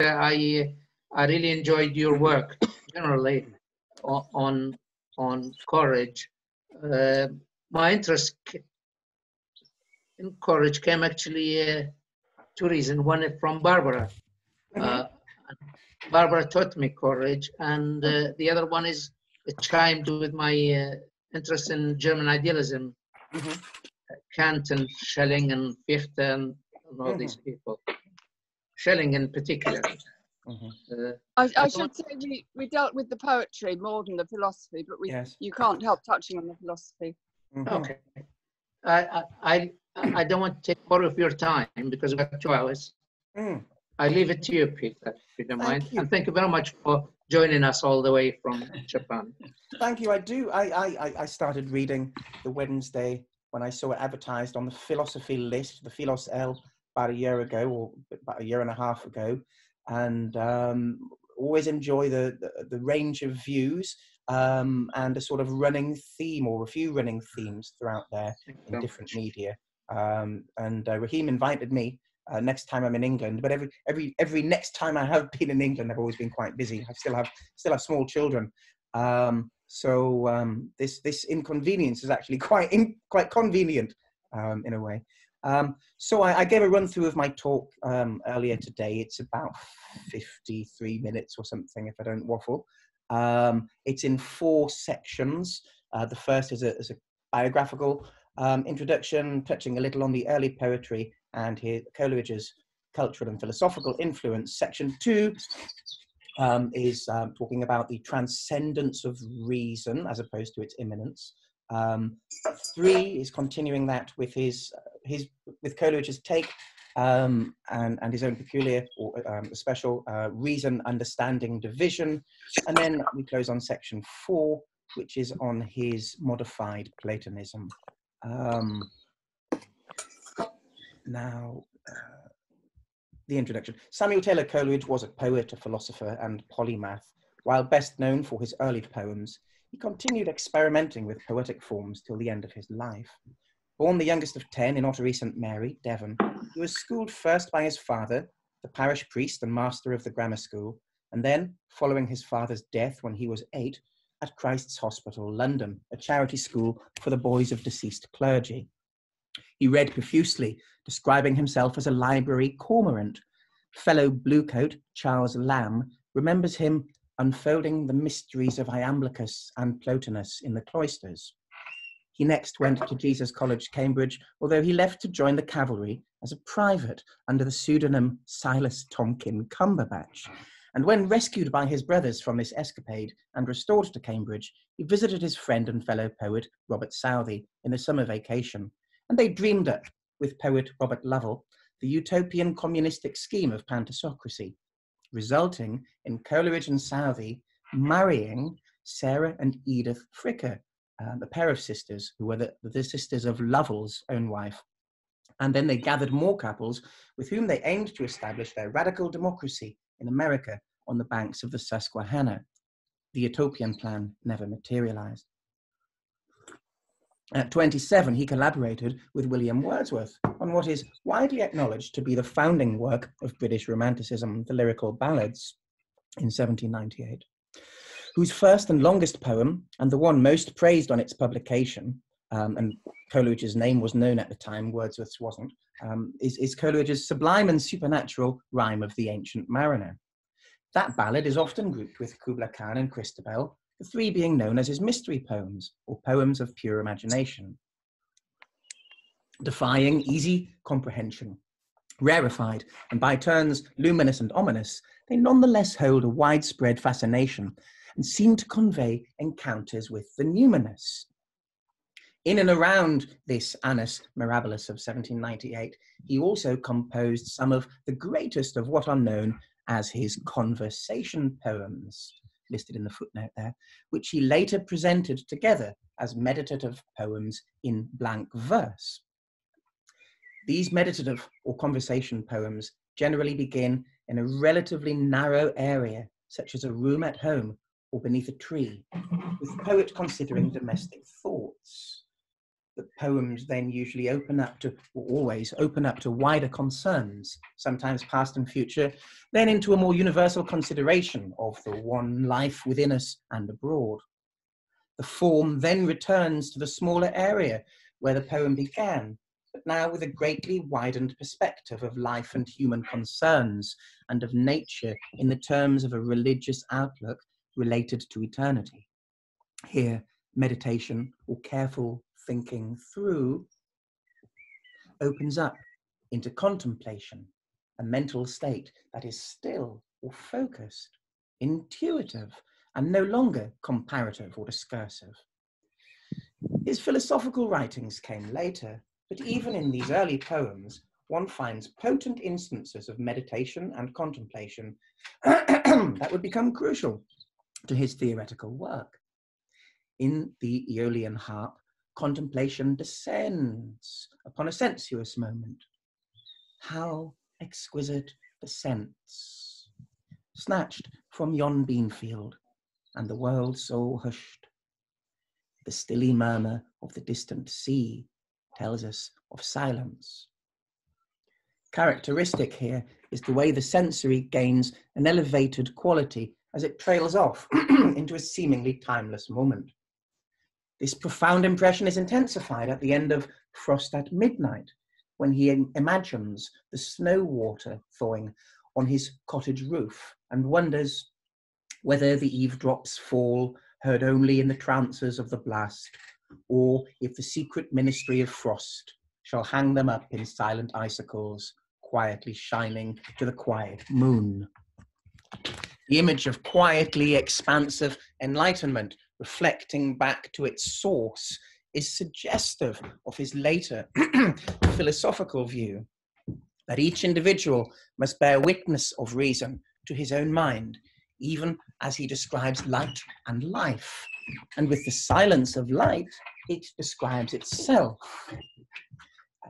I I really enjoyed your work generally on on Coleridge. Uh, my interest in Coleridge came actually uh, two reasons. One is from Barbara. Mm-hmm. Uh, Barbara taught me Coleridge, and uh, the other one is it chimed with my uh, interest in German idealism. Mm-hmm. Kant and Schelling and Fichte and, all mm-hmm. these people. Schelling in particular. Mm-hmm. Uh, I, I should say we, we dealt with the poetry more than the philosophy, but we yes. you can't help touching on the philosophy. Mm-hmm. Okay. I, I, I don't want to take more of your time because we've got two hours. Mm. I leave it to you, Peter, if you don't thank mind. You. And thank you very much for joining us all the way from Japan. Thank you. I do. I, I, I started reading the Wednesday when I saw it advertised on the philosophy list, the Philos L, about a year ago or about a year and a half ago, and um, always enjoy the, the, the range of views um, and a sort of running theme or a few running themes throughout there in different media. Um, and uh, Raheem invited me uh, next time I'm in England. But every every every next time I have been in England, I've always been quite busy. I still have still have small children, um, so um, this this inconvenience is actually quite in, quite convenient um, in a way. Um, so I, I, gave a run through of my talk um, earlier today. It's about 53 minutes or something, if I don't waffle. Um, it's in four sections. Uh, the first is a, is a biographical um, introduction, touching a little on the early poetry and his, Coleridge's cultural and philosophical influence. Section two um, is um, talking about the transcendence of reason as opposed to its immanence. Um, three is continuing that with his his with Coleridge's take um, and and his own peculiar or um, special uh, reason, understanding, division, and then we close on section four, which is on his modified Platonism. Um, now, uh, the introduction. Samuel Taylor Coleridge was a poet, a philosopher, and polymath. While best known for his early poems, he continued experimenting with poetic forms till the end of his life. Born the youngest of ten in Ottery St. Mary, Devon, he was schooled first by his father, the parish priest and master of the grammar school, and then, following his father's death when he was eight, at Christ's Hospital, London, a charity school for the boys of deceased clergy. He read profusely, describing himself as a library cormorant. Fellow bluecoat Charles Lamb remembers him unfolding the mysteries of Iamblichus and Plotinus in the cloisters. He next went to Jesus College, Cambridge, although he left to join the cavalry as a private under the pseudonym Silas Tomkyn Comberbache. And when rescued by his brothers from this escapade and restored to Cambridge, he visited his friend and fellow poet Robert Southey in the summer vacation and they dreamed up, with poet Robert Lovell, the utopian communistic scheme of pantisocracy, resulting in Coleridge and Southey marrying Sarah and Edith Fricker, uh, the pair of sisters who were the, the sisters of Lovell's own wife. And then they gathered more couples with whom they aimed to establish their radical democracy in America on the banks of the Susquehanna. The utopian plan never materialized. At 27, he collaborated with William Wordsworth on what is widely acknowledged to be the founding work of British Romanticism, the Lyrical Ballads, in 1798, whose first and longest poem, and the one most praised on its publication, um, and Coleridge's name was known at the time, Wordsworth's wasn't, um, is, is Coleridge's sublime and supernatural Rhyme of the Ancient Mariner. That ballad is often grouped with Kubla Khan and Christabel the three being known as his mystery poems, or poems of pure imagination. Defying easy comprehension, rarefied, and by turns luminous and ominous, they nonetheless hold a widespread fascination and seem to convey encounters with the numinous. In and around this Annus Mirabilis of 1798, he also composed some of the greatest of what are known as his conversation poems listed in the footnote there, which he later presented together as meditative poems in blank verse. These meditative or conversation poems generally begin in a relatively narrow area, such as a room at home or beneath a tree, with the poet considering domestic thoughts. That poems then usually open up to, or always open up to wider concerns, sometimes past and future, then into a more universal consideration of the one life within us and abroad. The form then returns to the smaller area where the poem began, but now with a greatly widened perspective of life and human concerns and of nature in the terms of a religious outlook related to eternity. Here, meditation or careful thinking through opens up into contemplation, a mental state that is still or focused, intuitive, and no longer comparative or discursive. His philosophical writings came later, but even in these early poems, one finds potent instances of meditation and contemplation that would become crucial to his theoretical work. In the Aeolian harp, contemplation descends upon a sensuous moment. How exquisite the sense, snatched from yon beanfield, and the world so hushed. The stilly murmur of the distant sea tells us of silence. Characteristic here is the way the sensory gains an elevated quality as it trails off into a seemingly timeless moment. This profound impression is intensified at the end of Frost at Midnight, when he imagines the snow water thawing on his cottage roof and wonders whether the eavesdrops fall heard only in the trances of the blast, or if the secret ministry of frost shall hang them up in silent icicles, quietly shining to the quiet moon. The image of quietly expansive enlightenment reflecting back to its source, is suggestive of his later philosophical view that each individual must bear witness of reason to his own mind, even as he describes light and life. And with the silence of light, it describes itself.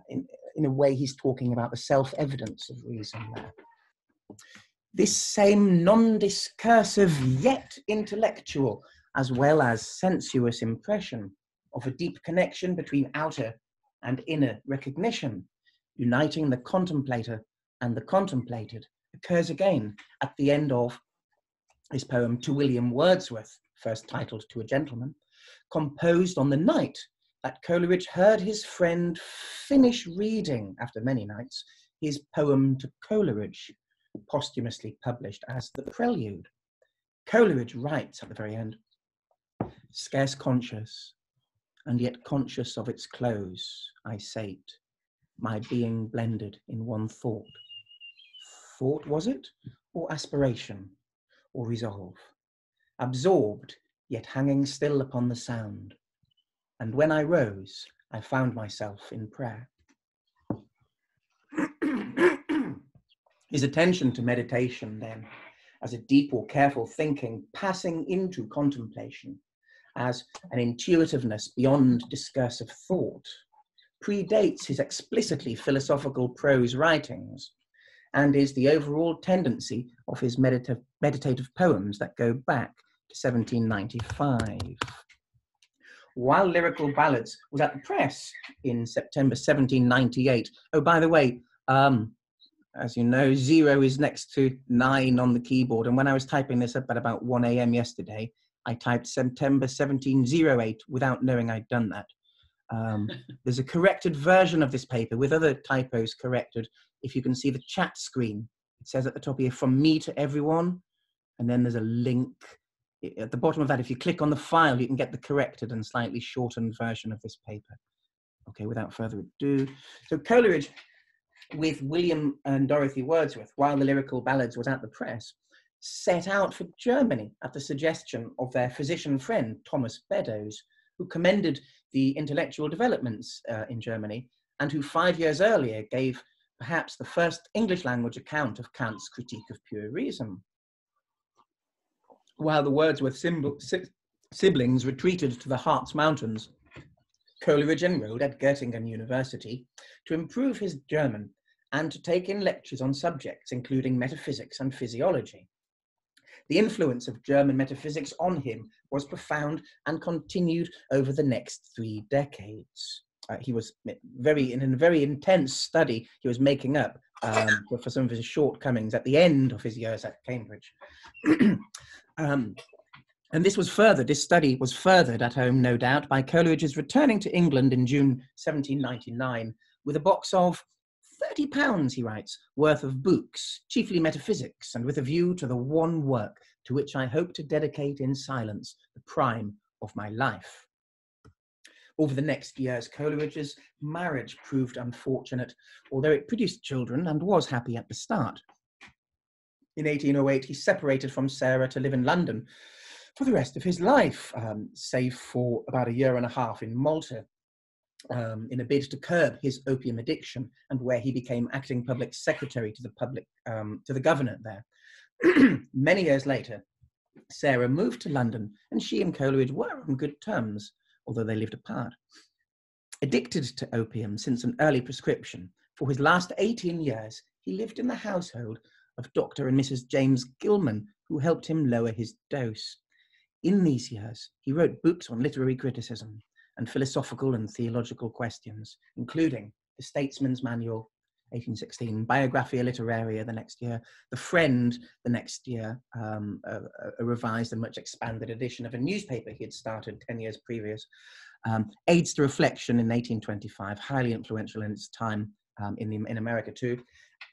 In, in a way, he's talking about the self evidence of reason there. This same non discursive yet intellectual as well as sensuous impression of a deep connection between outer and inner recognition, uniting the contemplator and the contemplated, occurs again at the end of his poem To William Wordsworth, first titled To a Gentleman, composed on the night that Coleridge heard his friend finish reading, after many nights, his poem to Coleridge, posthumously published as The Prelude. Coleridge writes at the very end Scarce conscious, and yet conscious of its close, I sate, my being blended in one thought. Thought was it, or aspiration, or resolve? Absorbed, yet hanging still upon the sound. And when I rose, I found myself in prayer. His attention to meditation, then, as a deep or careful thinking passing into contemplation, as an intuitiveness beyond discursive thought, predates his explicitly philosophical prose writings and is the overall tendency of his medita- meditative poems that go back to 1795. While Lyrical Ballads was at the press in September 1798, oh, by the way, um, as you know, zero is next to nine on the keyboard. And when I was typing this up at about 1 a.m. yesterday, I typed September 1708 without knowing I'd done that. Um, there's a corrected version of this paper with other typos corrected. If you can see the chat screen, it says at the top here, from me to everyone. And then there's a link at the bottom of that. If you click on the file, you can get the corrected and slightly shortened version of this paper. Okay, without further ado. So Coleridge, with William and Dorothy Wordsworth, while the Lyrical Ballads was at the press, set out for Germany at the suggestion of their physician friend Thomas Beddoes, who commended the intellectual developments uh, in Germany and who five years earlier gave perhaps the first English language account of Kant's critique of pure reason. While the Wordsworth siblings retreated to the Harz Mountains, Coleridge enrolled at Göttingen University to improve his German and to take in lectures on subjects including metaphysics and physiology. The influence of German metaphysics on him was profound and continued over the next three decades. uh, he was very in a very intense study. He was making up um, for some of his shortcomings at the end of his years at Cambridge. um, and this was furthered, this study was furthered at home, no doubt, by Coleridge's returning to England in June 1799 with a box of 30 pounds, he writes, worth of books, chiefly metaphysics, and with a view to the one work to which I hope to dedicate in silence the prime of my life. Over the next years, Coleridge's marriage proved unfortunate, although it produced children and was happy at the start. In 1808, he separated from Sarah to live in London for the rest of his life, um, save for about a year and a half in Malta, um, in a bid to curb his opium addiction, and where he became acting public secretary to the public um, to the governor there. Many years later, Sarah moved to London, and she and Coleridge were on good terms although they lived apart. Addicted to opium since an early prescription, for his last 18 years, he lived in the household of Dr. and Mrs. James Gillman, who helped him lower his dose. In these years, he wrote books on literary criticism and philosophical and theological questions, including The Statesman's Manual, 1816, Biographia Literaria the next year, The Friend the next year, um, a, a, revised and much expanded edition of a newspaper he had started 10 years previous, um, Aids to Reflection in 1825, highly influential in its time um, in, the, in America too.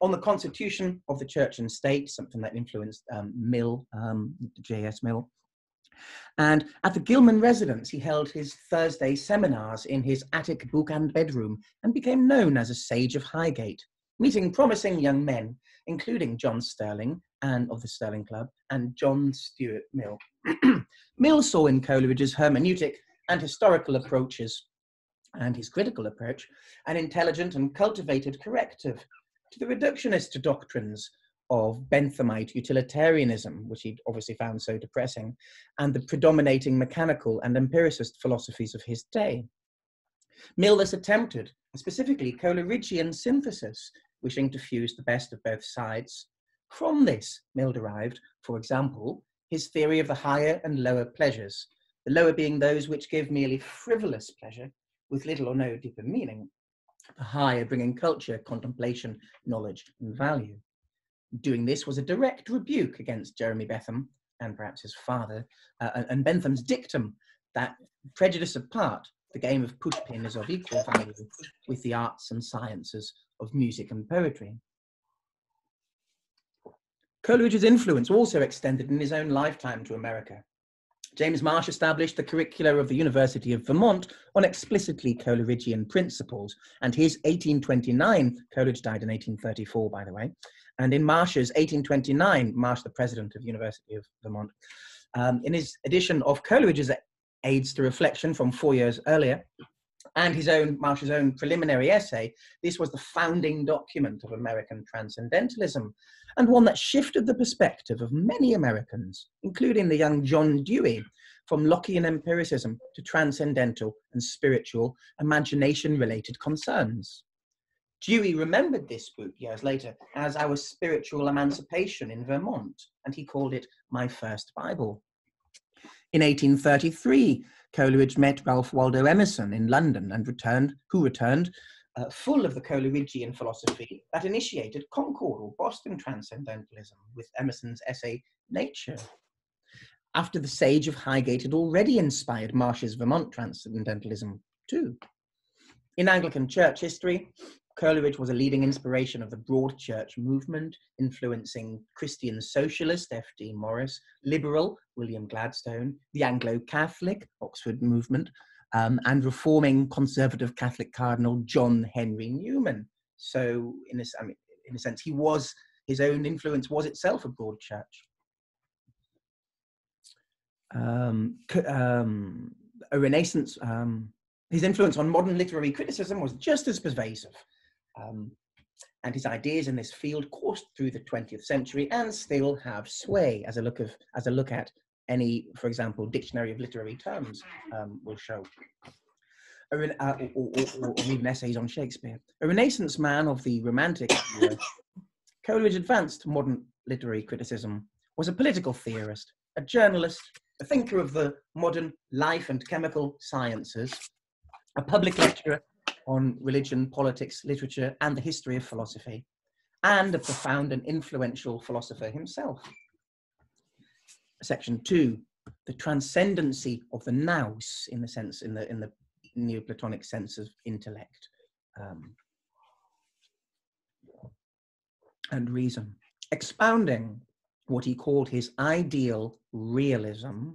On the Constitution of the Church and State, something that influenced um, Mill, um, J.S. Mill, and at the Gillman residence, he held his Thursday seminars in his attic book and bedroom and became known as a sage of Highgate, meeting promising young men, including John Sterling and of the Sterling Club and John Stuart Mill. Mill saw in Coleridge's hermeneutic and historical approaches and his critical approach an intelligent and cultivated corrective to the reductionist doctrines of Benthamite utilitarianism, which he obviously found so depressing, and the predominating mechanical and empiricist philosophies of his day. Mill thus attempted specifically Coleridgean synthesis, wishing to fuse the best of both sides. From this, Mill derived, for example, his theory of the higher and lower pleasures, the lower being those which give merely frivolous pleasure with little or no deeper meaning, the higher bringing culture, contemplation, knowledge, and value doing this was a direct rebuke against Jeremy Bentham and perhaps his father, uh, and Bentham's dictum that prejudice apart, the game of pushpin is of equal value with the arts and sciences of music and poetry. Coleridge's influence also extended in his own lifetime to America. James Marsh established the curricula of the University of Vermont on explicitly Coleridgean principles, and his 1829, Coleridge died in 1834, by the way, and in Marsh's 1829, Marsh, the president of University of Vermont, um, in his edition of Coleridge's Aids to Reflection from four years earlier, and his own Marsh's own preliminary essay, this was the founding document of American transcendentalism, and one that shifted the perspective of many Americans, including the young John Dewey, from Lockean empiricism to transcendental and spiritual imagination-related concerns. Dewey remembered this book years later as Our Spiritual Emancipation in Vermont, and he called it My First Bible. In 1833, Coleridge met Ralph Waldo Emerson in London and returned, who returned uh, full of the Coleridgean philosophy that initiated Concord or Boston Transcendentalism with Emerson's essay Nature. After the Sage of Highgate had already inspired Marsh's Vermont Transcendentalism too. In Anglican church history, Coleridge was a leading inspiration of the broad church movement, influencing Christian socialist F.D. Maurice, liberal William Gladstone, the Anglo Catholic Oxford movement, um, and reforming conservative Catholic Cardinal John Henry Newman. So, in a, I mean, in a sense, he was his own influence was itself a broad church. Um, um, a Renaissance, um, his influence on modern literary criticism was just as pervasive. Um, and his ideas in this field coursed through the 20th century and still have sway as a look of as a look at any, for example, dictionary of literary terms um, will show. Uh, or, or, or, or, even essays on Shakespeare. A Renaissance man of the Romantic era, Coleridge advanced modern literary criticism, was a political theorist, a journalist, a thinker of the modern life and chemical sciences, a public lecturer, on religion, politics, literature, and the history of philosophy, and a profound and influential philosopher himself. Section two, the transcendency of the nous in the sense, in the, in the Neoplatonic sense of intellect um, and reason, expounding what he called his ideal realism,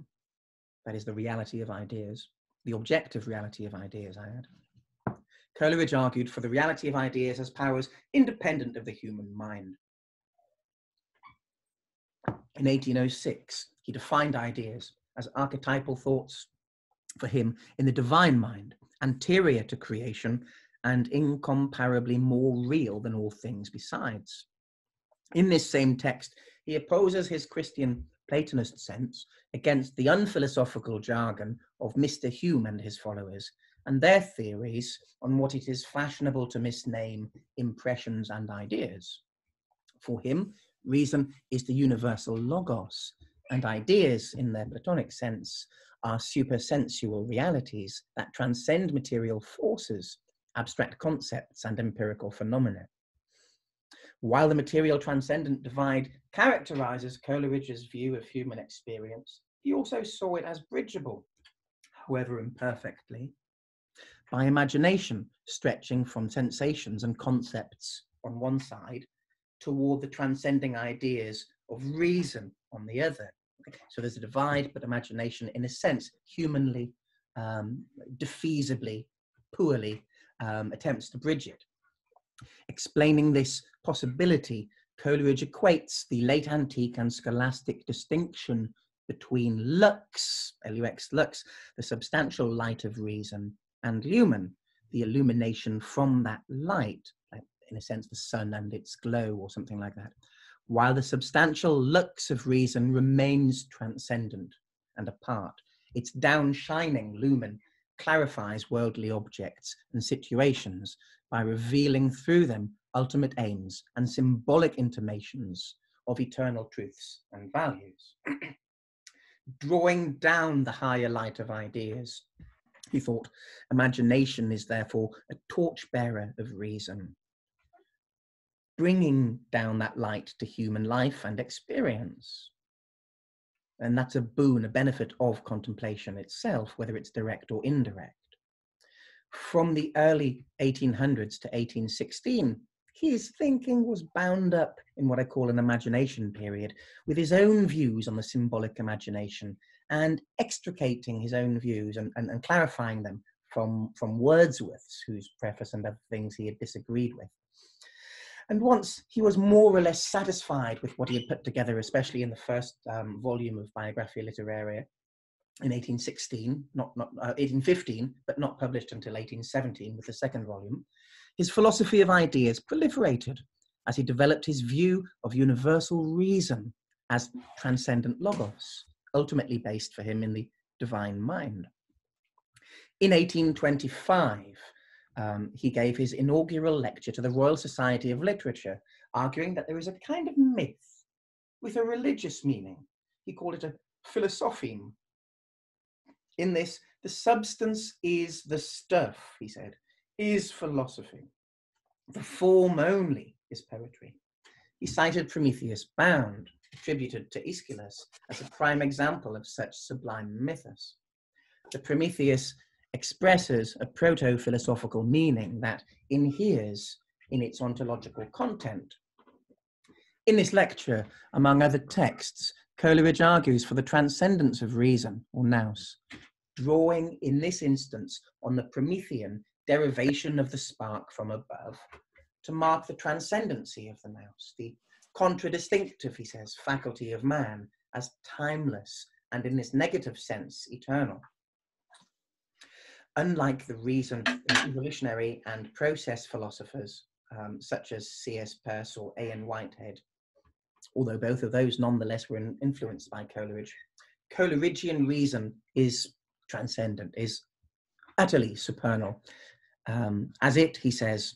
that is the reality of ideas, the objective reality of ideas, I add. Coleridge argued for the reality of ideas as powers independent of the human mind. In 1806, he defined ideas as archetypal thoughts for him in the divine mind, anterior to creation and incomparably more real than all things besides. In this same text, he opposes his Christian Platonist sense against the unphilosophical jargon of Mr. Hume and his followers, and their theories on what it is fashionable to misname impressions and ideas. For him, reason is the universal logos, and ideas, in their Platonic sense, are supersensual realities that transcend material forces, abstract concepts, and empirical phenomena. While the material transcendent divide characterizes Coleridge's view of human experience, he also saw it as bridgeable, however imperfectly, by imagination stretching from sensations and concepts on one side toward the transcending ideas of reason on the other. So there's a divide, but imagination, in a sense, humanly, um, defeasibly, poorly um, attempts to bridge it. Explaining this possibility, Coleridge equates the late antique and scholastic distinction between lux, lux, lux, the substantial light of reason, and lumen, the illumination from that light, like in a sense the sun and its glow or something like that, while the substantial lux of reason remains transcendent and apart. Its downshining lumen clarifies worldly objects and situations by revealing through them ultimate aims and symbolic intimations of eternal truths and values. Drawing down the higher light of ideas, he thought, imagination is therefore a torchbearer of reason, bringing down that light to human life and experience. And that's a boon, a benefit of contemplation itself, whether it's direct or indirect. From the early 1800s to 1816, his thinking was bound up in what I call an imagination period, with his own views on the symbolic imagination and extricating his own views and, and, and clarifying them from, from Wordsworth's, whose preface and other things he had disagreed with. And once he was more or less satisfied with what he had put together, especially in the first um, volume of Biographia Literaria in 1816, not, not uh, 1815, but not published until 1817 with the second volume, his philosophy of ideas proliferated as he developed his view of universal reason as transcendent logos, ultimately based for him in the divine mind. In 1825, um, he gave his inaugural lecture to the Royal Society of Literature, arguing that there is a kind of myth with a religious meaning. He called it a philosopheme. In this, the substance is the stuff, he said, is philosophy. The form only is poetry. He cited Prometheus Bound, attributed to Aeschylus, as a prime example of such sublime mythos. The Prometheus expresses a proto philosophical meaning that inheres in its ontological content. In this lecture, among other texts, Coleridge argues for the transcendence of reason, or nous, drawing in this instance on the Promethean derivation of the spark from above to mark the transcendency of the nous, the contradistinctive, he says, faculty of man as timeless and in this negative sense, eternal. Unlike the reason evolutionary and process philosophers, um, such as C.S. Peirce or A.N. Whitehead, although both of those nonetheless were influenced by Coleridge, Coleridgean reason is transcendent, is utterly supernal, um, as it, he says,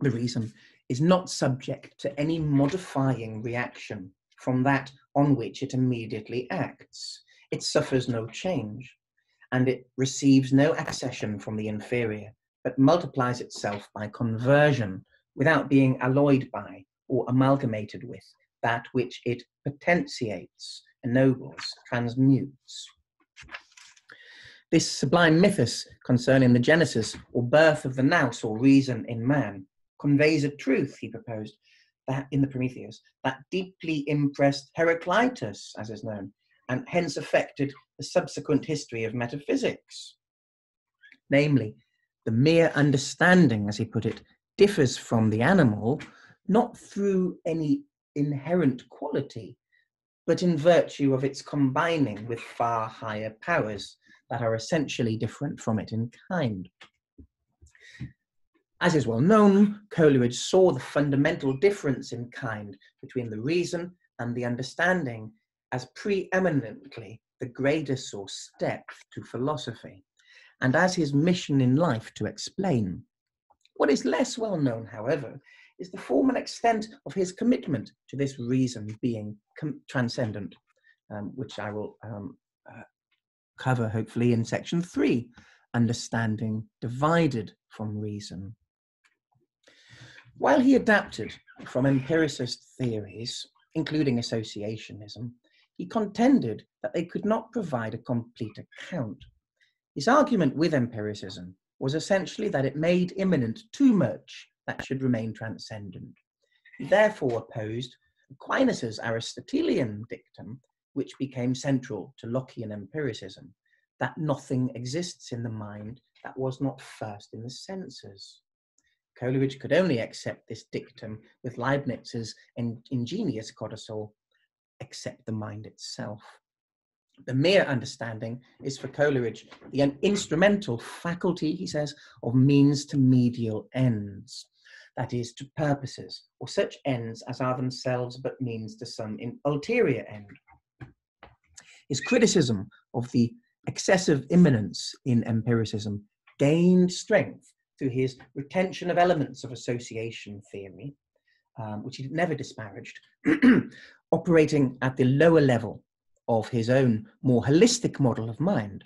the reason is not subject to any modifying reaction from that on which it immediately acts. It suffers no change, and it receives no accession from the inferior, but multiplies itself by conversion without being alloyed by or amalgamated with that which it potentiates, ennobles, transmutes. This sublime mythos concerning the genesis or birth of the nous or reason in man conveys a truth, he proposed, that in the Prometheus, that deeply impressed Heraclitus, as is known, and hence affected the subsequent history of metaphysics. Namely, the mere understanding, as he put it, differs from the animal not through any inherent quality, but in virtue of its combining with far higher powers that are essentially different from it in kind. As is well known, Coleridge saw the fundamental difference in kind between the reason and the understanding as preeminently the greatest source step to philosophy, and as his mission in life to explain. What is less well known, however, is the form and extent of his commitment to this reason being transcendent, um, which I will um, uh, cover hopefully in section three, understanding divided from reason. While he adapted from empiricist theories, including associationism, he contended that they could not provide a complete account. His argument with empiricism was essentially that it made immanent too much that should remain transcendent. He therefore opposed Aquinas's Aristotelian dictum, which became central to Lockean empiricism, that nothing exists in the mind that was not first in the senses. Coleridge could only accept this dictum with Leibniz's ingenious codicil, accept the mind itself. The mere understanding is for Coleridge the instrumental faculty, he says, of means to medial ends, that is, to purposes, or such ends as are themselves but means to some ulterior end. His criticism of the excessive immanence in empiricism gained strength through his retention of elements of association theory, um, which he never disparaged, operating at the lower level of his own more holistic model of mind.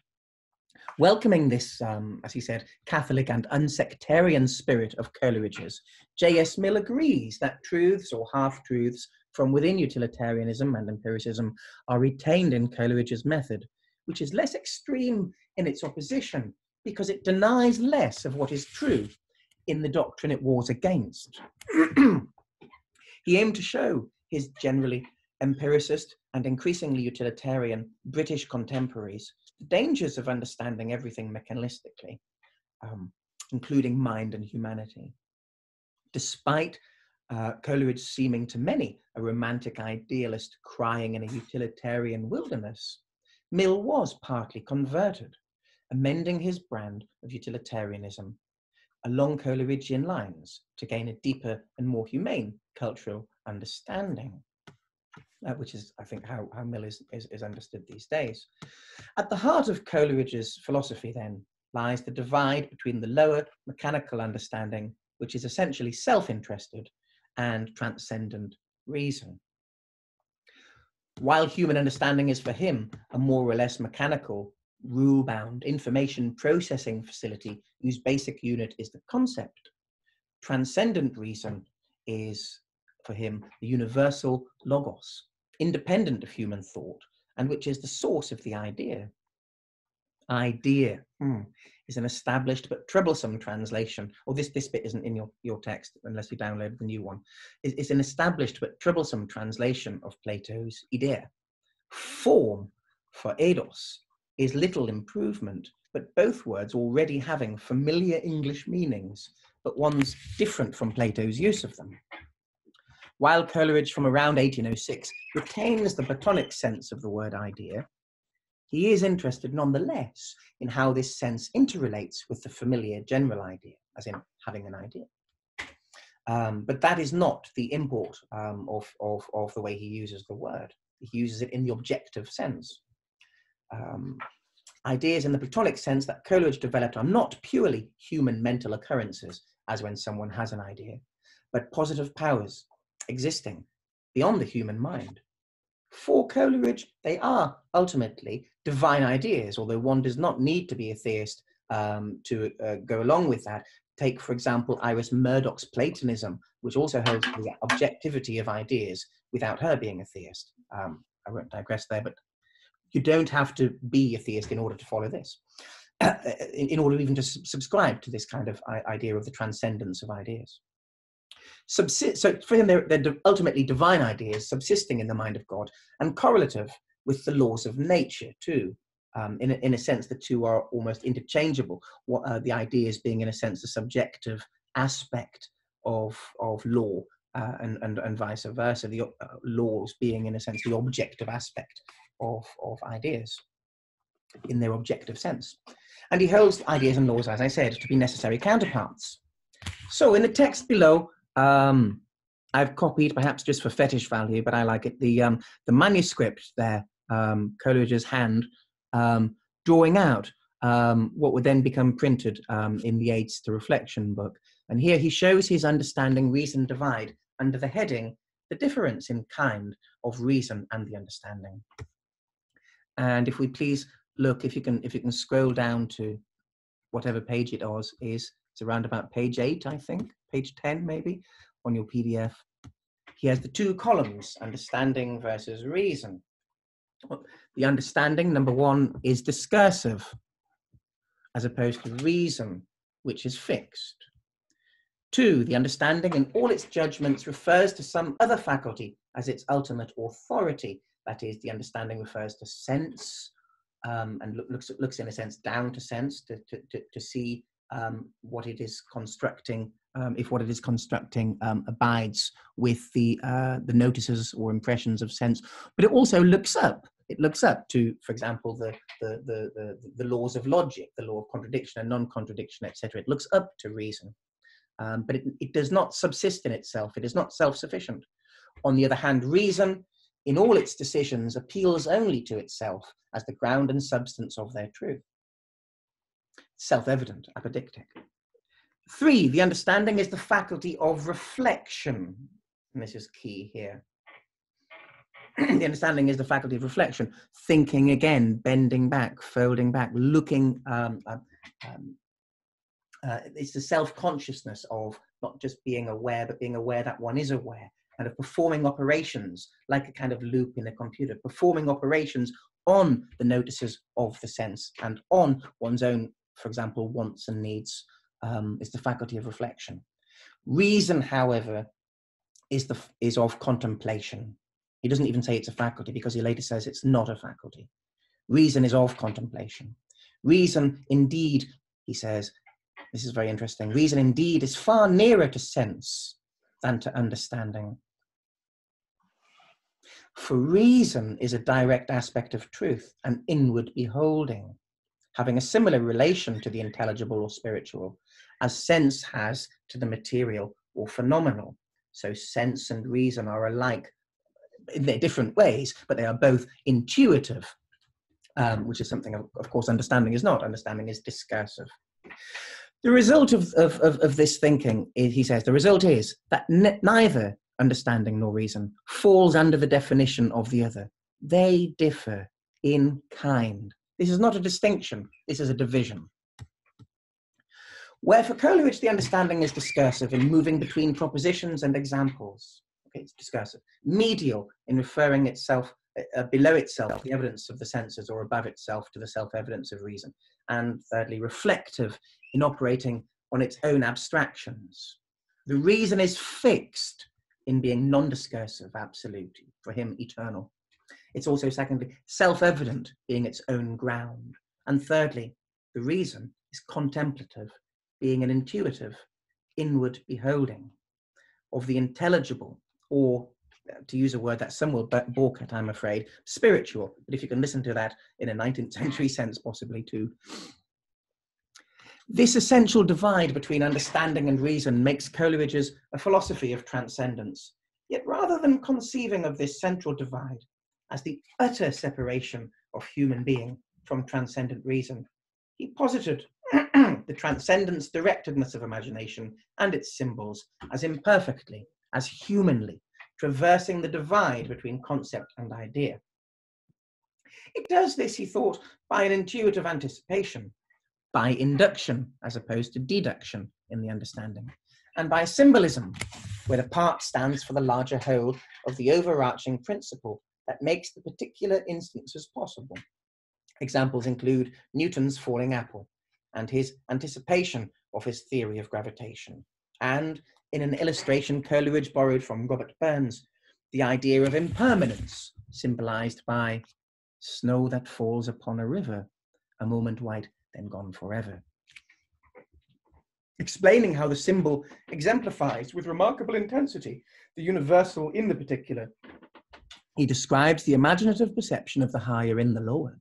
Welcoming this, um, as he said, Catholic and unsectarian spirit of Coleridge's, J.S. Mill agrees that truths or half truths from within utilitarianism and empiricism are retained in Coleridge's method, which is less extreme in its opposition because it denies less of what is true in the doctrine it wars against. he aimed to show his generally empiricist and increasingly utilitarian British contemporaries the dangers of understanding everything mechanistically, um, including mind and humanity. Despite uh, Coleridge seeming to many a romantic idealist crying in a utilitarian wilderness, Mill was partly converted amending his brand of utilitarianism along Coleridgean lines to gain a deeper and more humane cultural understanding, uh, which is, I think, how, how Mill is, is, is understood these days. At the heart of Coleridge's philosophy, then, lies the divide between the lower mechanical understanding, which is essentially self interested, and transcendent reason. While human understanding is for him a more or less mechanical rule-bound information processing facility whose basic unit is the concept. Transcendent reason is, for him, the universal logos, independent of human thought, and which is the source of the idea. Idea hmm, is an established but troublesome translation, or this, this bit isn't in your, your text unless you download the new one. It's an established but troublesome translation of Plato's idea. Form for eidos is little improvement, but both words already having familiar English meanings, but ones different from Plato's use of them. While Coleridge from around 1806 retains the Platonic sense of the word idea, he is interested nonetheless in how this sense interrelates with the familiar general idea, as in having an idea. Um, but that is not the import um, of, of, of the way he uses the word. He uses it in the objective sense um, ideas in the Platonic sense that Coleridge developed are not purely human mental occurrences, as when someone has an idea, but positive powers existing beyond the human mind. For Coleridge, they are ultimately divine ideas, although one does not need to be a theist um, to uh, go along with that. Take, for example, Iris Murdoch's Platonism, which also holds the objectivity of ideas without her being a theist. Um, I won't digress there, but you don't have to be a theist in order to follow this, uh, in, in, order even to subscribe to this kind of idea of the transcendence of ideas. So for him, they're, they're ultimately divine ideas subsisting in the mind of God and correlative with the laws of nature too. Um, in, a, in a sense, the two are almost interchangeable. What, uh, the ideas being, in a sense, a subjective aspect of, of law, uh, and, and, and vice versa, the uh, laws being, in a sense, the objective aspect of, of ideas in their objective sense. And he holds ideas and laws, as I said, to be necessary counterparts. So in the text below, um, I've copied, perhaps just for fetish value, but I like it, the, um, the manuscript there, um, Coleridge's hand, um, drawing out um, what would then become printed um, in the Aids to Reflection book. And here he shows his understanding reason divide under the heading, the difference in kind of reason and the understanding. And if we please look, if you can, if you can scroll down to whatever page it was, is it's around about page eight, I think, page 10 maybe, on your PDF. He has the two columns, understanding versus reason. The understanding, number one, is discursive, as opposed to reason, which is fixed. Two, the understanding in all its judgments refers to some other faculty as its ultimate authority. That is, the understanding refers to sense um, and look, looks, looks in a sense down to sense to, to, to, to see um, what it is constructing, um, if what it is constructing um, abides with the, uh, the notices or impressions of sense. But it also looks up. It looks up to, for example, the, the, the, the, the laws of logic, the law of contradiction and non-contradiction, etc. It looks up to reason um, but it, it does not subsist in itself. It is not self sufficient. On the other hand, reason, in all its decisions, appeals only to itself as the ground and substance of their truth. Self evident, apodictic. Three, the understanding is the faculty of reflection. And this is key here. the understanding is the faculty of reflection, thinking again, bending back, folding back, looking um, uh, um, uh, it's the self-consciousness of not just being aware, but being aware that one is aware, and of performing operations like a kind of loop in a computer, performing operations on the notices of the sense and on one's own, for example, wants and needs. Um, is the faculty of reflection. Reason, however, is the is of contemplation. He doesn't even say it's a faculty because he later says it's not a faculty. Reason is of contemplation. Reason, indeed, he says, this is very interesting. Reason indeed is far nearer to sense than to understanding. For reason is a direct aspect of truth, an inward beholding, having a similar relation to the intelligible or spiritual as sense has to the material or phenomenal. So sense and reason are alike in their different ways, but they are both intuitive, um, which is something, of, of course, understanding is not. Understanding is discursive. The result of, of, of, of this thinking, is, he says, the result is that neither understanding nor reason falls under the definition of the other. They differ in kind. This is not a distinction, this is a division. Where for Coleridge, the understanding is discursive in moving between propositions and examples. Okay, it's discursive. Medial in referring itself uh, below itself, the evidence of the senses, or above itself to the self evidence of reason. And thirdly, reflective in operating on its own abstractions. The reason is fixed in being non discursive, absolute, for him, eternal. It's also, secondly, self evident, being its own ground. And thirdly, the reason is contemplative, being an intuitive, inward beholding of the intelligible, or uh, to use a word that some will balk at, I'm afraid, spiritual. But if you can listen to that in a 19th century sense, possibly too, this essential divide between understanding and reason makes Coleridge's a philosophy of transcendence. Yet rather than conceiving of this central divide as the utter separation of human being from transcendent reason, he posited the transcendence directedness of imagination and its symbols as imperfectly, as humanly, traversing the divide between concept and idea. It does this, he thought, by an intuitive anticipation by induction as opposed to deduction in the understanding, and by symbolism, where the part stands for the larger whole of the overarching principle that makes the particular instances possible. Examples include Newton's falling apple and his anticipation of his theory of gravitation, and in an illustration Coleridge borrowed from Robert Burns, the idea of impermanence, symbolized by snow that falls upon a river, a moment white, then gone forever. Explaining how the symbol exemplifies with remarkable intensity the universal in the particular, he describes the imaginative perception of the higher in the lower,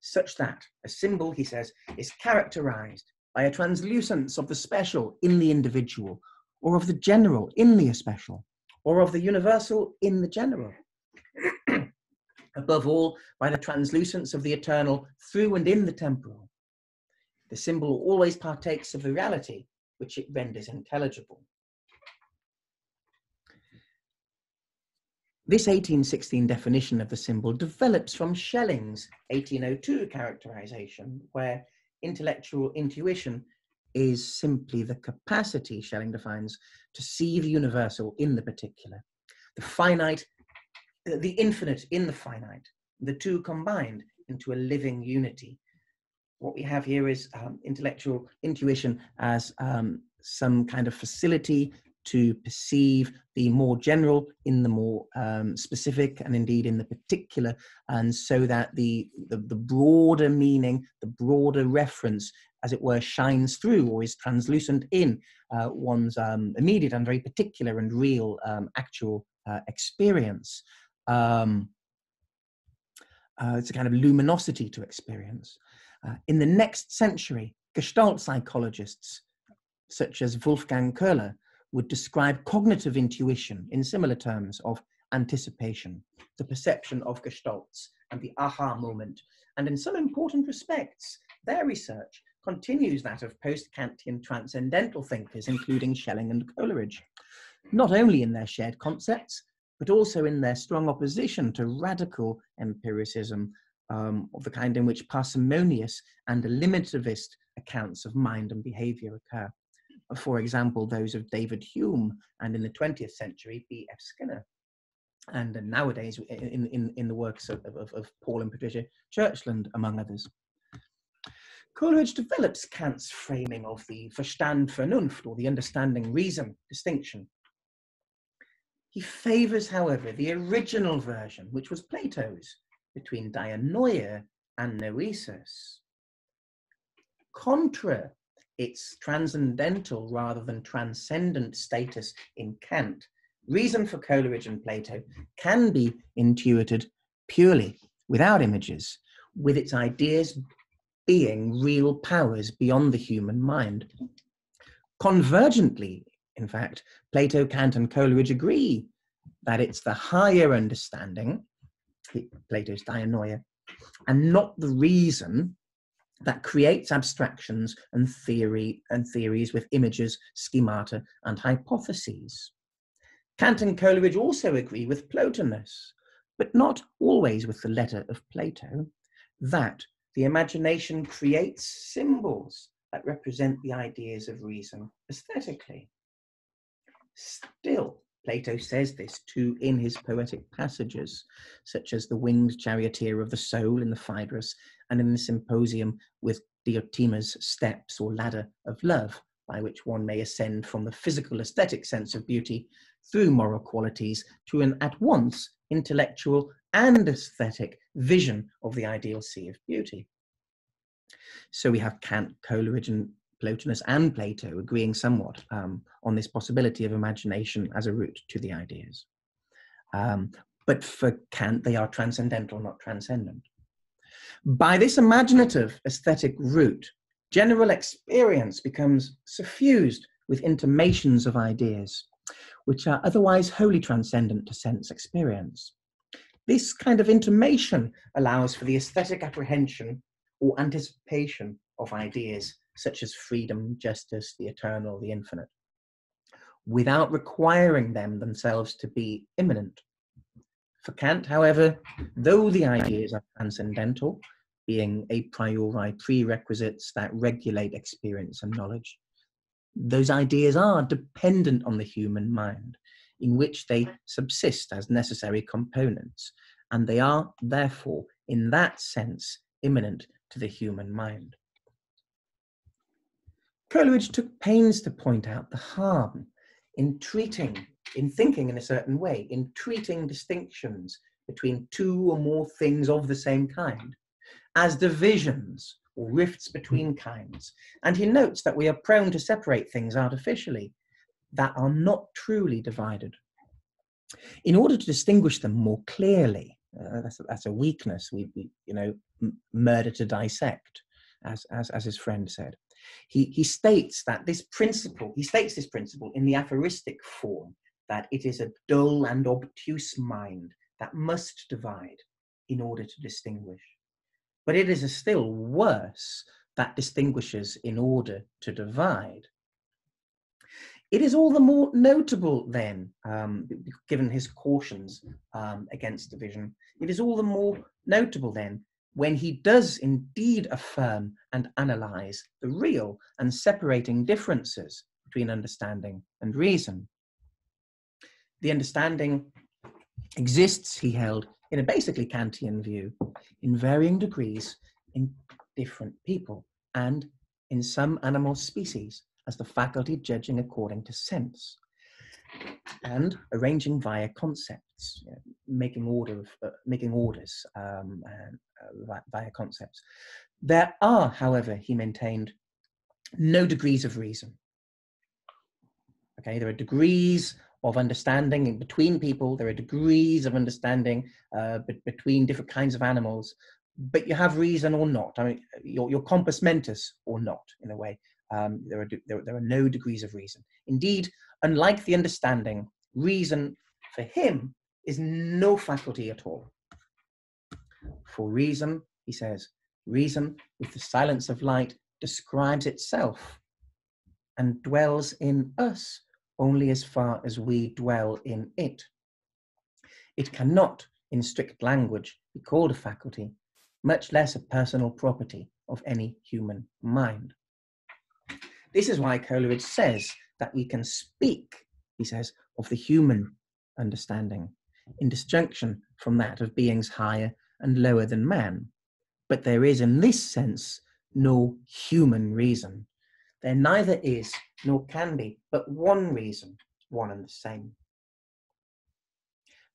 such that a symbol, he says, is characterized by a translucence of the special in the individual, or of the general in the especial, or of the universal in the general. Above all, by the translucence of the eternal through and in the temporal. The symbol always partakes of the reality which it renders intelligible. This 1816 definition of the symbol develops from Schelling's 1802 characterization, where intellectual intuition is simply the capacity, Schelling defines, to see the universal in the particular, the finite, the infinite in the finite, the two combined into a living unity. What we have here is um, intellectual intuition as um, some kind of facility to perceive the more general in the more um, specific and indeed in the particular and so that the, the, the broader meaning the broader reference as it were shines through or is translucent in uh, one's um, immediate and very particular and real um, actual uh, experience um, uh, it's a kind of luminosity to experience uh, in the next century gestalt psychologists such as wolfgang köhler would describe cognitive intuition in similar terms of anticipation, the perception of gestalts, and the aha moment. And in some important respects, their research continues that of post Kantian transcendental thinkers, including Schelling and Coleridge, not only in their shared concepts, but also in their strong opposition to radical empiricism um, of the kind in which parsimonious and limitativist accounts of mind and behavior occur for example, those of David Hume and in the 20th century, B.F. Skinner. And nowadays, in, in, in the works of, of, of Paul and Patricia Churchland, among others. Coleridge develops Kant's framing of the Verstand Vernunft, or the understanding reason distinction. He favors, however, the original version, which was Plato's, between dianoia and noesis. Contra its transcendental rather than transcendent status in Kant, reason for Coleridge and Plato can be intuited purely without images, with its ideas being real powers beyond the human mind. Convergently, in fact, Plato, Kant, and Coleridge agree that it's the higher understanding, Plato's dianoia, and not the reason that creates abstractions and theory and theories with images, schemata, and hypotheses. Kant and Coleridge also agree with Plotinus, but not always with the letter of Plato, that the imagination creates symbols that represent the ideas of reason aesthetically. Still, Plato says this too in his poetic passages, such as the winged charioteer of the soul in the Phaedrus and in the symposium with Diotima's steps or ladder of love, by which one may ascend from the physical aesthetic sense of beauty through moral qualities to an at once intellectual and aesthetic vision of the ideal sea of beauty. So we have Kant, Coleridge, and Plotinus and Plato agreeing somewhat um, on this possibility of imagination as a route to the ideas. Um, but for Kant, they are transcendental, not transcendent. By this imaginative aesthetic route, general experience becomes suffused with intimations of ideas, which are otherwise wholly transcendent to sense experience. This kind of intimation allows for the aesthetic apprehension or anticipation of ideas such as freedom, justice, the eternal, the infinite, without requiring them themselves to be immanent. For Kant, however, though the ideas are transcendental, being a priori prerequisites that regulate experience and knowledge. Those ideas are dependent on the human mind, in which they subsist as necessary components, and they are, therefore, in that sense, immanent to the human mind. Coleridge took pains to point out the harm in treating, in thinking in a certain way, in treating distinctions between two or more things of the same kind as divisions or rifts between kinds. And he notes that we are prone to separate things artificially that are not truly divided. In order to distinguish them more clearly, uh, that's, a, that's a weakness, we, we you know, murder to dissect, as, as, as his friend said. He, he states that this principle, he states this principle in the aphoristic form, that it is a dull and obtuse mind that must divide in order to distinguish. But it is a still worse that distinguishes in order to divide. It is all the more notable then, um, given his cautions um, against division, it is all the more notable then when he does indeed affirm and analyze the real and separating differences between understanding and reason. The understanding exists, he held, in a basically Kantian view, in varying degrees in different people and in some animal species as the faculty judging according to sense and arranging via concepts, you know, making order of, uh, making orders um, uh, via concepts. There are, however, he maintained, no degrees of reason. Okay, there are degrees of understanding between people. There are degrees of understanding uh, between different kinds of animals, but you have reason or not. I mean, your, your compos mentis or not, in a way. Um, there, are, there, there are no degrees of reason. Indeed, unlike the understanding, reason for him is no faculty at all. For reason, he says, reason with the silence of light describes itself and dwells in us only as far as we dwell in it. It cannot, in strict language, be called a faculty, much less a personal property of any human mind. This is why Coleridge says that we can speak, he says, of the human understanding in disjunction from that of beings higher and lower than man. But there is, in this sense, no human reason. There neither is nor can be but one reason, one and the same.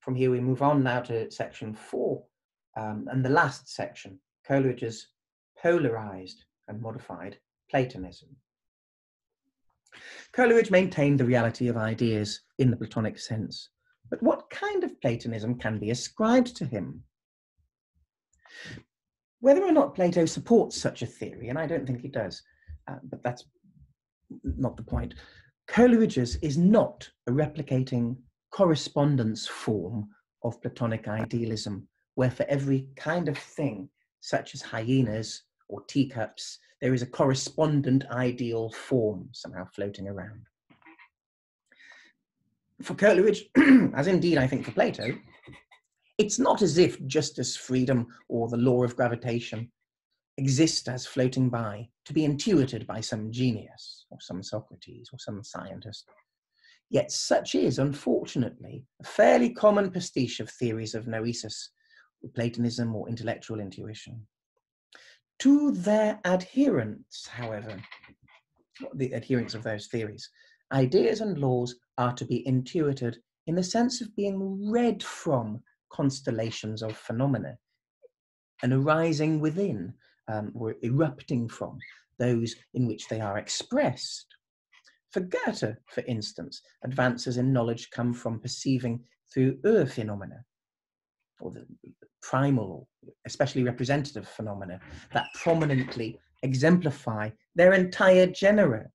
From here, we move on now to section four um, and the last section Coleridge's polarized and modified Platonism. Coleridge maintained the reality of ideas in the Platonic sense, but what kind of Platonism can be ascribed to him? Whether or not Plato supports such a theory, and I don't think he does, uh, but that's not the point. Coleridge's is not a replicating correspondence form of Platonic idealism, where for every kind of thing, such as hyenas or teacups, there is a correspondent ideal form somehow floating around. For Coleridge, as indeed I think for Plato, it's not as if justice, freedom, or the law of gravitation exist as floating by, to be intuited by some genius, or some Socrates, or some scientist. Yet such is, unfortunately, a fairly common pastiche of theories of noesis, Platonism, or intellectual intuition. To their adherents, however, the adherents of those theories, ideas and laws are to be intuited in the sense of being read from constellations of phenomena and arising within um, or erupting from those in which they are expressed. For Goethe, for instance, advances in knowledge come from perceiving through Ur phenomena, or the primal, especially representative phenomena, that prominently exemplify their entire genera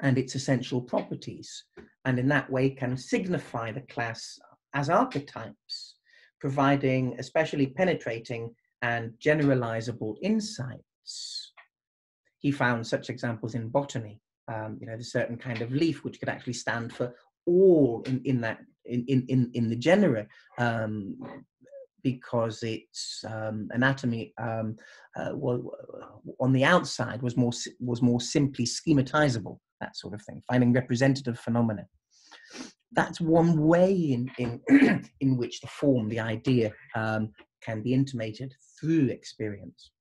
and its essential properties, and in that way can signify the class as archetypes, providing especially penetrating and generalizable insights. He found such examples in botany. Um, you know, the certain kind of leaf which could actually stand for all in, in that in, in, in the genera um, because its um, anatomy um, uh, well, on the outside was more was more simply schematizable, that sort of thing, finding representative phenomena. That's one way in in in which the form, the idea, um, can be intimated through experience.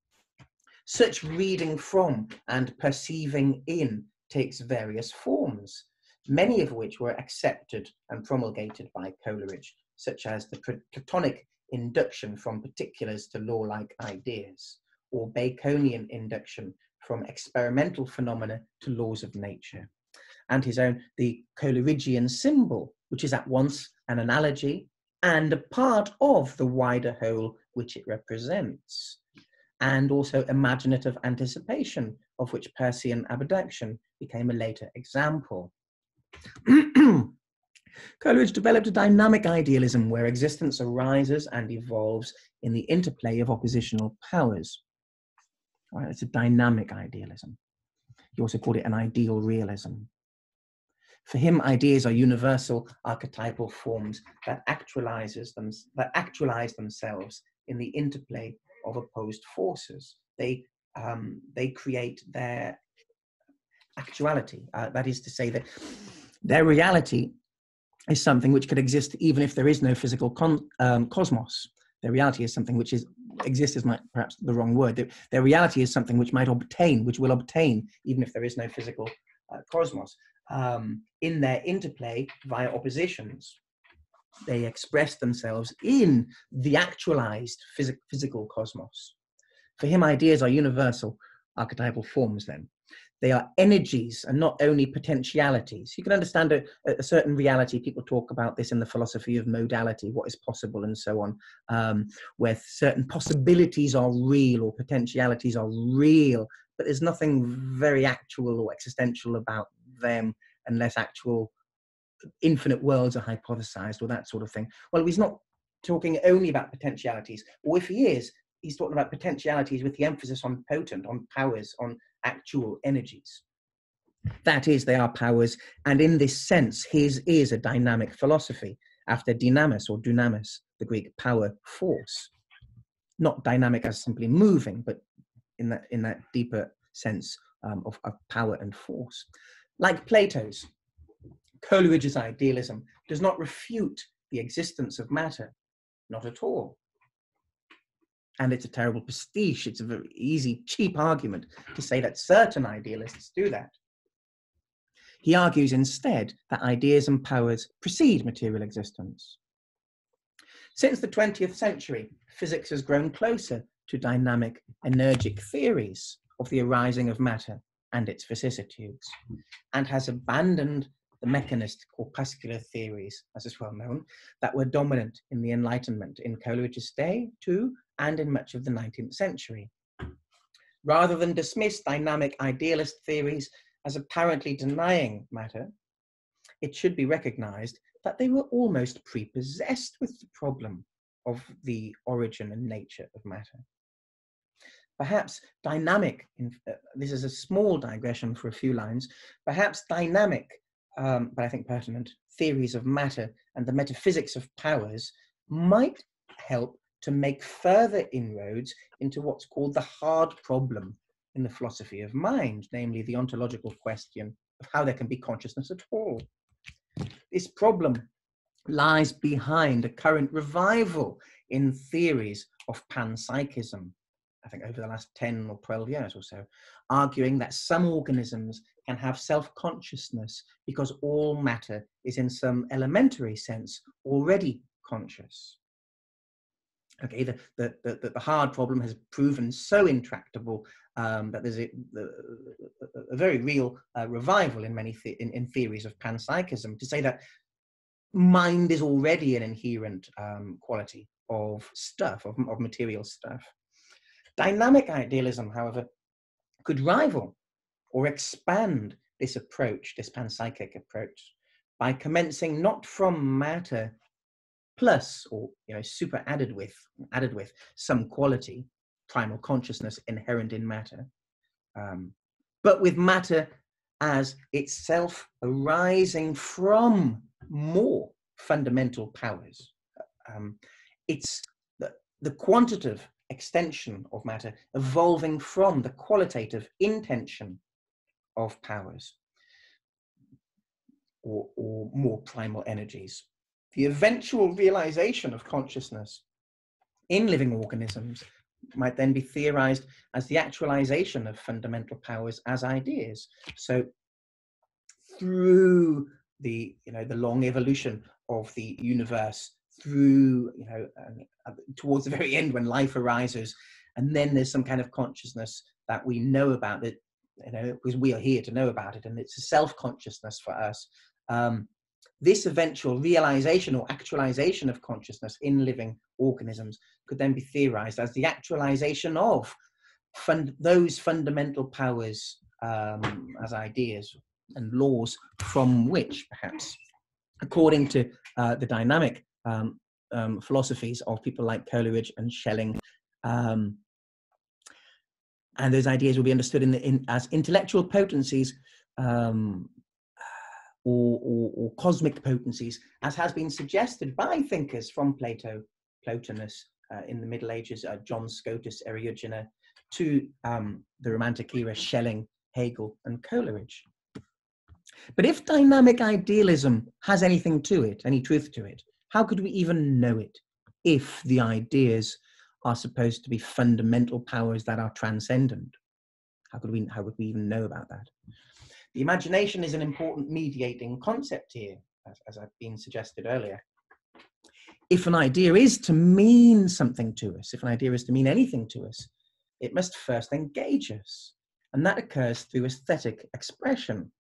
Such reading from and perceiving in takes various forms, many of which were accepted and promulgated by Coleridge, such as the Platonic induction from particulars to law-like ideas, or Baconian induction from experimental phenomena to laws of nature, and his own, the Coleridgean symbol, which is at once an analogy and a part of the wider whole which it represents, and also imaginative anticipation, of which Peircean abduction became a later example. Coleridge developed a dynamic idealism where existence arises and evolves in the interplay of oppositional powers. Right, it's a dynamic idealism. He also called it an ideal realism. For him, ideas are universal archetypal forms that actualizes them, that actualize themselves in the interplay of opposed forces. They um, they create their actuality. Uh, that is to say that their reality is something which could exist even if there is no physical con- um, cosmos. Their reality is something which is exists is my, perhaps the wrong word. Their, their, reality is something which might obtain, which will obtain even if there is no physical uh, cosmos. Um, in their interplay via oppositions, they express themselves in the actualized phys- physical cosmos. For him, ideas are universal archetypal forms. Then they are energies and not only potentialities. You can understand a, a, certain reality. People talk about this in the philosophy of modality, what is possible, and so on, um, where certain possibilities are real or potentialities are real, but there's nothing very actual or existential about them unless actual infinite worlds are hypothesized or that sort of thing. Well, he's not talking only about potentialities, or if he is, he's talking about potentialities with the emphasis on potent, on powers, on actual energies. That is, they are powers, and in this sense, his is a dynamic philosophy, after dynamis or dunamis, the Greek power, force. Not dynamic as simply moving, but in that, in that deeper sense um, of, of power and force. Like Plato's, Coleridge's idealism does not refute the existence of matter, not at all and it's a terrible prestige, It's a very easy, cheap argument to say that certain idealists do that. He argues instead that ideas and powers precede material existence. Since the 20th century, physics has grown closer to dynamic, energic theories of the arising of matter and its vicissitudes, and has abandoned the mechanist corpuscular theories, as is well known, that were dominant in the Enlightenment in Coleridge's day, too, and in much of the 19th century. Rather than dismiss dynamic idealist theories as apparently denying matter, it should be recognized that they were almost prepossessed with the problem of the origin and nature of matter. Perhaps dynamic, uh, this is a small digression for a few lines, perhaps dynamic, um, but I think pertinent, theories of matter and the metaphysics of powers might help to make further inroads into what's called the hard problem in the philosophy of mind, namely the ontological question of how there can be consciousness at all. This problem lies behind a current revival in theories of panpsychism, I think over the last 10 or 12 years or so, arguing that some organisms can have self consciousness because all matter is, in some elementary sense, already conscious. Okay, the, the, the, the hard problem has proven so intractable um, that there's a, a, a very real uh, revival in many th- in, in, theories of panpsychism to say that mind is already an inherent um, quality of stuff, of, of material stuff. Dynamic idealism, however, could rival or expand this approach, this panpsychic approach, by commencing not from matter plus or you know super added with added with some quality primal consciousness inherent in matter um, but with matter as itself arising from more fundamental powers. Um, it's the, the quantitative extension of matter evolving from the qualitative intention of powers or, or more primal energies. The eventual realization of consciousness in living organisms might then be theorized as the actualization of fundamental powers as ideas. So through the you know the long evolution of the universe through you know uh, towards the very end when life arises and then there's some kind of consciousness that we know about it you know because we are here to know about it and it's a self-consciousness for us. Um, this eventual realization or actualization of consciousness in living organisms could then be theorized as the actualization of fund, those fundamental powers um, as ideas and laws from which, perhaps, according to uh, the dynamic um, um, philosophies of people like Coleridge and Schelling, um, and those ideas will be understood in the, in, as intellectual potencies um, or, or, or, cosmic potencies, as has been suggested by thinkers from Plato, Plotinus uh, in the Middle Ages, uh, John Scotus, Eriugena, to um, the Romantic era, Schelling, Hegel, and Coleridge. But if dynamic idealism has anything to it, any truth to it, how could we even know it if the ideas are supposed to be fundamental powers that are transcendent? How could we, how would we even know about that? The imagination is an important mediating concept here, as, as I've been suggested earlier. If an idea is to mean something to us, if an idea is to mean anything to us, it must first engage us. And that occurs through aesthetic expression.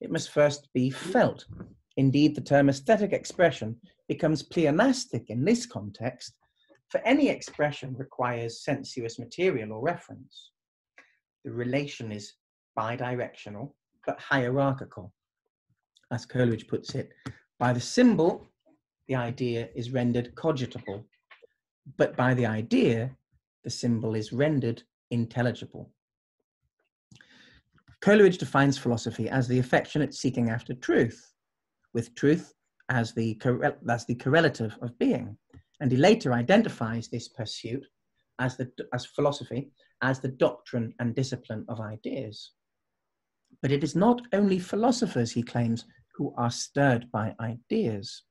It must first be felt. Indeed, the term aesthetic expression becomes pleonastic in this context, for any expression requires sensuous material or reference. The relation is bidirectional, but hierarchical. As Coleridge puts it, by the symbol, the idea is rendered cogitable, but by the idea, the symbol is rendered intelligible. Coleridge defines philosophy as the affectionate seeking after truth, with truth as the, as the correlative of being. And he later identifies this pursuit as, the, as philosophy as the doctrine and discipline of ideas. But it is not only philosophers, he claims, who are stirred by ideas.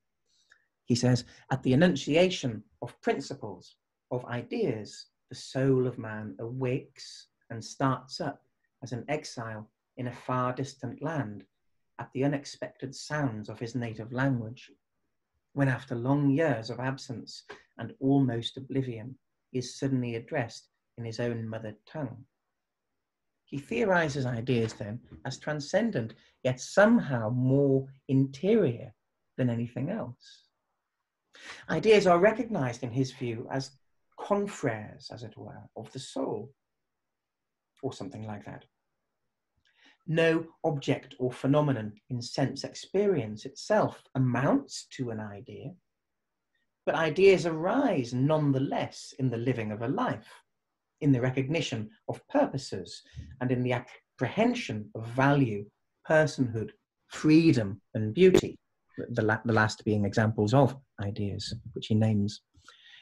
He says, at the enunciation of principles, of ideas, the soul of man awakes and starts up as an exile in a far distant land at the unexpected sounds of his native language, when after long years of absence and almost oblivion, he is suddenly addressed in his own mother tongue. He theorizes ideas then as transcendent, yet somehow more interior than anything else. Ideas are recognized in his view as confreres, as it were, of the soul, or something like that. No object or phenomenon in sense experience itself amounts to an idea, but ideas arise nonetheless in the living of a life in the recognition of purposes and in the apprehension of value, personhood, freedom, and beauty, the, la- the last being examples of ideas, which he names.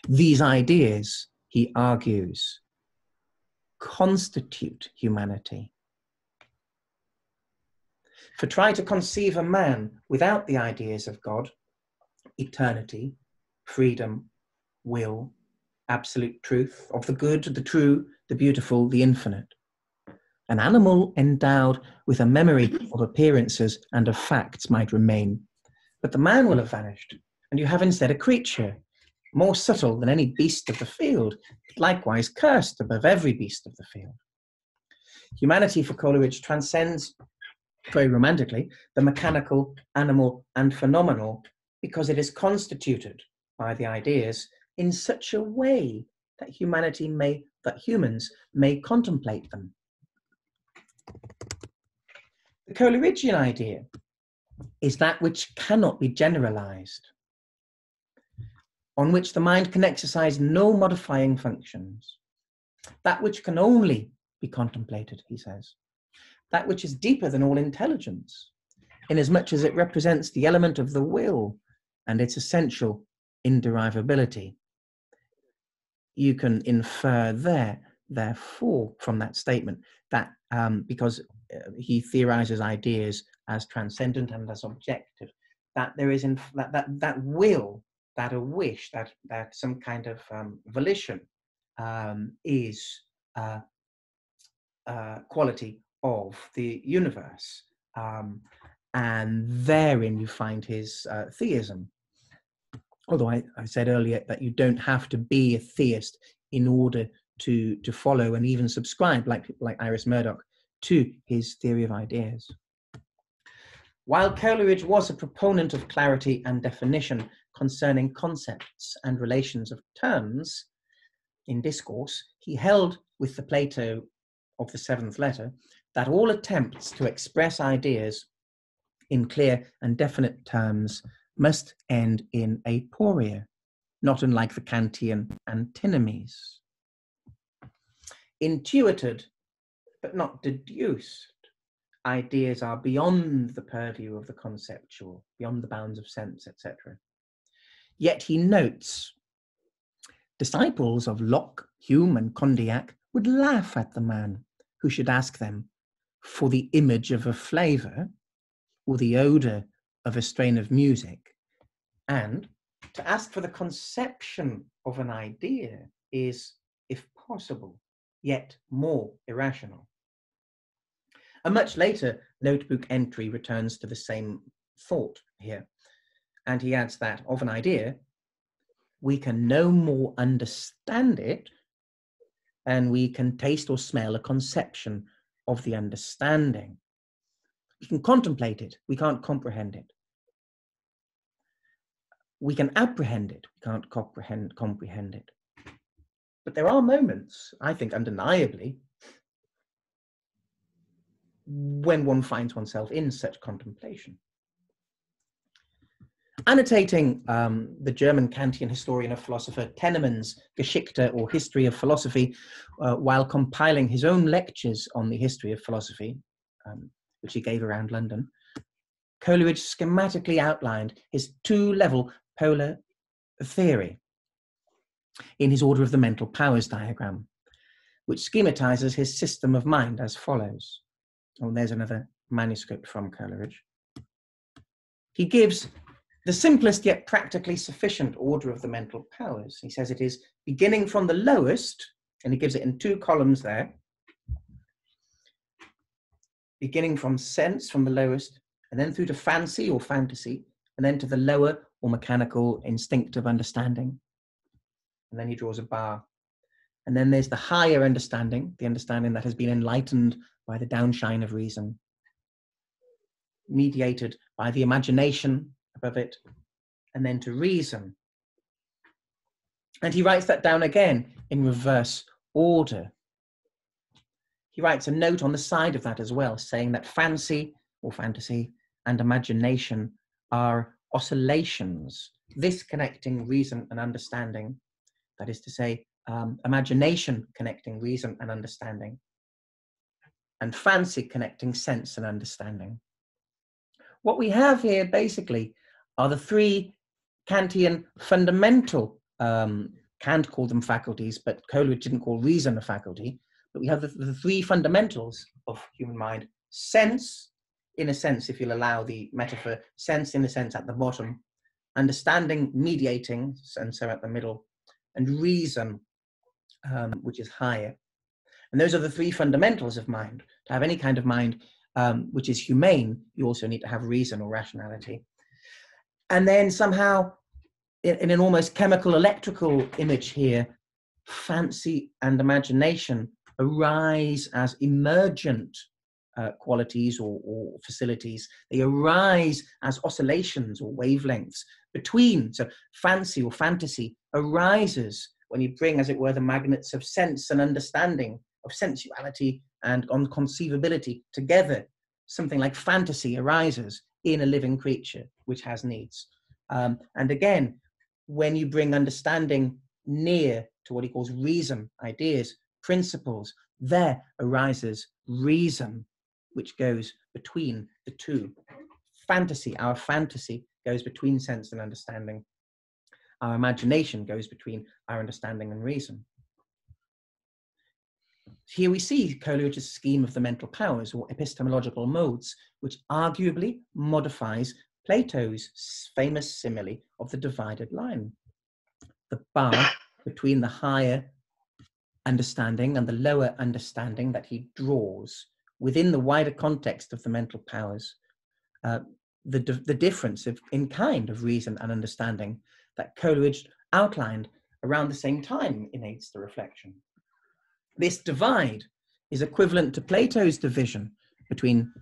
These ideas, he argues, constitute humanity. For try to conceive a man without the ideas of God, eternity, freedom, will, absolute truth, of the good, the true, the beautiful, the infinite. An animal endowed with a memory of appearances and of facts might remain, but the man will have vanished, and you have instead a creature more subtle than any beast of the field, likewise cursed above every beast of the field. Humanity for Coleridge transcends, very romantically, the mechanical, animal, and phenomenal because it is constituted by the ideas in such a way that humanity may, that humans may contemplate them. The Coleridgean idea is that which cannot be generalized, on which the mind can exercise no modifying functions, that which can only be contemplated, he says, that which is deeper than all intelligence, inasmuch as it represents the element of the will and its essential inderivability. you can infer there, therefore, from that statement, that um, because uh, he theorizes ideas as transcendent and as objective, that there is in that that, that will, that a wish, that that some kind of um, volition um, is uh, uh, quality of the universe, um, and therein you find his uh, theism. Although I, I said earlier that you don't have to be a theist in order to to follow and even subscribe, like like Iris Murdoch, to his theory of ideas. While Coleridge was a proponent of clarity and definition concerning concepts and relations of terms in discourse, he held with the Plato of the seventh letter that all attempts to express ideas in clear and definite terms must end in aporia, not unlike the Kantian antinomies. Intuited, but not deduced, ideas are beyond the purview of the conceptual, beyond the bounds of sense, etc. Yet he notes disciples of Locke, Hume, and Condillac would laugh at the man who should ask them for the image of a flavor or the odor of a strain of music. And to ask for the conception of an idea is, if possible, yet more irrational. A much later notebook entry returns to the same thought here. And he adds that of an idea, we can no more understand it than we can taste or smell a conception of the understanding. We can contemplate it, we can't comprehend it. We can apprehend it, we can't comprehend, comprehend it. But there are moments, I think undeniably, when one finds oneself in such contemplation. Annotating um, the German Kantian historian of philosopher Tennemann's Geschichte or History of Philosophy, uh, while compiling his own lectures on the history of philosophy, um, which he gave around London, Coleridge schematically outlined his two level polar theory in his order of the mental powers diagram, which schematizes his system of mind as follows. Oh, there's another manuscript from Coleridge. He gives the simplest yet practically sufficient order of the mental powers. He says it is beginning from the lowest, and he gives it in two columns there. Beginning from sense, from the lowest, and then through to fancy or fantasy, and then to the lower or mechanical instinctive understanding. And then he draws a bar. And then there's the higher understanding, the understanding that has been enlightened by the downshine of reason, mediated by the imagination above it, and then to reason. And he writes that down again in reverse order. He writes a note on the side of that as well, saying that fancy or fantasy and imagination are oscillations, this connecting reason and understanding. That is to say, um, imagination connecting reason and understanding, and fancy connecting sense and understanding. What we have here basically are the three Kantian fundamental, um, Kant called them faculties, but Coleridge didn't call reason a faculty. But we have the, the three fundamentals of human mind sense, in a sense, if you'll allow the metaphor, sense in a sense at the bottom, understanding, mediating, and so at the middle, and reason, um, which is higher. And those are the three fundamentals of mind. To have any kind of mind um, which is humane, you also need to have reason or rationality. And then somehow, in, in an almost chemical electrical image here, fancy and imagination arise as emergent uh, qualities or, or, facilities. They arise as oscillations or wavelengths between. So, fancy or fantasy arises when you bring, as it were, the magnets of sense and understanding of sensuality and on conceivability together. Something like fantasy arises in a living creature which has needs. Um, and again, when you bring understanding near to what he calls reason, ideas, principles, there arises reason, which goes between the two. Fantasy, our fantasy, goes between sense and understanding. our imagination goes between our understanding and reason. Here we see Coleridge's scheme of the mental powers or epistemological modes, which arguably modifies Plato's famous simile of the divided line. The bar between the higher understanding and the lower understanding that he draws within the wider context of the mental powers, uh, the, the difference of, in kind of reason and understanding that Coleridge outlined around the same time in Aids to Reflection. This divide is equivalent to Plato's division between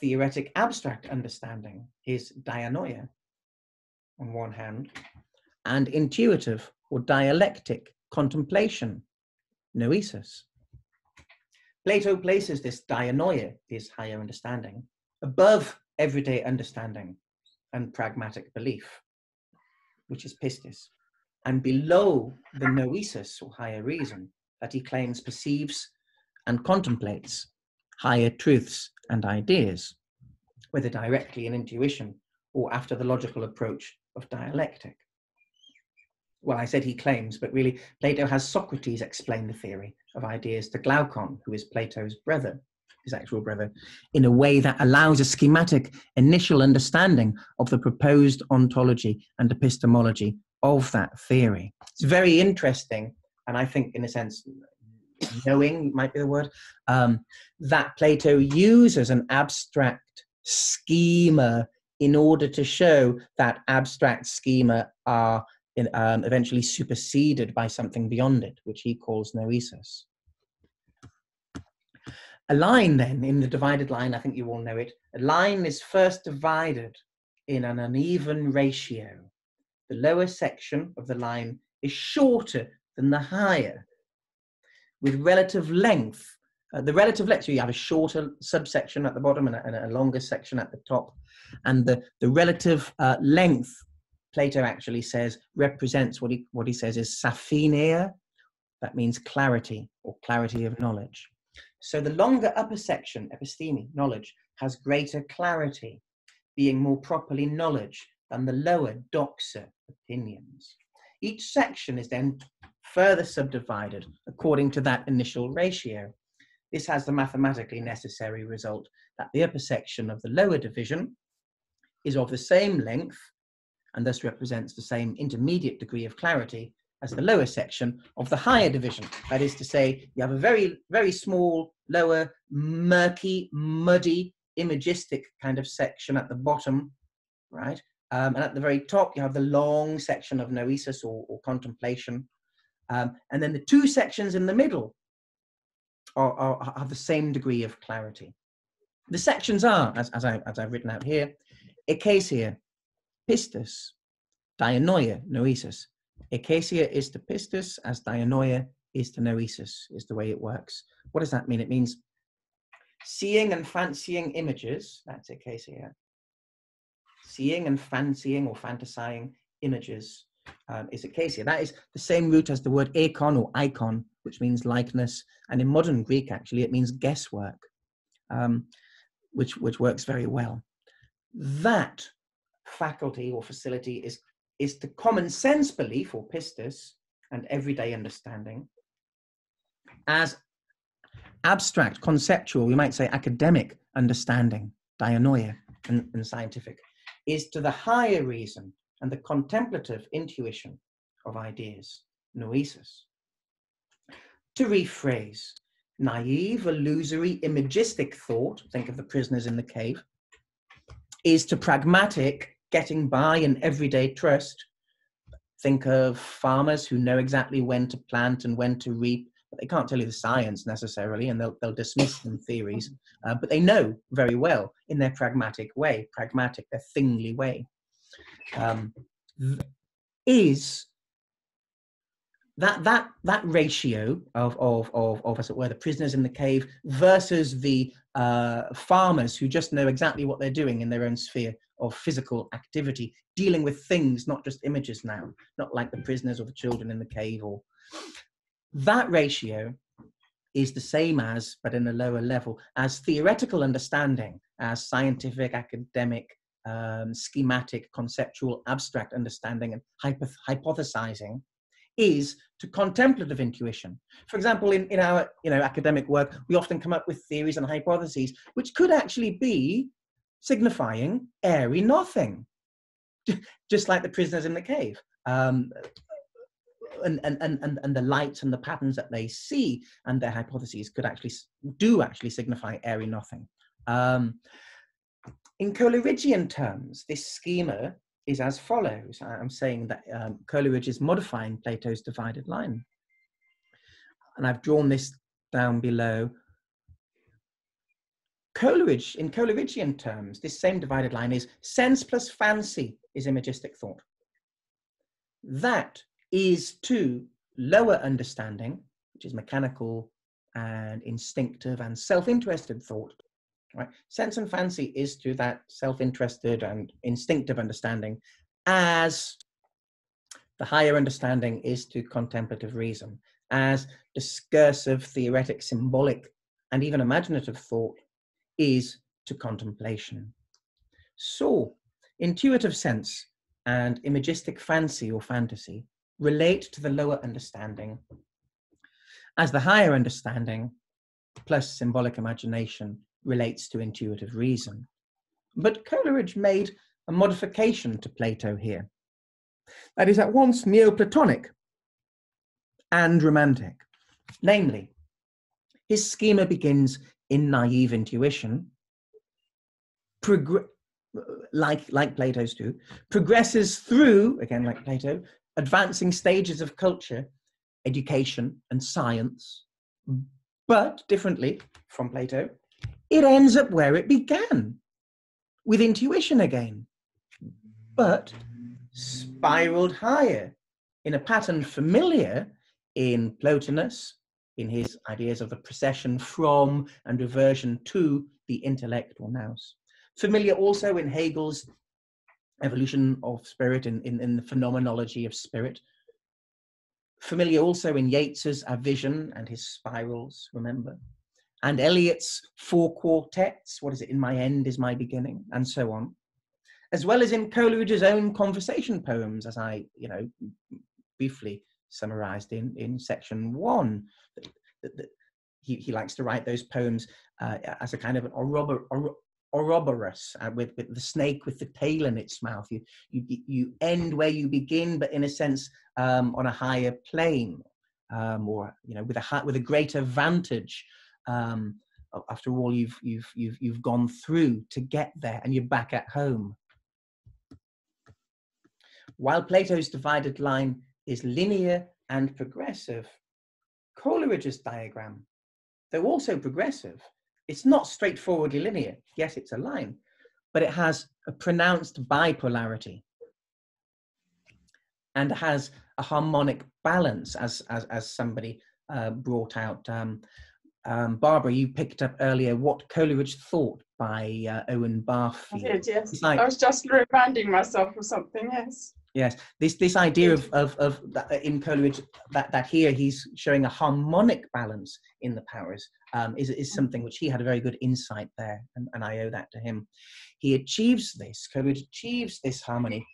theoretic abstract understanding, his dianoia, on one hand, and intuitive or dialectic contemplation, noesis. Plato places this dianoia, this higher understanding, above everyday understanding and pragmatic belief, which is pistis, and below the noesis or higher reason that he claims perceives and contemplates higher truths and ideas, whether directly in intuition or after the logical approach of dialectic. Well, I said he claims, but really Plato has Socrates explain the theory of ideas to Glaucon, who is Plato's brother, his actual brother, in a way that allows a schematic initial understanding of the proposed ontology and epistemology of that theory. It's very interesting, and I think, in a sense, knowing might be the word, um, that Plato uses an abstract schema in order to show that abstract schema are in, um, eventually superseded by something beyond it, which he calls noesis. A line, then, in the divided line, I think you all know it, a line is first divided in an uneven ratio. The lower section of the line is shorter than the higher, with relative length. Uh, the relative length, so you have a shorter subsection at the bottom and a, and a longer section at the top. And the, the relative uh, length, Plato actually says, represents what he, what he says is sapheneia. That means clarity or clarity of knowledge. So the longer upper section, episteme, knowledge, has greater clarity, being more properly knowledge than the lower doxa, opinions. Each section is then further subdivided according to that initial ratio. This has the mathematically necessary result that the upper section of the lower division is of the same length and thus represents the same intermediate degree of clarity as the lower section of the higher division. That is to say, you have a very, very small, lower, murky, muddy, imagistic kind of section at the bottom, right? Um, and at the very top, you have the long section of noesis or, or contemplation. Um, and then the two sections in the middle are, are, have the same degree of clarity. The sections are, as, as, I, as I've written out here, eikasia, pistis, dianoia, noesis, Eikasia is to pistis as dianoia is to noesis, is the way it works. What does that mean? It means seeing and fancying images, that's eikasia. Seeing and fancying or fantasizing images um, is eikasia. That is the same root as the word eikon or icon, which means likeness. And in modern Greek, actually, it means guesswork, um, which, which works very well. That faculty or facility is is the common sense belief or pistis and everyday understanding as abstract, conceptual, we might say academic understanding, dianoia and, and scientific, is to the higher reason and the contemplative intuition of ideas, noesis. To rephrase, naive, illusory, imagistic thought, think of the prisoners in the cave, is to pragmatic, getting by in everyday trust. Think of farmers who know exactly when to plant and when to reap, but they can't tell you the science necessarily, and they'll, they'll dismiss some theories, uh, but they know very well in their pragmatic way, pragmatic, their thingly way. Um, is that that that ratio of of of, of as it were the prisoners in the cave versus the uh, farmers who just know exactly what they're doing in their own sphere of physical activity, dealing with things, not just images now, not like the prisoners or the children in the cave or that ratio is the same as, but in a lower level, as theoretical understanding, as scientific, academic, um, schematic, conceptual, abstract understanding and hypo- hypothesizing is to contemplative intuition. For example, in, in our you know, academic work, we often come up with theories and hypotheses which could actually be signifying airy nothing, just like the prisoners in the cave. Um, and, and, and, and the lights and the patterns that they see and their hypotheses could actually do actually signify airy nothing. Um, in Coleridgean terms, this schema is as follows. I'm saying that um, Coleridge is modifying Plato's divided line. And I've drawn this down below. Coleridge, in Coleridgean terms, this same divided line is sense plus fancy is imagistic thought. That is to lower understanding, which is mechanical and instinctive and self-interested thought, right? Sense and fancy is to that self-interested and instinctive understanding as the higher understanding is to contemplative reason, as discursive, theoretic, symbolic, and even imaginative thought is to contemplation. So, intuitive sense and imagistic fancy or fantasy relate to the lower understanding, as the higher understanding plus symbolic imagination relates to intuitive reason. But Coleridge made a modification to Plato here that is at once Neoplatonic and romantic. Namely, his schema begins in naive intuition, like, like Plato's do, progresses through, again like Plato, advancing stages of culture, education, and science, but differently from Plato, it ends up where it began, with intuition again, but spiraled higher in a pattern familiar in Plotinus, in his ideas of the procession from and reversion to the intellect or nous. Familiar also in Hegel's evolution of spirit in, in, in the phenomenology of spirit. Familiar also in Yeats's A Vision and his spirals, remember? And Eliot's four quartets, what is it, in my end is my beginning, and so on. As well as in Coleridge's own conversation poems, as I, you know, briefly summarized in, in section one. he, he likes to write those poems uh, as a kind of an Ouroboros uh, with, with the snake with the tail in its mouth. You, you, you end where you begin, but in a sense um, on a higher plane, um, or you know, with a with a greater vantage. Um, after all, you've you've you've you've gone through to get there, and you're back at home. While Plato's divided line is linear and progressive, Coleridge's diagram, though also progressive, it's not straightforwardly linear. Yes, it's a line, but it has a pronounced bipolarity and has a harmonic balance, as as, as somebody uh, brought out. Um, um, Barbara, you picked up earlier what Coleridge thought by uh, Owen Barfield. I did, yes. Like, I was just reminding myself of something, yes. Yes, this this idea of of, of that uh, in Coleridge that that here he's showing a harmonic balance in the powers um, is is something which he had a very good insight there, and, and I owe that to him. He achieves this. Coleridge achieves this harmony,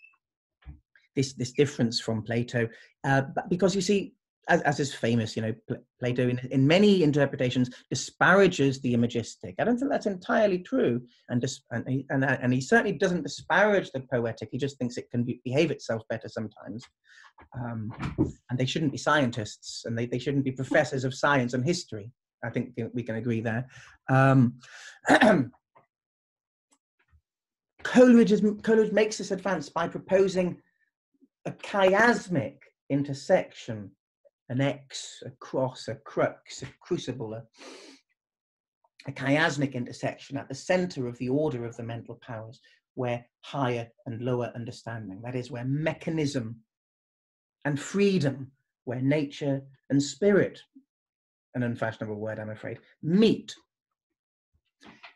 this this difference from Plato, uh, because you see as, as is famous, you know, Plato in, in many interpretations disparages the imagistic. I don't think that's entirely true, and, dis, and, he, and, and he certainly doesn't disparage the poetic. He just thinks it can be, behave itself better sometimes. Um, and they shouldn't be scientists, and they, they shouldn't be professors of science and history. I think we can agree there. Um, Coleridge, is, Coleridge makes this advance by proposing a chiasmic intersection an X, a cross, a crux, a crucible, a, a chiasmic intersection at the center of the order of the mental powers, where higher and lower understanding, that is, where mechanism and freedom, where nature and spirit, an unfashionable word, I'm afraid, meet.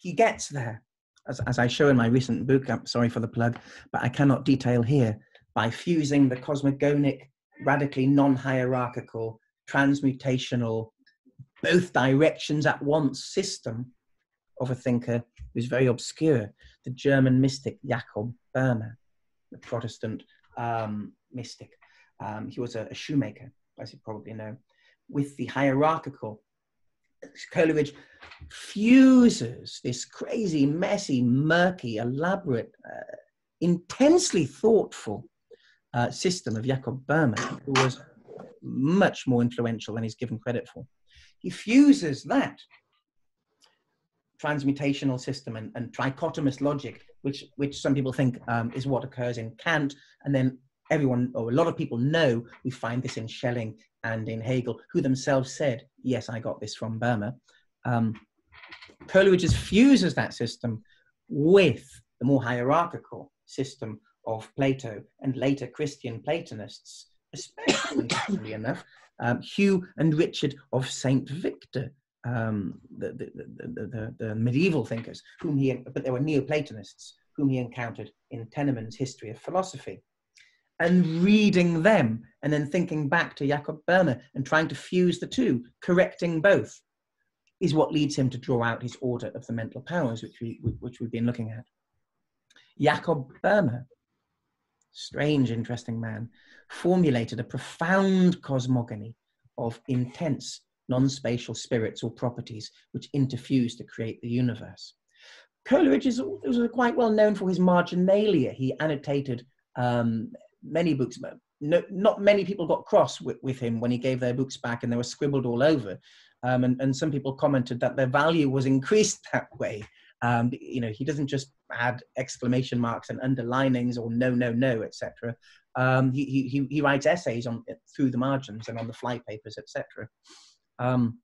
He gets there, as, as I show in my recent book, I'm sorry for the plug, but I cannot detail here, by fusing the cosmogonic radically non-hierarchical, transmutational, both directions at once system of a thinker who's very obscure, the German mystic Jakob Boehme, the Protestant um, mystic. Um, he was a, a, shoemaker, as you probably know, with the hierarchical. Coleridge fuses this crazy, messy, murky, elaborate, uh, intensely thoughtful uh, system of Jakob Boehme, who was much more influential than he's given credit for. He fuses that transmutational system and, and trichotomous logic, which, which some people think um, is what occurs in Kant, and then everyone or a lot of people know we find this in Schelling and in Hegel, who themselves said, "Yes, I got this from Boehme." Um, Coleridge fuses that system with the more hierarchical system of Plato and later Christian Platonists, especially enough, um, Hugh and Richard of St. Victor, um, the, the, the, the, medieval thinkers, whom he, but they were Neoplatonists, whom he encountered in Tennemann's History of Philosophy. And reading them and then thinking back to Jakob Boehme and trying to fuse the two, correcting both, is what leads him to draw out his order of the mental powers, which, we, which we've been looking at. Jakob Boehme, strange, interesting man, formulated a profound cosmogony of intense non-spatial spirits or properties which interfuse to create the universe. Coleridge is, is quite well known for his marginalia. He annotated um, many books. No, not many people got cross with, with, him when he gave their books back and they were scribbled all over. Um, and, and some people commented that their value was increased that way. Um, you know, he doesn't just add exclamation marks and underlinings or no, no, no, etc. Um, he, he, he writes essays on through the margins and on the fly papers, etc. Um,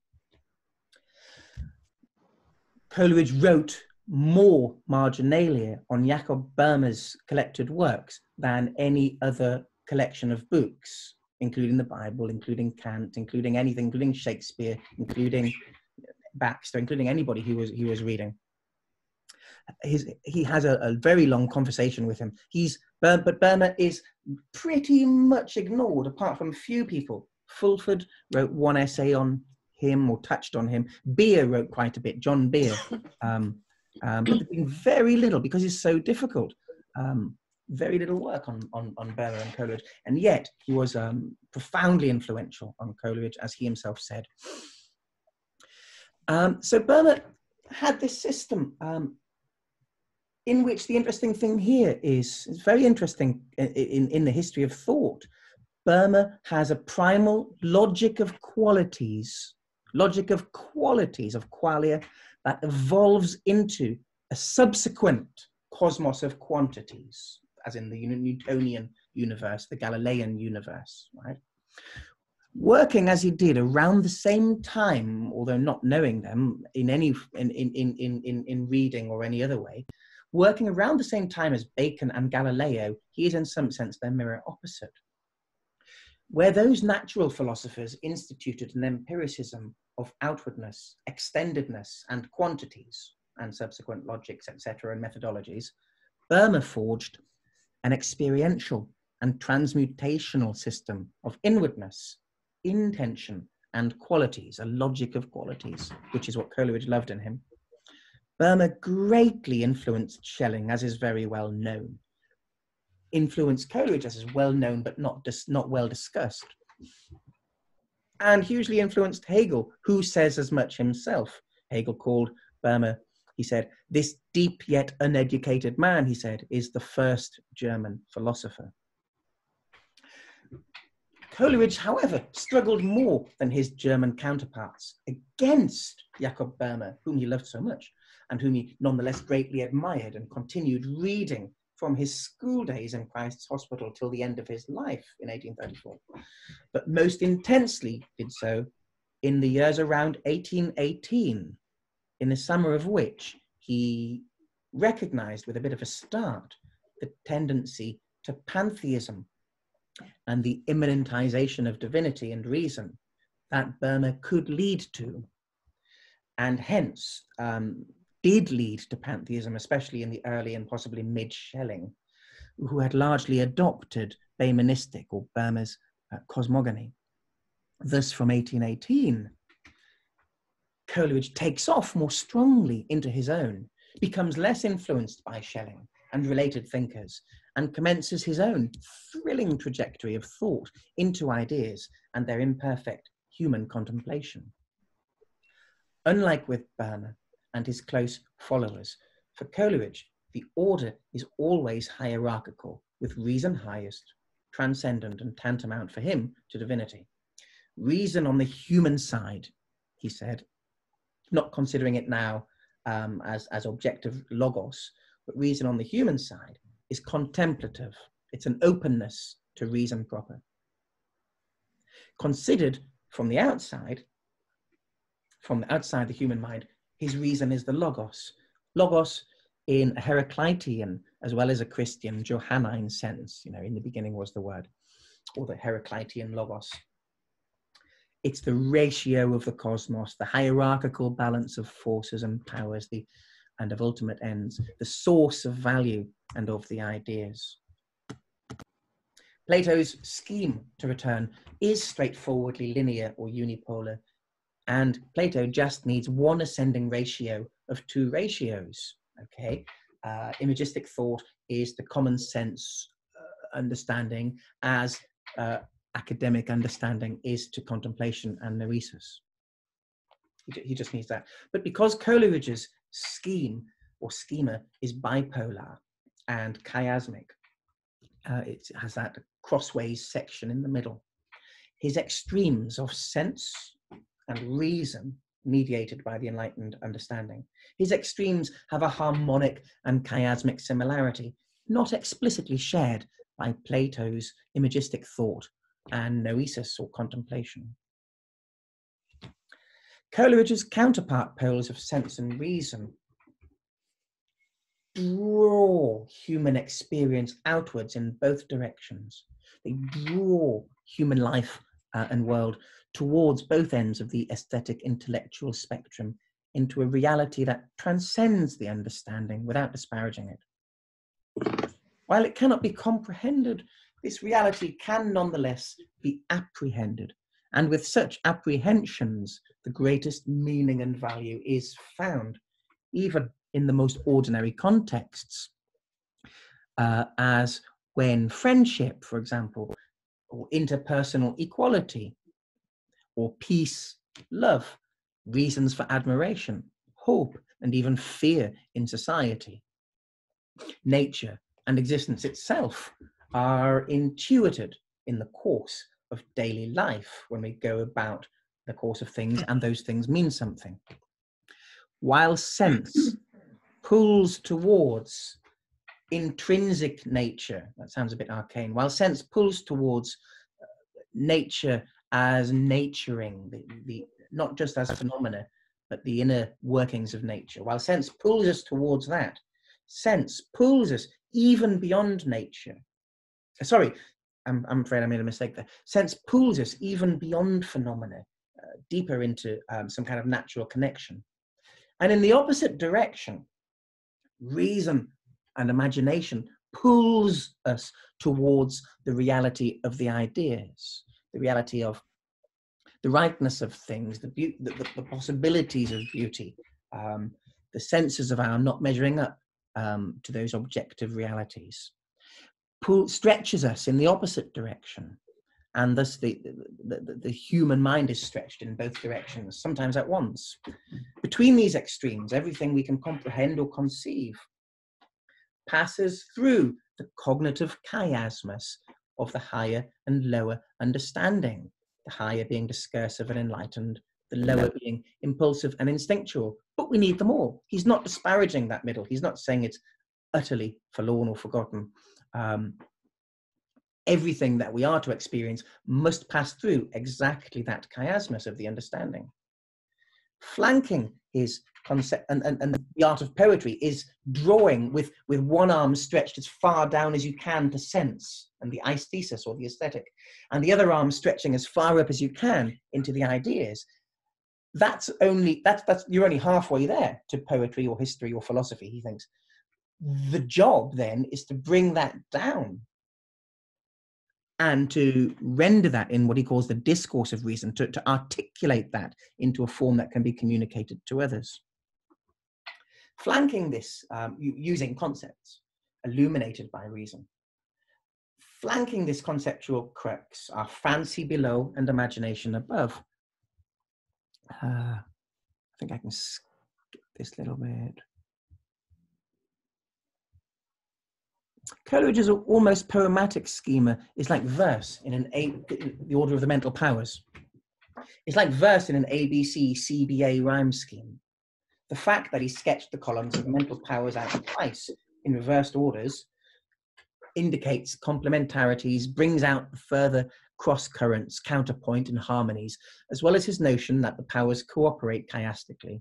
Coleridge wrote more marginalia on Jacob Boehme's collected works than any other collection of books, including the Bible, including Kant, including anything, including Shakespeare, including Baxter, including anybody he was he was reading. His, he has a, a very long conversation with him. He's but Boehme is pretty much ignored, apart from a few people. Fulford wrote one essay on him or touched on him. Beer wrote quite a bit. John Beer. Um, um, but there's been very little because it's so difficult. Um, very little work on, on, on Boehme and Coleridge. And yet he was um, profoundly influential on Coleridge, as he himself said. Um, so Boehme had this system um, in which the interesting thing here is, it's very interesting in, in, in the history of thought. Boehme has a primal logic of qualities, logic of qualities, of qualia, that evolves into a subsequent cosmos of quantities, as in the Newtonian universe, the Galilean universe, right? Working as he did around the same time, although not knowing them in any in, in, in, in, in reading or any other way, working around the same time as Bacon and Galileo, he is in some sense their mirror opposite. Where those natural philosophers instituted an empiricism of outwardness, extendedness, and quantities, and subsequent logics, etc., and methodologies, Boehme forged an experiential and transmutational system of inwardness, intention, and qualities, a logic of qualities, which is what Coleridge loved in him. Boehme greatly influenced Schelling, as is very well known. Influenced Coleridge, as is well known but not, dis- not well discussed and hugely influenced Hegel, who says as much himself. Hegel called Boehme, he said, this deep yet uneducated man, he said, is the first German philosopher. Coleridge, however, struggled more than his German counterparts against Jakob Boehme, whom he loved so much, and whom he nonetheless greatly admired and continued reading from his school days in Christ's Hospital till the end of his life in 1834, but most intensely did so in the years around 1818, in the summer of which he recognized with a bit of a start the tendency to pantheism and the immanentization of divinity and reason that Boehme could lead to. And hence, um, did lead to pantheism, especially in the early and possibly mid Schelling, who had largely adopted Behmenistic or Boehme's uh, cosmogony. Thus, from 1818, Coleridge takes off more strongly into his own, becomes less influenced by Schelling and related thinkers, and commences his own thrilling trajectory of thought into ideas and their imperfect human contemplation. Unlike with Boehme and his close followers, for Coleridge, the order is always hierarchical, with reason highest, transcendent, and tantamount for him to divinity. Reason on the human side, he said, not considering it now um, as, as objective logos, but reason on the human side is contemplative. It's an openness to reason proper. Considered from the outside, from the outside the human mind, his reason is the logos. Logos in a Heraclitean as well as a Christian Johannine sense. You know, in the beginning was the word, or the Heraclitean logos. It's the ratio of the cosmos, the hierarchical balance of forces and powers, the and of ultimate ends, the source of value and of the ideas. Plato's scheme, to return, is straightforwardly linear or unipolar, and Plato just needs one ascending ratio of two ratios. Okay, uh, imagistic thought is the common sense uh, understanding as uh, academic understanding is to contemplation and noesis. He, he just needs that. But because Coleridge's scheme or schema is bipolar and chiasmic, uh, it has that crossways section in the middle. His extremes of sense and reason mediated by the enlightened understanding. His extremes have a harmonic and chiasmic similarity, not explicitly shared by Plato's imagistic thought and noesis or contemplation. Coleridge's counterpart poles of sense and reason draw human experience outwards in both directions. They draw human life uh, and world towards both ends of the aesthetic intellectual spectrum into a reality that transcends the understanding without disparaging it. While it cannot be comprehended, this reality can nonetheless be apprehended. And with such apprehensions, the greatest meaning and value is found, even in the most ordinary contexts. Uh, as when friendship, for example, or interpersonal equality or peace, love, reasons for admiration, hope, and even fear in society. Nature and existence itself are intuited in the course of daily life when we go about the course of things and those things mean something. While sense pulls towards intrinsic nature, that sounds a bit arcane, while sense pulls towards uh, nature as naturing, the, the, not just as phenomena, but the inner workings of nature. While sense pulls us towards that, sense pulls us even beyond nature. Sorry, I'm, I'm afraid I made a mistake there. Sense pulls us even beyond phenomena, uh, deeper into um, some kind of natural connection. And in the opposite direction, reason and imagination pulls us towards the reality of the ideas the reality of the rightness of things, the, be- the, the, possibilities of beauty, um, the senses of our not measuring up um, to those objective realities. Pull, stretches us in the opposite direction. And thus, the, the, the human mind is stretched in both directions, sometimes at once. Between these extremes, everything we can comprehend or conceive passes through the cognitive chiasmus of the higher and lower understanding, the higher being discursive and enlightened, the lower being impulsive and instinctual. But we need them all. He's not disparaging that middle. He's not saying it's utterly forlorn or forgotten. Um, everything that we are to experience must pass through exactly that chiasmus of the understanding. Flanking his concept and, and, and the art of poetry is drawing with, with one arm stretched as far down as you can to sense and the aesthesis or the aesthetic, and the other arm stretching as far up as you can into the ideas. That's only that's that's you're only halfway there to poetry or history or philosophy, he thinks. The job then is to bring that down and to render that in what he calls the discourse of reason, to, to articulate that into a form that can be communicated to others. Flanking this um, using concepts illuminated by reason. Flanking this conceptual crux are fancy below and imagination above. Uh, I think I can skip this little bit. Coleridge's almost poematic schema is like verse in an A, the order of the mental powers. It's like verse in an ABC CBA rhyme scheme. The fact that he sketched the columns of mental powers out twice in reversed orders indicates complementarities, brings out further cross currents, counterpoint, and harmonies, as well as his notion that the powers cooperate chiastically.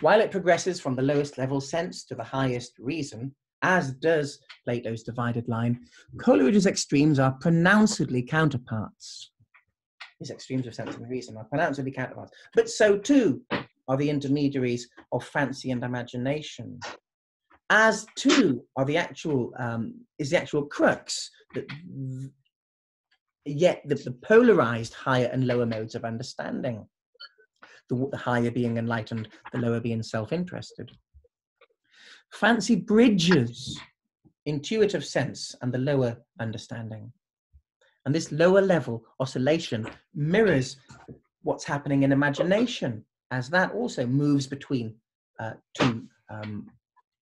While it progresses from the lowest level sense to the highest reason, as does Plato's divided line, Coleridge's extremes are pronouncedly counterparts. His extremes of sense and reason are pronouncedly counterparts. But so too are the intermediaries of fancy and imagination. As too are the actual um, is the actual crux that yet the, the, polarized higher and lower modes of understanding. The, the higher being enlightened, the lower being self-interested. Fancy bridges intuitive sense and the lower understanding. And this lower level oscillation mirrors what's happening in imagination as that also moves between uh, two um,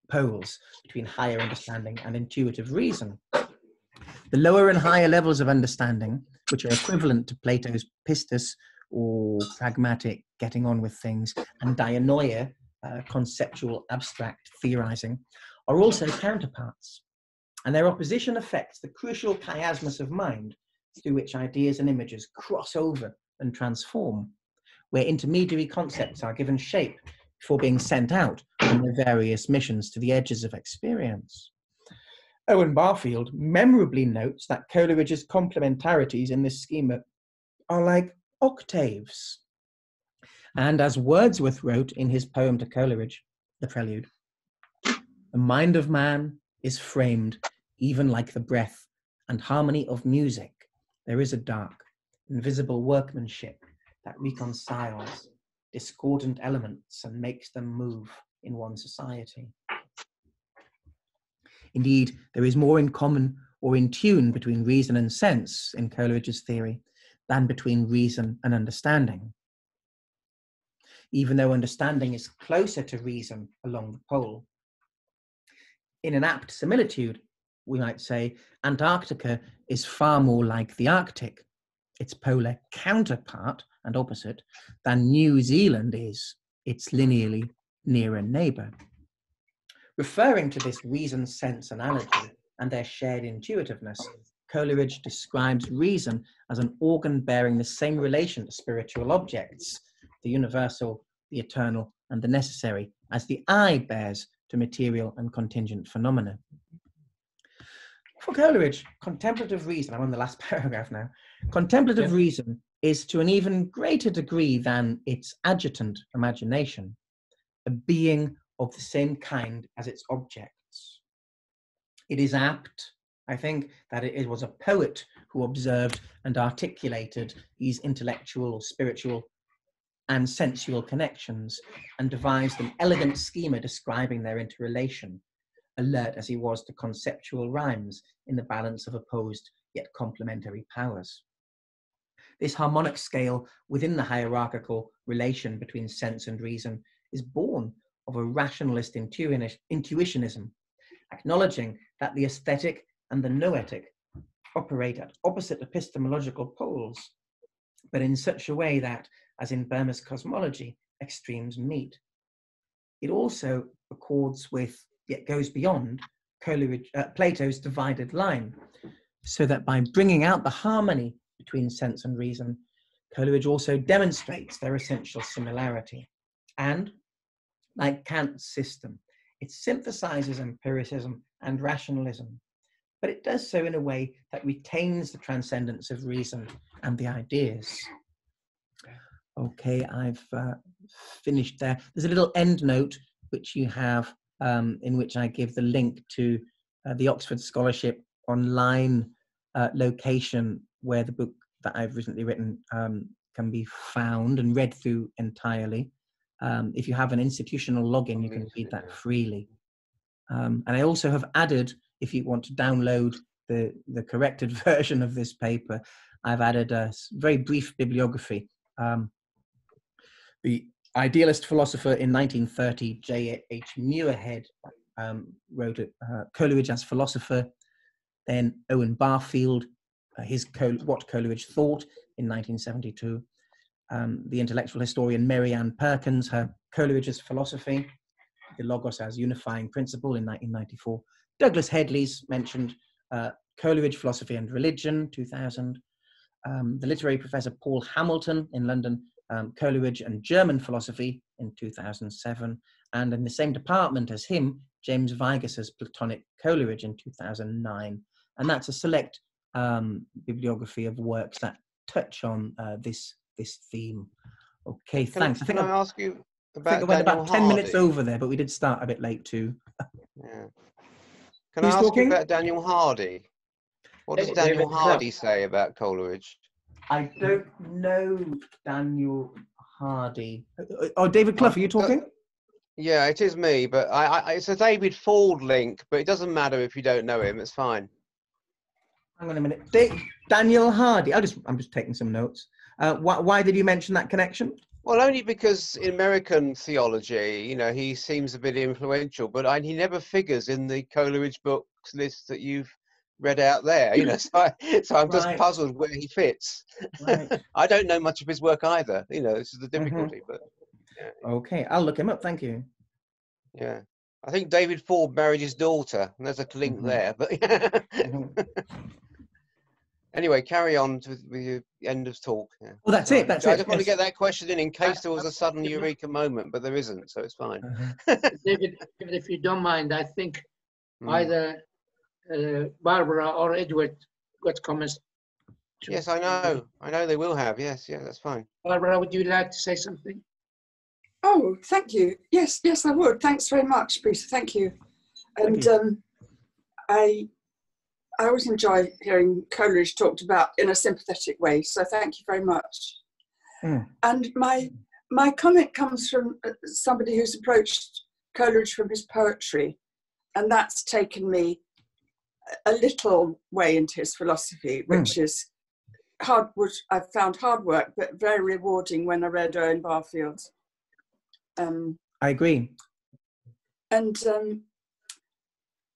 poles, between higher understanding and intuitive reason. The lower and higher levels of understanding, which are equivalent to Plato's pistis or pragmatic getting on with things, and dianoia, uh, conceptual abstract theorizing, are also counterparts. And their opposition affects the crucial chiasmus of mind through which ideas and images cross over and transform, where intermediary concepts are given shape before being sent out on their various missions to the edges of experience. Owen Barfield memorably notes that Coleridge's complementarities in this schema are like octaves, and as Wordsworth wrote in his poem to Coleridge, The Prelude, the mind of man is framed even like the breath and harmony of music. There is a dark, invisible workmanship that reconciles discordant elements and makes them move in one society. Indeed, there is more in common or in tune between reason and sense in Coleridge's theory than between reason and understanding even though understanding is closer to reason along the pole. In an apt similitude, we might say Antarctica is far more like the Arctic, its polar counterpart and opposite, than New Zealand is, its linearly nearer neighbor. Referring to this reason sense analogy and their shared intuitiveness, Coleridge describes reason as an organ bearing the same relation to spiritual objects the universal, the eternal, and the necessary, as the eye bears to material and contingent phenomena. For Coleridge, contemplative reason, I'm on the last paragraph now, contemplative yeah. reason is to an even greater degree than its adjutant imagination, a being of the same kind as its objects. It is apt, I think, that it was a poet who observed and articulated these intellectual or spiritual and sensual connections, and devised an elegant schema describing their interrelation, alert as he was to conceptual rhymes in the balance of opposed yet complementary powers. This harmonic scale within the hierarchical relation between sense and reason is born of a rationalist intuitionism, acknowledging that the aesthetic and the noetic operate at opposite epistemological poles, but in such a way that as in Boehme's cosmology, extremes meet. It also accords with, yet goes beyond, uh, Plato's divided line, so that by bringing out the harmony between sense and reason, Coleridge also demonstrates their essential similarity. And, like Kant's system, it synthesizes empiricism and rationalism, but it does so in a way that retains the transcendence of reason and the ideas. Okay, I've uh, finished there. There's a little end note which you have um, in which I give the link to uh, the Oxford Scholarship online uh, location where the book that I've recently written um, can be found and read through entirely. Um, if you have an institutional login, you can read that freely. Um, and I also have added, if you want to download the, the corrected version of this paper, I've added a very brief bibliography. Um, the idealist philosopher in 1930, J.H. Muirhead, um, wrote it, uh, Coleridge as philosopher. Then Owen Barfield, uh, his Col- what Coleridge thought in 1972. Um, the intellectual historian Mary Ann Perkins, her Coleridge's philosophy, the Logos as unifying principle in 1994. Douglas Hedley's mentioned uh, Coleridge, Philosophy and Religion, 2000. Um, the literary professor Paul Hamilton in London, um, Coleridge and German Philosophy in 2007. And in the same department as him, James Vigus's Platonic Coleridge in 2009. And that's a select um, bibliography of works that touch on uh, this this theme. Okay, can thanks. I, can I, think I ask you about I think I went about 10 minutes over there, but we did start a bit late too. yeah. Can Who's I ask talking? you about Daniel Hardy? What does Daniel Hardy say about Coleridge? I don't know Daniel Hardy. Oh, David Clough, are you talking? Yeah, it is me, but I, I, it's a David Ford link, but it doesn't matter if you don't know him. It's fine. Hang on a minute. Da- Daniel Hardy. I just, I'm just taking some notes. Uh, why, why did you mention that connection? Well, only because in American theology, you know, he seems a bit influential, but I, he never figures in the Coleridge books list that you've read out there. You know, so, I, so I'm just puzzled where he fits. Right. I don't know much of his work either. You know, this is the mm-hmm. difficulty. Mm-hmm. But yeah. okay, I'll look him up. Thank you. Yeah, I think David Ford married his daughter. And there's a link mm-hmm. there, but. mm-hmm. Anyway, carry on to, with your end of talk. Yeah. Well, that's it. That's I it. I just want to get that question in in case there was a sudden eureka moment, but there isn't, so it's fine. Uh-huh. David, if you don't mind, I think mm. either uh, Barbara or Edward got comments. Yes, I know. I know they will have. Yes, yeah, that's fine. Barbara, would you like to say something? Oh, thank you. Yes, yes, I would. Thanks very much, Peter. Thank you. And you. Um, I, I always enjoy hearing Coleridge talked about in a sympathetic way. So thank you very much. Mm. And my my comment comes from uh, somebody who's approached Coleridge from his poetry, and that's taken me a little way into his philosophy, hmm. which mm. is hard. Which I found hard work, but very rewarding when I read Owen Barfield. Um, I agree. And um,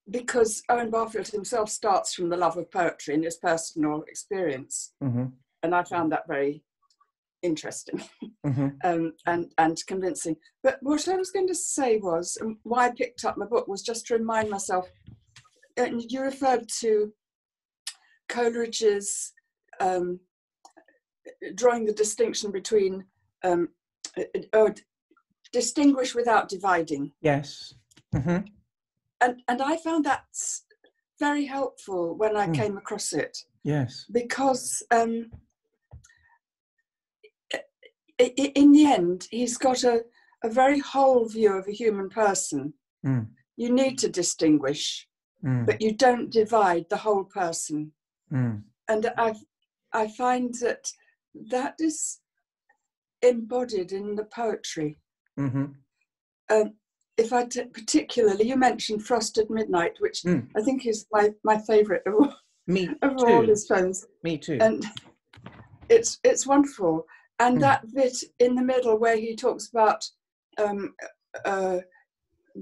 because Owen Barfield himself starts from the love of poetry and his personal experience, mm-hmm. and I found that very interesting mm-hmm. um, and and convincing. But what I was going to say was, why I picked up my book was just to remind myself and you referred to Coleridge's um, drawing the distinction between um, uh, distinguish without dividing. Yes. Mm-hmm. And and I found that very helpful when I mm. came across it. Yes. Because um, in the end, he's got a, a very whole view of a human person. Mm. You need to distinguish mm. but you don't divide the whole person. Mm. And I, I find that that is embodied in the poetry. Mm-hmm. Um, if I t- particularly, you mentioned Frost at Midnight, which mm. I think is my, my favourite of, all, Me of too. all his poems. Me too. And it's it's wonderful. And mm. that bit in the middle where he talks about um, uh,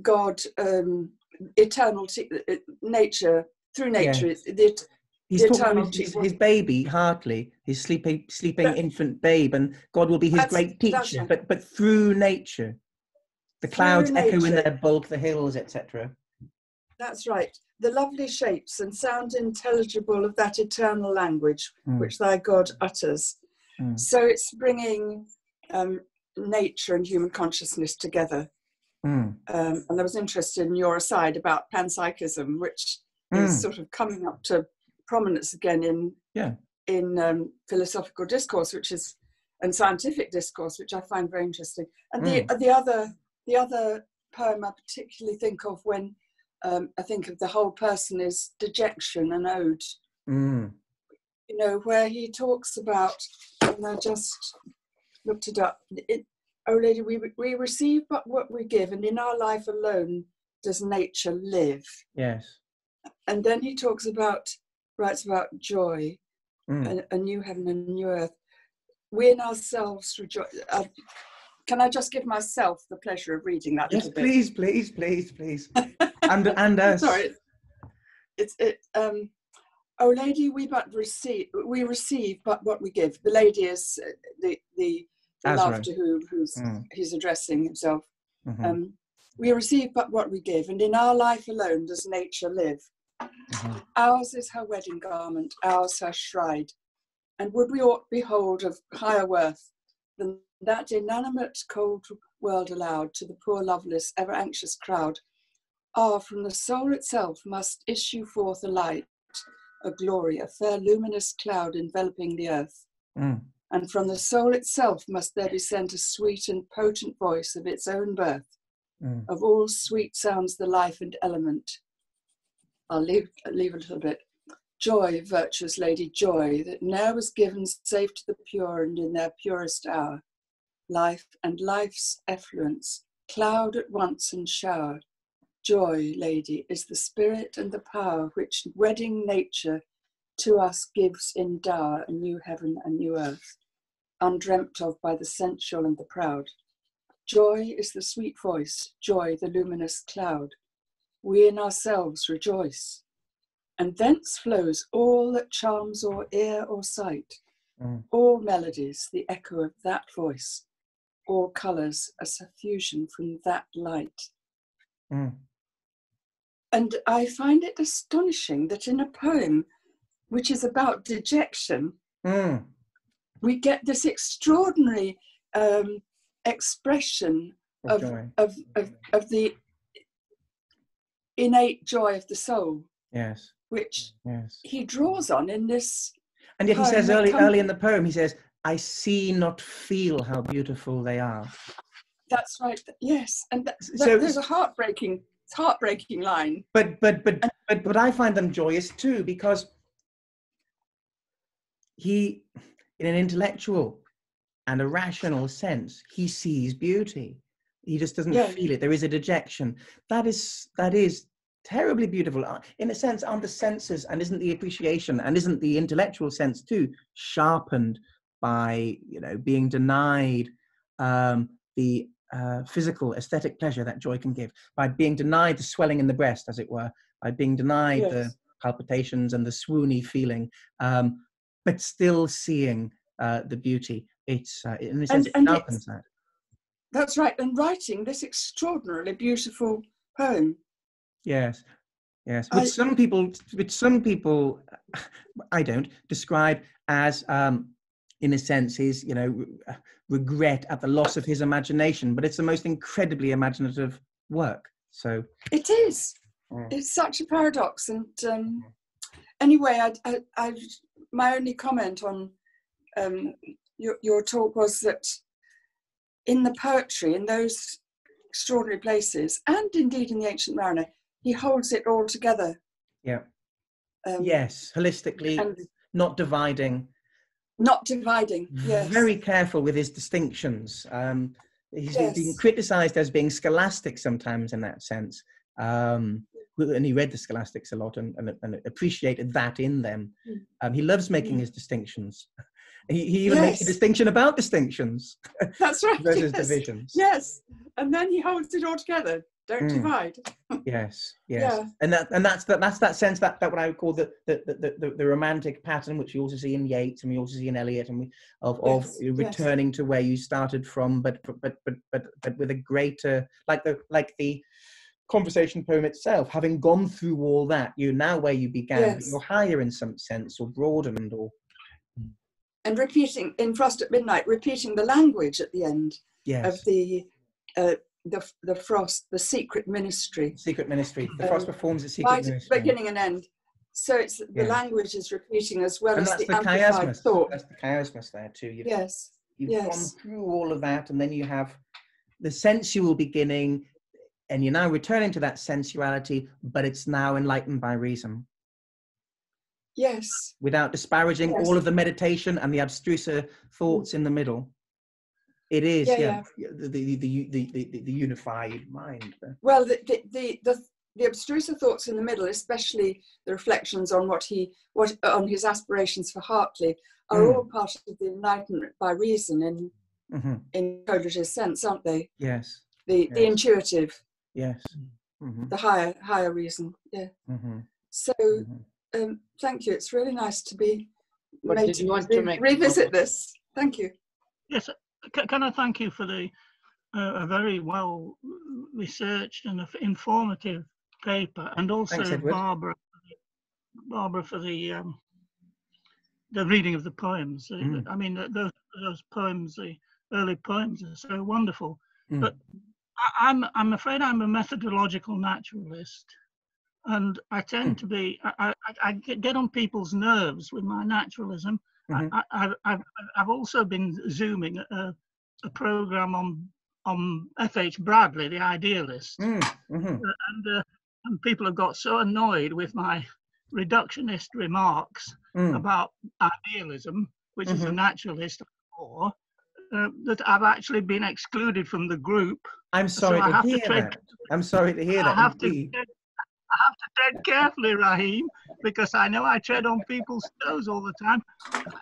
God um, eternal t- uh, nature through nature. Yeah. The, He's talking about his, his, baby, Hartley, his sleeping, sleeping but, infant babe, and God will be his great teacher, but but through nature. The clouds echo in their bulk, the hills, etc. That's right. The lovely shapes and sound intelligible of that eternal language mm. which thy God utters. Mm. So it's bringing um, nature and human consciousness together. Mm. Um, and there was interest in your aside about panpsychism, which mm. is sort of coming up to prominence again in yeah. in um, philosophical discourse, which is and scientific discourse, which I find very interesting. And mm. the the other the other poem I particularly think of when um, I think of the whole person is dejection and ode. Mm. you know, where he talks about, and I just looked it up. It, oh, lady, we we receive but what we give, and in our life alone does nature live. Yes. And then he talks about, writes about joy, Mm. a, a new heaven and a new earth. We in ourselves rejoice. Uh, can I just give myself the pleasure of reading that? Yes, please, please, please, please. and and us. Sorry, it's it. Um, oh, lady, we but receive. We receive but what we give. The lady is uh, the, the love to who who's Mm, he's addressing himself. mhm, Um, we receive but what we give, and in our life alone does nature live. mhm. Ours is her wedding garment, ours her shrine. And would we ought behold of higher worth than that inanimate cold world allowed to the poor loveless, ever anxious crowd? Ah, from the soul itself must issue forth a light, a glory, a fair luminous cloud enveloping the earth. Mm, And from the soul itself must there be sent a sweet and potent voice of its own birth, mm. of all sweet sounds the life and element. I'll leave, leave a little bit. Joy, virtuous lady, joy, that ne'er was given save to the pure and in their purest hour. Life and life's effluence, cloud at once and shower. Joy, lady, is the spirit and the power which wedding nature to us gives in dower a new heaven and new earth, undreamt of by the sensual and the proud. Joy is the sweet voice, joy the luminous cloud. We in ourselves rejoice. And thence flows all that charms or ear or sight, Mm. all melodies, the echo of that voice, all colours, a suffusion from that light. Mm. And I find it astonishing that in a poem which is about dejection, Mm. we get this extraordinary um, expression Of Of- of, of, of the innate joy of the soul, Yes, which yes. he draws on in this. And yet he says early, comes- early in the poem, he says, "I see, not feel how beautiful they are." That's right. Yes, and that, that- So- there's a heartbreaking, heartbreaking line. But but but but but I find them joyous too because he, in an intellectual and a rational sense, he sees beauty. He just doesn't Yeah. feel it. There is a dejection. That is that is terribly beautiful. Uh, In a sense, aren't the senses and isn't the appreciation and isn't the intellectual sense too sharpened by you know being denied um, the uh, physical aesthetic pleasure that joy can give by being denied the swelling in the breast, as it were, by being denied the palpitations and the swoony feeling, um, but still seeing uh, the beauty. It's uh, in a sense it and sharpens that. That's right. And writing this extraordinarily beautiful poem. Yes, yes. Which I- some people, which some people, I don't describe as, um, in a sense, his you know re- regret at the loss of his imagination. But it's the most incredibly imaginative work. So It is. Mm. It's such a paradox. And um, anyway, I, I, I, my only comment on um, your, your talk was that in the poetry, in those extraordinary places, and indeed in the Ancient Mariner, he holds it all together. Yeah. Um, yes, holistically, And not dividing. not dividing. Yes. Very careful with his distinctions. Um, he's been criticised as being scholastic sometimes in that sense. Um, and he read the scholastics a lot and, and, and appreciated that in them. Mm. Um, he loves making Mm. his distinctions. He, he even makes a distinction about distinctions That's right. versus yes. divisions. Yes. And then he holds it all together. Don't Mm. divide. Yes, yes, Yeah. and that and that's that that's that sense that that what I would call the the, the, the, the romantic pattern, which you also see in Yeats and we also see in Eliot, and we of of Yes, yes. returning to where you started from, but but but but but, but with a greater like the like the conversation poem itself, having gone through all that, you're now where you began, but Yes. you're higher in some sense or broadened or And repeating in Frost at Midnight, repeating the language at the end yes, of the uh, the the frost, the secret ministry, secret ministry. The um, Frost performs the secret right ministry. beginning and end. So it's the Yeah. language is repeating as well and as the, the, amplified chiasmus. thought. That's the chiasmus there too. You've Yes, You've gone through all of that, and then you have the sensual beginning, and you're now returning to that sensuality, but it's now enlightened by reason. Yes. Without disparaging Yes. all of the meditation and the abstruser thoughts in the middle. It is, Yeah, yeah, The, the, the, the, the, the unified mind. Well, the, the, the, the, the abstruser thoughts in the middle, especially the reflections on what he, what on his aspirations for Hartley, are Mm. all part of the enlightenment by reason in hmm in Coleridge's sense, aren't they? Yes, The the intuitive, yes. hmm the higher higher reason. Yeah. hmm So hmm um, thank you. It's really nice to be But made did to you want to make revisit comment? this. Thank you. Yes, c- can I thank you for the uh, a very well researched and informative paper, and also Thanks, Barbara, Barbara for the um, the reading of the poems. Uh, Mm. I mean, those those poems, the early poems, are so wonderful. Mm. But I, I'm I'm afraid I'm a methodological naturalist, and I tend to be I, I, I get on people's nerves with my naturalism. Mhm. I, I, I've, also been zooming a, a program on on F.H. Bradley, the idealist, Mm, mhm. and uh, and people have got so annoyed with my reductionist remarks Mm. about idealism, which is a Mhm. naturalist or uh, that I've actually been excluded from the group. I'm sorry I to have to hear tread that. I'm sorry to hear I that. have to indeed. I have to tread carefully, Raheem, because I know I tread on people's toes all the time.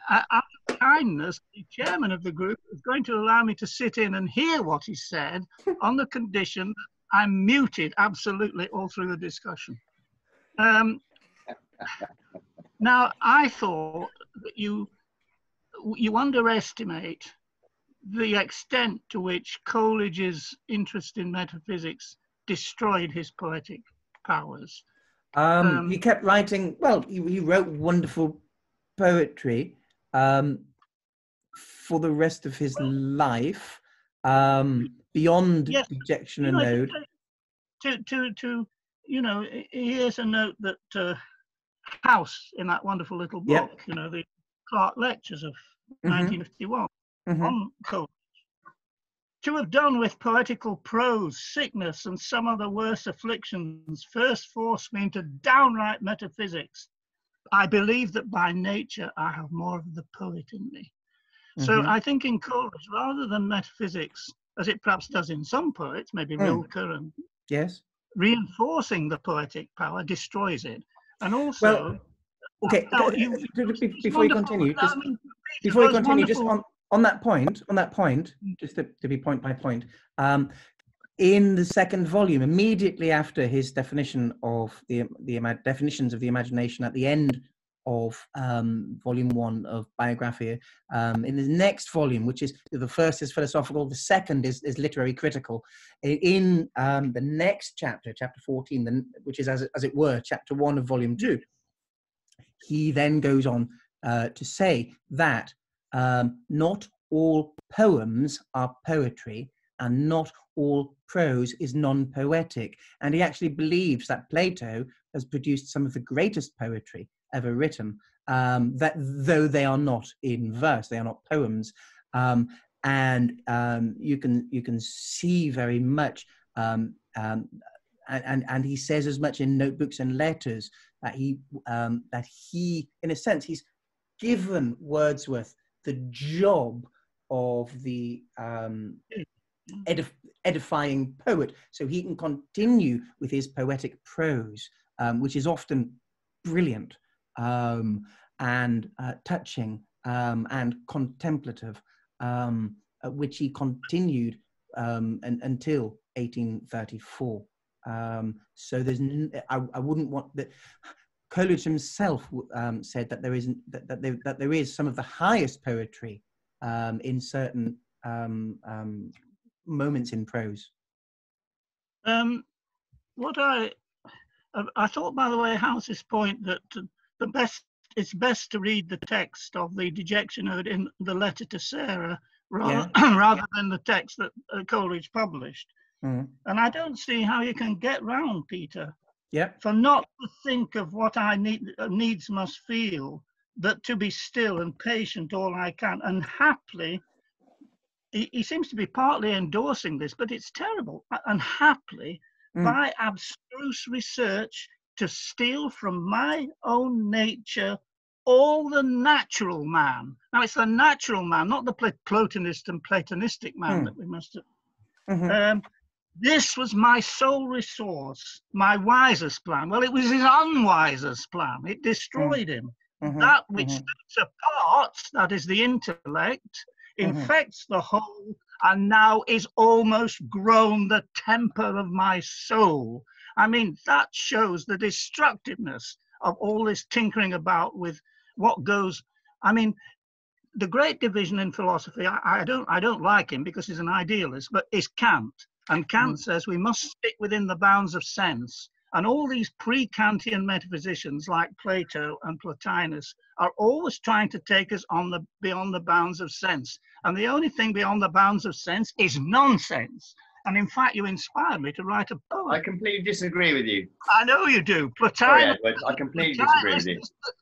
Out of kindness, the chairman of the group is going to allow me to sit in and hear what he said on the condition I'm muted absolutely all through the discussion. Um, now, I thought that you you underestimate the extent to which Coleridge's interest in metaphysics destroyed his poetic powers. Um, Um, he kept writing. Well, he, he wrote wonderful poetry um, for the rest of his life. Um, beyond Yes, dejection an ode. To, to, to, you know, here's a note that uh, House in that wonderful little book, Yep. you know, the Clark Lectures of Mhm, 1951 mhm. on Coleridge. To have done with poetical prose, sickness, and some other worse afflictions first forced me into downright metaphysics. I believe that by nature I have more of the poet in me. So Mhm. I think in Coleridge, rather than metaphysics, as it perhaps does in some poets, maybe Mm. Rilke and Yes. reinforcing the poetic power destroys it. And also, Well, okay. now, you- th- th- be- it's before you continue, just before you continue, just wonderful- on, on that point, on that point, just to, to be point by point, um, in the second volume, immediately after his definition of the the definitions of the imagination at the end of um, volume one of Biographia, um, in the next volume, which is the first is philosophical, the second is, is literary critical. In um, the next chapter, chapter 14, then, which is as, it- as it were, chapter one of volume two, he then goes on uh, to say that um, not all poems are poetry and not all prose is non-poetic. And he actually believes that plato has produced some of the greatest poetry ever written um, that though they are not in verse they are not poems. Um, and um, you can you can see very much um, um, and, and and he says as much in notebooks and letters that he um, that he in a sense he's given Wordsworth the job of the um, edif- edifying poet, so he can continue with his poetic prose, um, which is often brilliant um, and uh, touching um, and contemplative, um, uh, which he continued um, and, until 1834. Um, so there's, I, I wouldn't want that. Coleridge himself um, said that there isn't that, that, there, that there is some of the highest poetry um, in certain um, um, moments in prose. Um, what I I- thought, by the way, House's point that uh, the best it's best to read the text of the dejection ode in the letter to Sarah rather, rather than the text that uh, Coleridge published. Mm. And I don't see how you can get round Peter For not to think of what I need needs must feel, but to be still and patient all I can, and happily. He, he seems to be partly endorsing this, but it's terrible. And happily, Mm. by abstruse research, to steal from my own nature all the natural man. Now it's the natural man, not the Platonist and Platonistic man Hmm. that we must have. Mhm. Um, this was my sole resource, my wisest plan. Well, it was his unwisest plan. It destroyed him. Mhm. That which mhm. sets apart, that is the intellect, Mhm. infects the whole, and now is almost grown the temper of my soul. I mean, that shows the destructiveness of all this tinkering about with what goes. I mean, the great division in philosophy, I, I don't I don't like him because he's an idealist, but is Kant. And Kant says we must stick within the bounds of sense. And all these pre-Kantian metaphysicians like Plato and Plotinus are always trying to take us on the beyond the bounds of sense. And the only thing beyond the bounds of sense is nonsense. And in fact, you inspired me to write a I poem. completely disagree with you. I know you do. Sorry, Plotinus. Edward. I completely disagree with you.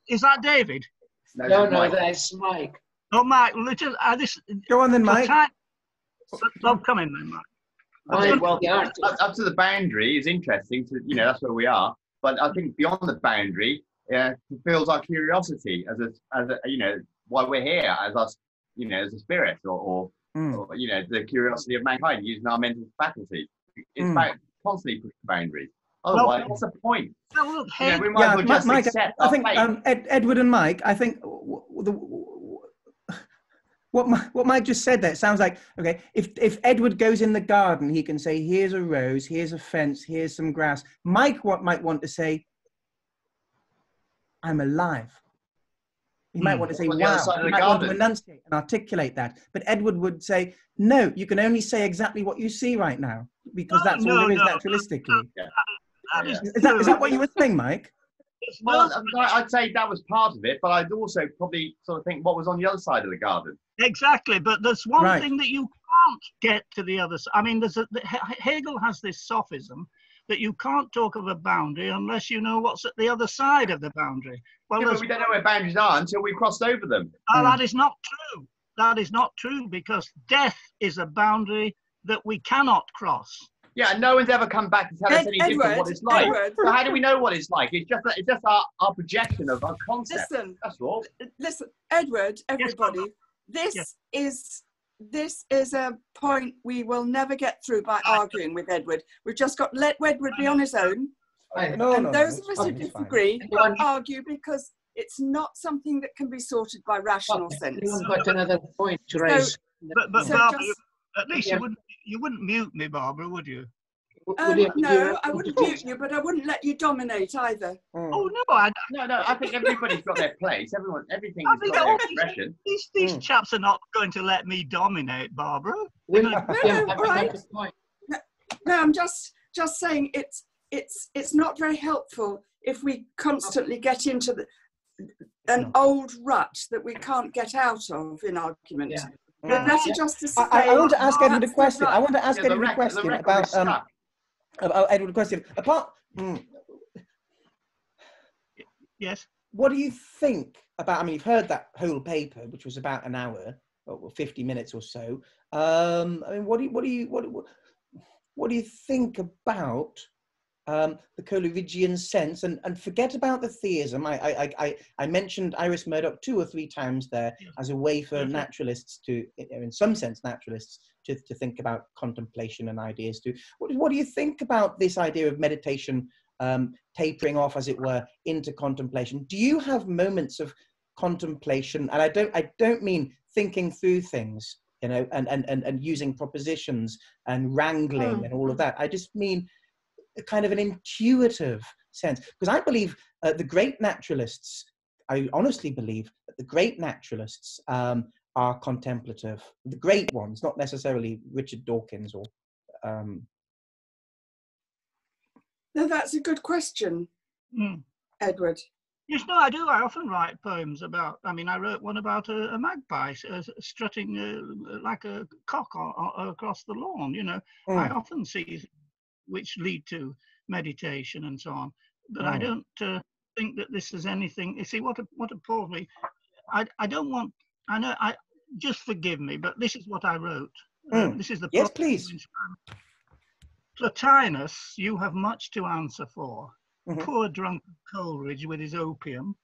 Is that David? No, No, no, Mike. that's Mike. Oh, Mike. Little, uh, this, Go on then, Mike. Plotinus. Come in then, Mike. Think, well, up, up to the boundary is interesting. To you know, that's where we are. But I think beyond the boundary, uh, fulfills our curiosity as a, as a, you know, why we're here as us, you know, as a spirit, or, or, Mm. or you know, the curiosity of mankind using our mental faculty. It's Mm. about constantly pushing boundaries. Otherwise, what's the point? You we might Yeah, well just Mike, accept I think um, Ed, Edward and Mike, I think the, what Mi- what Mike just said there it sounds like okay. If if Edward goes in the garden, he can say, "Here's a rose, here's a fence, here's some grass." Mike what might want to say, "I'm alive." He might Hmm. want to say, "Wow." He might want to enunciate and articulate that. But Edward would say, "No, you can only say exactly what you see right now because No, that's all there is no. naturalistically." that is Is that is that what you were saying, Mike? It's Well, I- I'd say that was part of it, but I'd also probably sort of think what was on the other side of the garden. Exactly, but there's one Right. thing that you can't get to the other side. I mean, there's a, the- Hegel has this sophism that you can't talk of a boundary unless you know what's at the other side of the boundary. Well, Yeah, but we don't know where boundaries are until we've crossed over them. oh, Hmm. that is not true. That is not true because death is a boundary that we cannot cross. Yeah, no one's ever come back to tell us Ed- any different what it's like. Edward, So how do we know what it's like? It's just it's just our, our projection of our concept. listen, That's all. listen, Edward, everybody, this Yes. is this is a point we will never get through by arguing with Edward. We've just got to let Edward be on his own, Fine. No, and no, those no, of us who fine, it's fine. disagree Anyone- argue because it's not something that can be sorted by rational sense. Anyone got another point to raise? But, but So Barbara, just- at least Yeah. you wouldn't you wouldn't mute me, Barbara, would you? Um, you- no, I wouldn't mute you, but I wouldn't let you dominate either. Mm. Oh no, I, No, no, I think everybody's got their place. Everyone, everything's I think got their all these- expression. these these Mm. chaps are not going to let me dominate, Barbara. Will no, William have all right. another? No, I'm just just saying it's it's it's not very helpful if we constantly get into the an old rut that we can't get out of in argument. Yeah. But Mm. better just to say, I, I- I want to ask "Oh, Edward a question. I want to ask Yeah, Edward a question about um, about Edward a question. Apart, mm, Yes. what do you think about? I mean, you've heard that whole paper, which was about an hour or fifty minutes or so. Um, I mean, what do you, what do you, what, what, what do you think about um, the Coleridgean sense? And and forget about the theism. I I I, I- mentioned Iris Murdoch two or three times there as a way for naturalists to, in some sense, naturalists to, to think about contemplation and ideas too. What, what do you think about this idea of meditation um, tapering off, as it were, into contemplation? Do you have moments of contemplation? And I don't, I don't mean thinking through things, you know, and and and, and using propositions and wrangling Mm. and all of that. I just mean a kind of an intuitive sense, because I believe uh, the great naturalists. I honestly believe that the great naturalists um, are contemplative. The great ones, not necessarily Richard Dawkins or um, No, that's a good question, Mm. Edward. Yes, no, I do. I often write poems about. I mean, I wrote one about a, a magpie uh, strutting uh, like a cock o- o- across the lawn. You know, I Mm. often see which lead to meditation and so on. But I Mm. don't uh, think that this is anything. You see, what what appalls me, I I don't want. I know. I just forgive me, but this is what I wrote. Uh, Mm. this is the Yes, please. Plotinus, you have much to answer for. mm-hmm. poor drunk Coleridge with his opium,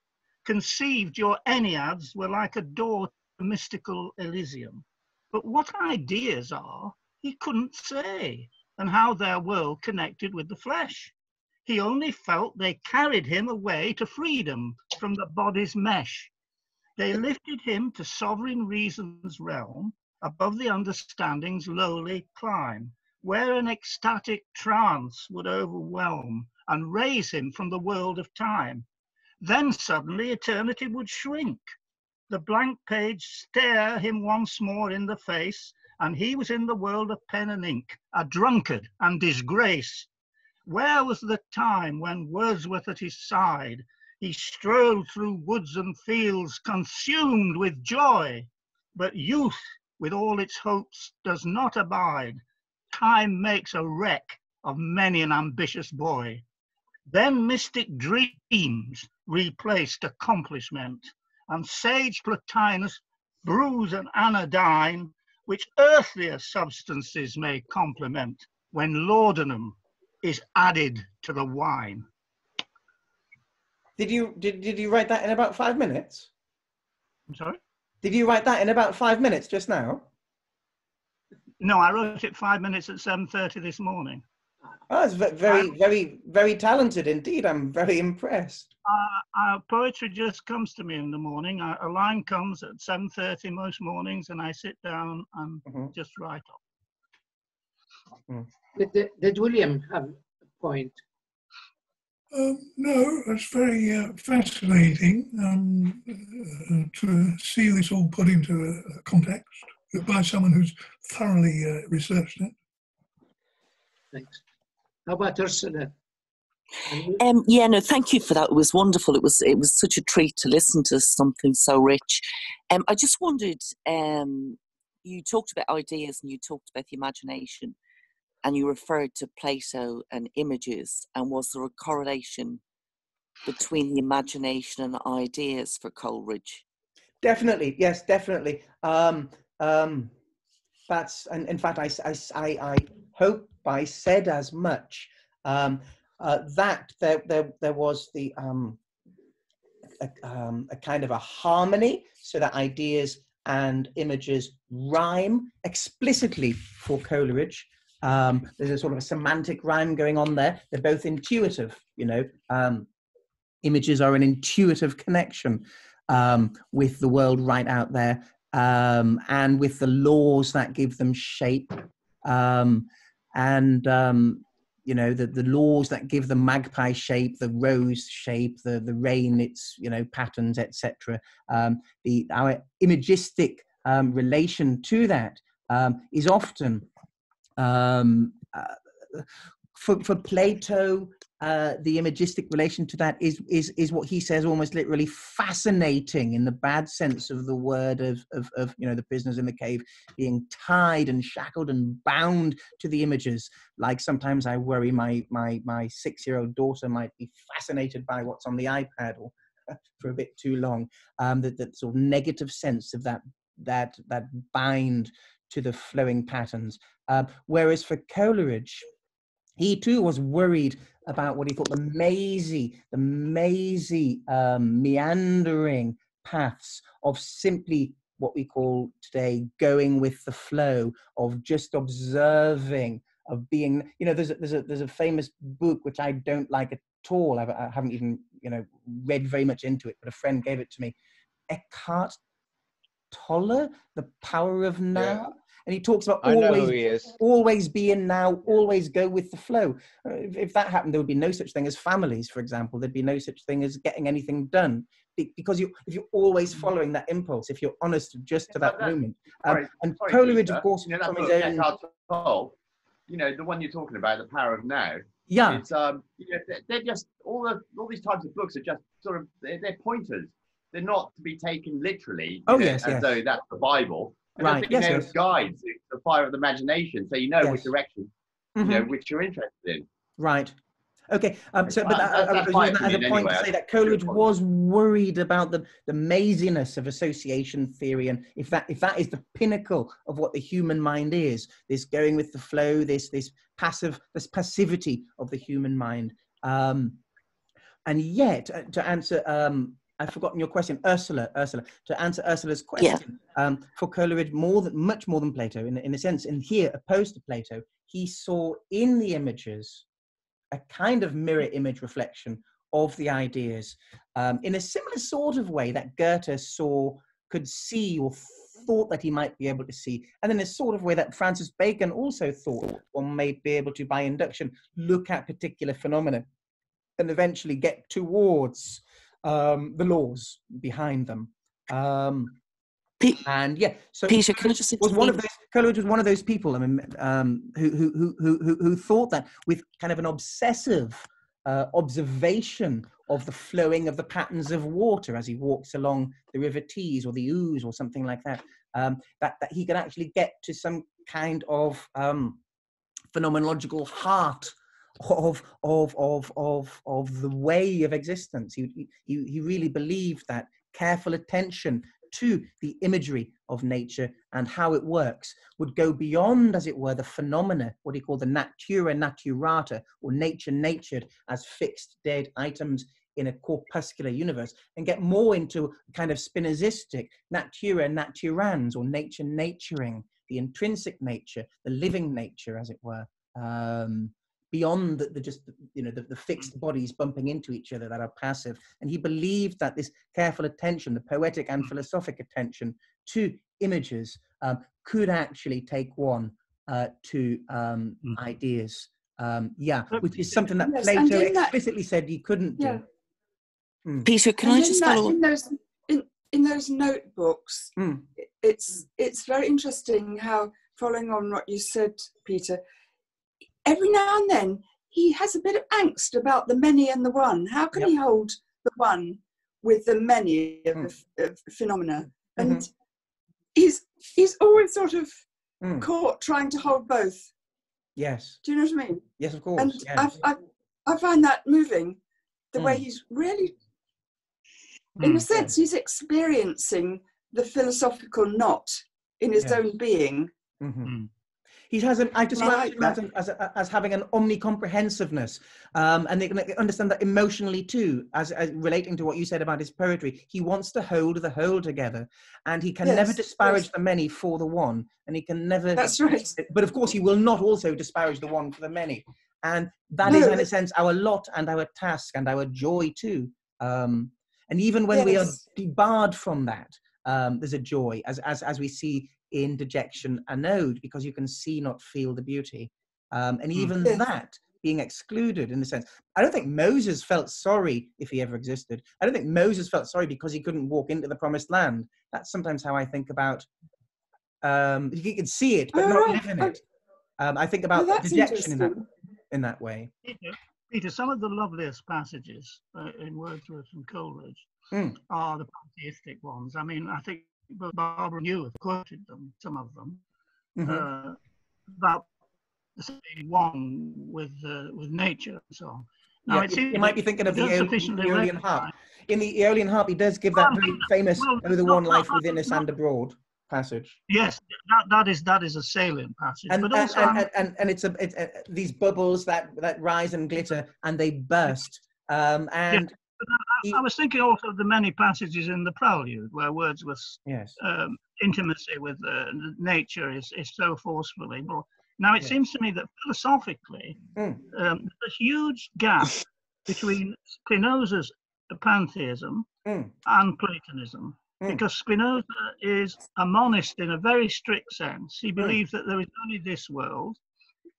conceived your Enneads were like a door to mystical Elysium. But what ideas are, he couldn't say, and how their world connected with the flesh. He only felt they carried him away to freedom from the body's mesh. They lifted him to sovereign reason's realm, above the understanding's lowly climb, where an ecstatic trance would overwhelm and raise him from the world of time. Then suddenly eternity would shrink, the blank page stare him once more in the face, and he was in the world of pen and ink, a drunkard and disgrace. Where was the time when Wordsworth at his side, he strolled through woods and fields consumed with joy? But youth, with all its hopes, does not abide. Time makes a wreck of many an ambitious boy. Then mystic dreams replaced accomplishment, and sage Plotinus brews an anodyne which earthlier substances may complement when laudanum is added to the wine. Did you did, did you write that in about five minutes? I'm sorry? Did you write that in about five minutes just now? No, I wrote it five minutes at 7.30 this morning. Oh, it's very, very, very talented indeed. I'm very impressed. Uh, uh, poetry just comes to me in the morning. A, a line comes at 7.30 most mornings and I sit down and mm-hmm. just write off. Mm. Did, did, William have a point? Um, no, it's very uh, fascinating um, uh, to see this all put into a, context by someone who's thoroughly uh, researched it. Thanks. How about Ursula? Um, yeah, no, thank you for that. It was wonderful. It was it was such a treat to listen to something so rich. Um, I just wondered, um, you talked about ideas and you talked about the imagination and you referred to Plato and images, and was there a correlation between the imagination and ideas for Coleridge? Definitely, yes, definitely. Um, um, that's, and in fact, I, I, I hope I said as much. Um, uh, that there, there, there was the um, a, um, a kind of a harmony, so that ideas and images rhyme explicitly for Coleridge, um, there's a sort of a semantic rhyme going on there. They're both intuitive, you know. Um, images are an intuitive connection um, with the world right out there um, and with the laws that give them shape. Um, and, um, you know, the, the laws that give the magpie shape, the rose shape, the, the rain, its, you know, patterns, etc. the, our imagistic relation to that is often um, uh, for, for Plato, uh, the imagistic relation to that is, is, is what he says almost literally fascinating in the bad sense of the word of, of, of, you know, the prisoners in the cave being tied and shackled and bound to the images. Like sometimes I worry my, my, my six-year-old daughter might be fascinated by what's on the iPad or for a bit too long. Um, that, that sort of negative sense of that, that, that bind to the flowing patterns. Uh, whereas for Coleridge, he too was worried about what he thought the mazy, the mazy um, meandering paths of simply what we call today going with the flow, of just observing, of being. You know, there's a, there's a there's a famous book which I don't like at all. I've, I haven't even you know read very much into it, but a friend gave it to me. Eckhart Tolle, The Power of Now. Yeah. And he talks about always, always be in now, always go with the flow. If, if, that happened, there would be no such thing as families, for example. There'd be no such thing as getting anything done because you, if you're always mm. following that impulse, if you're honest just to that, that moment. Um, sorry, and sorry, Coleridge, Peter, of course, you know, from his own. You know, the one you're talking about, The Power of Now. Yeah. It's, um, you know, they're just, all, the, all these types of books are just sort of, they're, they're pointers they're not to be taken literally. Oh know, yes, as yes. though that's the Bible. And right. Yes, they're yes. guides, the fire of the imagination, so you know yes. which direction, mm-hmm. you know, which you're interested in. Right. Okay, um, so but that, I, I was using that as a point anyway. to say that Coleridge was worried about the, the maziness of association theory, and if that if that is the pinnacle of what the human mind is, this going with the flow, this this passive this passivity of the human mind. Um, and yet, uh, to answer, um, I've forgotten your question, Ursula. Ursula, to answer Ursula's question, yeah. um, for Coleridge, more than much more than Plato, in, in a sense, and here opposed to Plato, he saw in the images a kind of mirror image reflection of the ideas, um, in a similar sort of way that Goethe saw, could see, or thought that he might be able to see, and in a sort of way that Francis Bacon also thought one may be able to, by induction, look at particular phenomena and eventually get towards um, the laws behind them. Um, and yeah, so Peter, can I just was one of those Coleridge was one of those people. I mean, um, who, who who who who thought that with kind of an obsessive uh, observation of the flowing of the patterns of water as he walks along the River Tees or the Ouse or something like that. Um, that that he could actually get to some kind of um, phenomenological heart of of of of of the way of existence. He he he really believed that careful attention to the imagery of nature and how it works would go beyond, as it were, the phenomena, what he called the natura naturata, or nature natured as fixed dead items in a corpuscular universe, and get more into kind of Spinozistic natura naturans, or nature naturing, the intrinsic nature, the living nature, as it were. Um, beyond the, the just you know the, the, fixed bodies bumping into each other that are passive and he believed that this careful attention the poetic and philosophic attention to images um, could actually take one uh, to um, mm. ideas um, yeah which is something that yes, plato explicitly that, said he couldn't yeah. do mm. peter can and i just that, follow in those, in, in those notebooks mm. it's it's very interesting how following on what you said peter every now and then he has a bit of angst about the many and the one. How can yep. he hold the one with the many of, mm. of phenomena? And mm-hmm. he's he's always sort of mm. caught trying to hold both. Yes. Do you know what I mean? Yes, of course. And yes. I, I, I find that moving, the mm. way he's really, in a mm. sense, he's experiencing the philosophical knot in his yes. own being. Mm-hmm. He has an, I describe him as, as, as, having an omnicomprehensiveness. Um, and they can understand that emotionally too, as, as, relating to what you said about his poetry. He wants to hold the whole together and he can yes, never disparage yes. the many for the one. And he can never. That's right. But of course, he will not also disparage the one for the many. And that no, is, in a sense, our lot and our task and our joy too. Um, and even when yes. we are debarred from that, um, there's a joy, as, as, as we see in dejection an ode because you can see not feel the beauty. Um, and hmm. even mm. that being excluded in the sense. I don't think moses felt sorry if he ever existed. I don't think moses felt sorry because he couldn't walk into the promised land. That's sometimes how i think about um he could see it but oh, not live in it. Um, i think about oh, dejection in that in that way. Peter, peter some of the loveliest passages uh, in wordsworth and coleridge mm. are the pantheistic ones. I mean i think but Barbara New have quoted them, some of them, mm-hmm. uh, about the same one with uh, with nature and so on. Now, yeah, it you, you might be thinking of the, Aeolian harp. In the Aeolian harp, he does give that very famous well, the one life within us and abroad" passage. Yes, that, that is that is a salient passage. And but and, also, and, and, and, it's a it's a, these bubbles that that rise and glitter and they burst. Um, and I, I, was thinking also of the many passages in the Prelude where Wordsworth's yes. um, intimacy with uh, nature is, is so forcefully brought. Now, it yes. seems to me that philosophically, mm. um, a huge gap between Spinoza's pantheism mm. and Platonism. Mm. Because Spinoza is a monist in a very strict sense. He hmm. believes that there is only this world,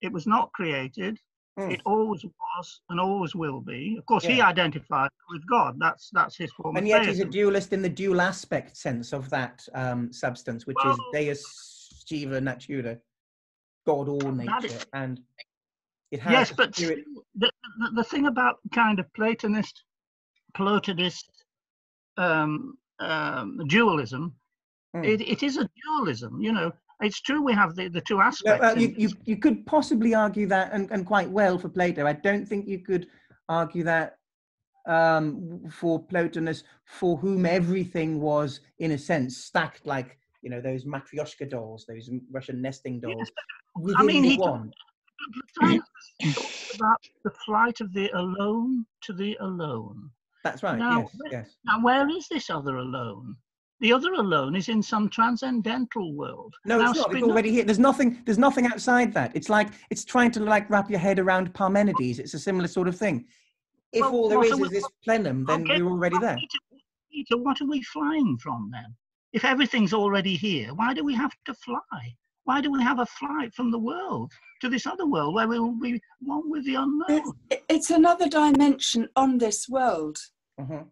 it was not created, Mm. It always was and always will be. Of course, yeah. he identified with God. That's that's his form. And yet, he's a dualist in the dual aspect sense of that um, substance, which well, is Deus sive Natura, God all nature, is, and it has. Yes, but the, the, the thing about kind of Platonist, Platonist um, um, dualism, mm. it, it is a dualism. You know, it's true we have the, the two aspects. well, you, you, you could possibly argue that, and, and quite well for Plato. I don't think you could argue that um, for Plotinus, for whom everything was, in a sense, stacked like you know those matryoshka dolls, those Russian nesting dolls. Yes. I mean, he, talks about the flight of the alone to the alone. That's right. Now, yes. Yes. Now, where is this other alone? The other alone is in some transcendental world. No, now, it's not. It's already here. There's nothing. There's nothing outside that. It's like it's trying to like wrap your head around Parmenides. It's a similar sort of thing. If Well, all there what is are we- is this plenum, then Okay, we're already there. Peter, Peter, what are we flying from then? If everything's already here, why do we have to fly? Why do we have a flight from the world to this other world where we will be one with the unknown? It's, it's another dimension on this world. Mhm.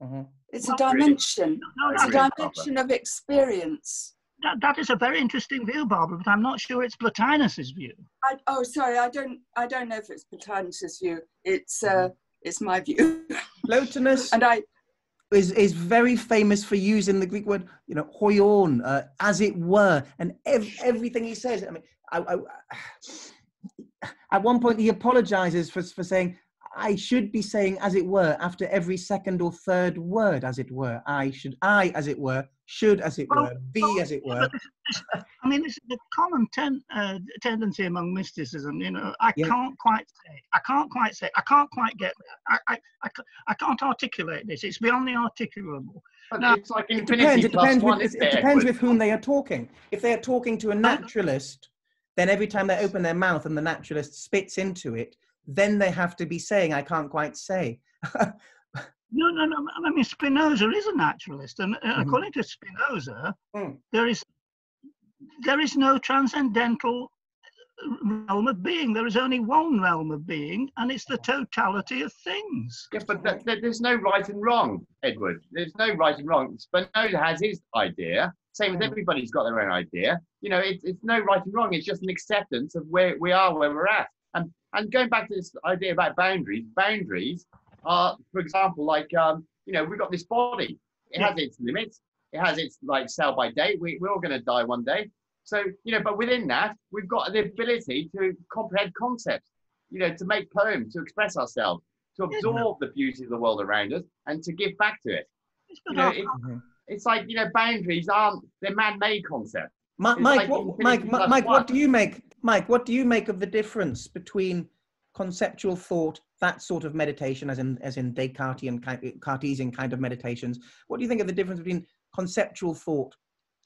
Mhm. It's Not a really. dimension. No, It's a really, Barbara. dimension of experience. that, that is a very interesting view, Barbara, but I'm not sure it's Plotinus's view. I, oh, sorry, I don't. I don't know if it's Plotinus's view. It's uh, it's my view, Plotinus and I. is is very famous for using the Greek word, you know, hoion, uh, as it were, and ev- everything he says. I mean, I, I, at one point he apologizes for for saying I should be saying as it were after every second or third word, as it were. I should, I as it were, should as it Well, were, be well, as it were. but this, this, I mean, this is the common ten, uh, tendency among mysticism. You know, I Yeah. can't quite say. I can't quite say. I can't quite get there. I, I, I, I can't articulate this. It's beyond the articulable. But No, it's like It depends. It depends. one, With, it it, depends with whom they are talking. If they are talking to a naturalist, then every time they open their mouth and the naturalist spits into it, then they have to be saying, "I can't quite say." No, no, no. I mean, Spinoza is a naturalist, and Mhm. according to Spinoza, Mm. there is there is no transcendental realm of being. There is only one realm of being, and it's the totality of things. Yeah, but th- th- there's no right and wrong, Edward. There's no right and wrong. Spinoza has his idea. Same as Mm. everybody's got their own idea. You know, it's, it's no right and wrong. It's just an acceptance of where we are, where we're at. And and going back to this idea about boundaries, boundaries are, for example, like um, you know, we've got this body. It has its limits. It has its like sell by date. We, we're all going to die one day. So you know, but within that, we've got the ability to comprehend concepts. You know, to make poems, to express ourselves to absorb the beauty of the world around us and to give back to it. It's You know, it, Mhm. it's like you know, boundaries aren't they're man-made concepts. Mike, like what, Mike, Mike, what do you make? Mike, what do you make of the difference between conceptual thought, that sort of meditation, as in as in Descartesian Cartesian kind of meditations? What do you think of the difference between conceptual thought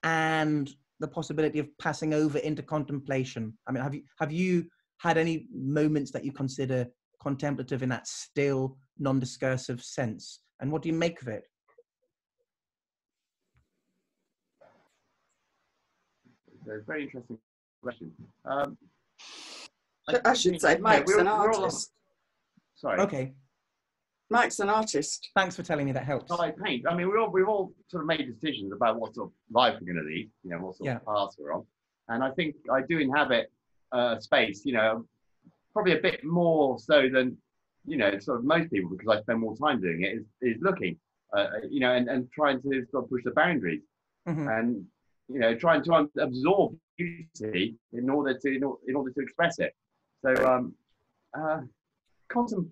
and the possibility of passing over into contemplation? I mean, have you have you had any moments that you consider contemplative in that still, non-discursive sense? And what do you make of it? Very interesting question. Um, I should say Mike's we're- an we're all- artist. Sorry. Okay, Mike's an artist. thanks for telling me. That helps. I paint. I mean, we all we've all sort of made decisions about what sort of life we're going to lead. You know, what sort Yeah. of path we're on. And I think I do inhabit uh, space. You know, probably a bit more so than you know, sort of most people because I spend more time doing it. Is, is looking, uh, you know, and, and trying to sort of push the boundaries Mhm. and you know, trying to un- absorb beauty in order to in, or- in order to express it. So, um, uh, contem-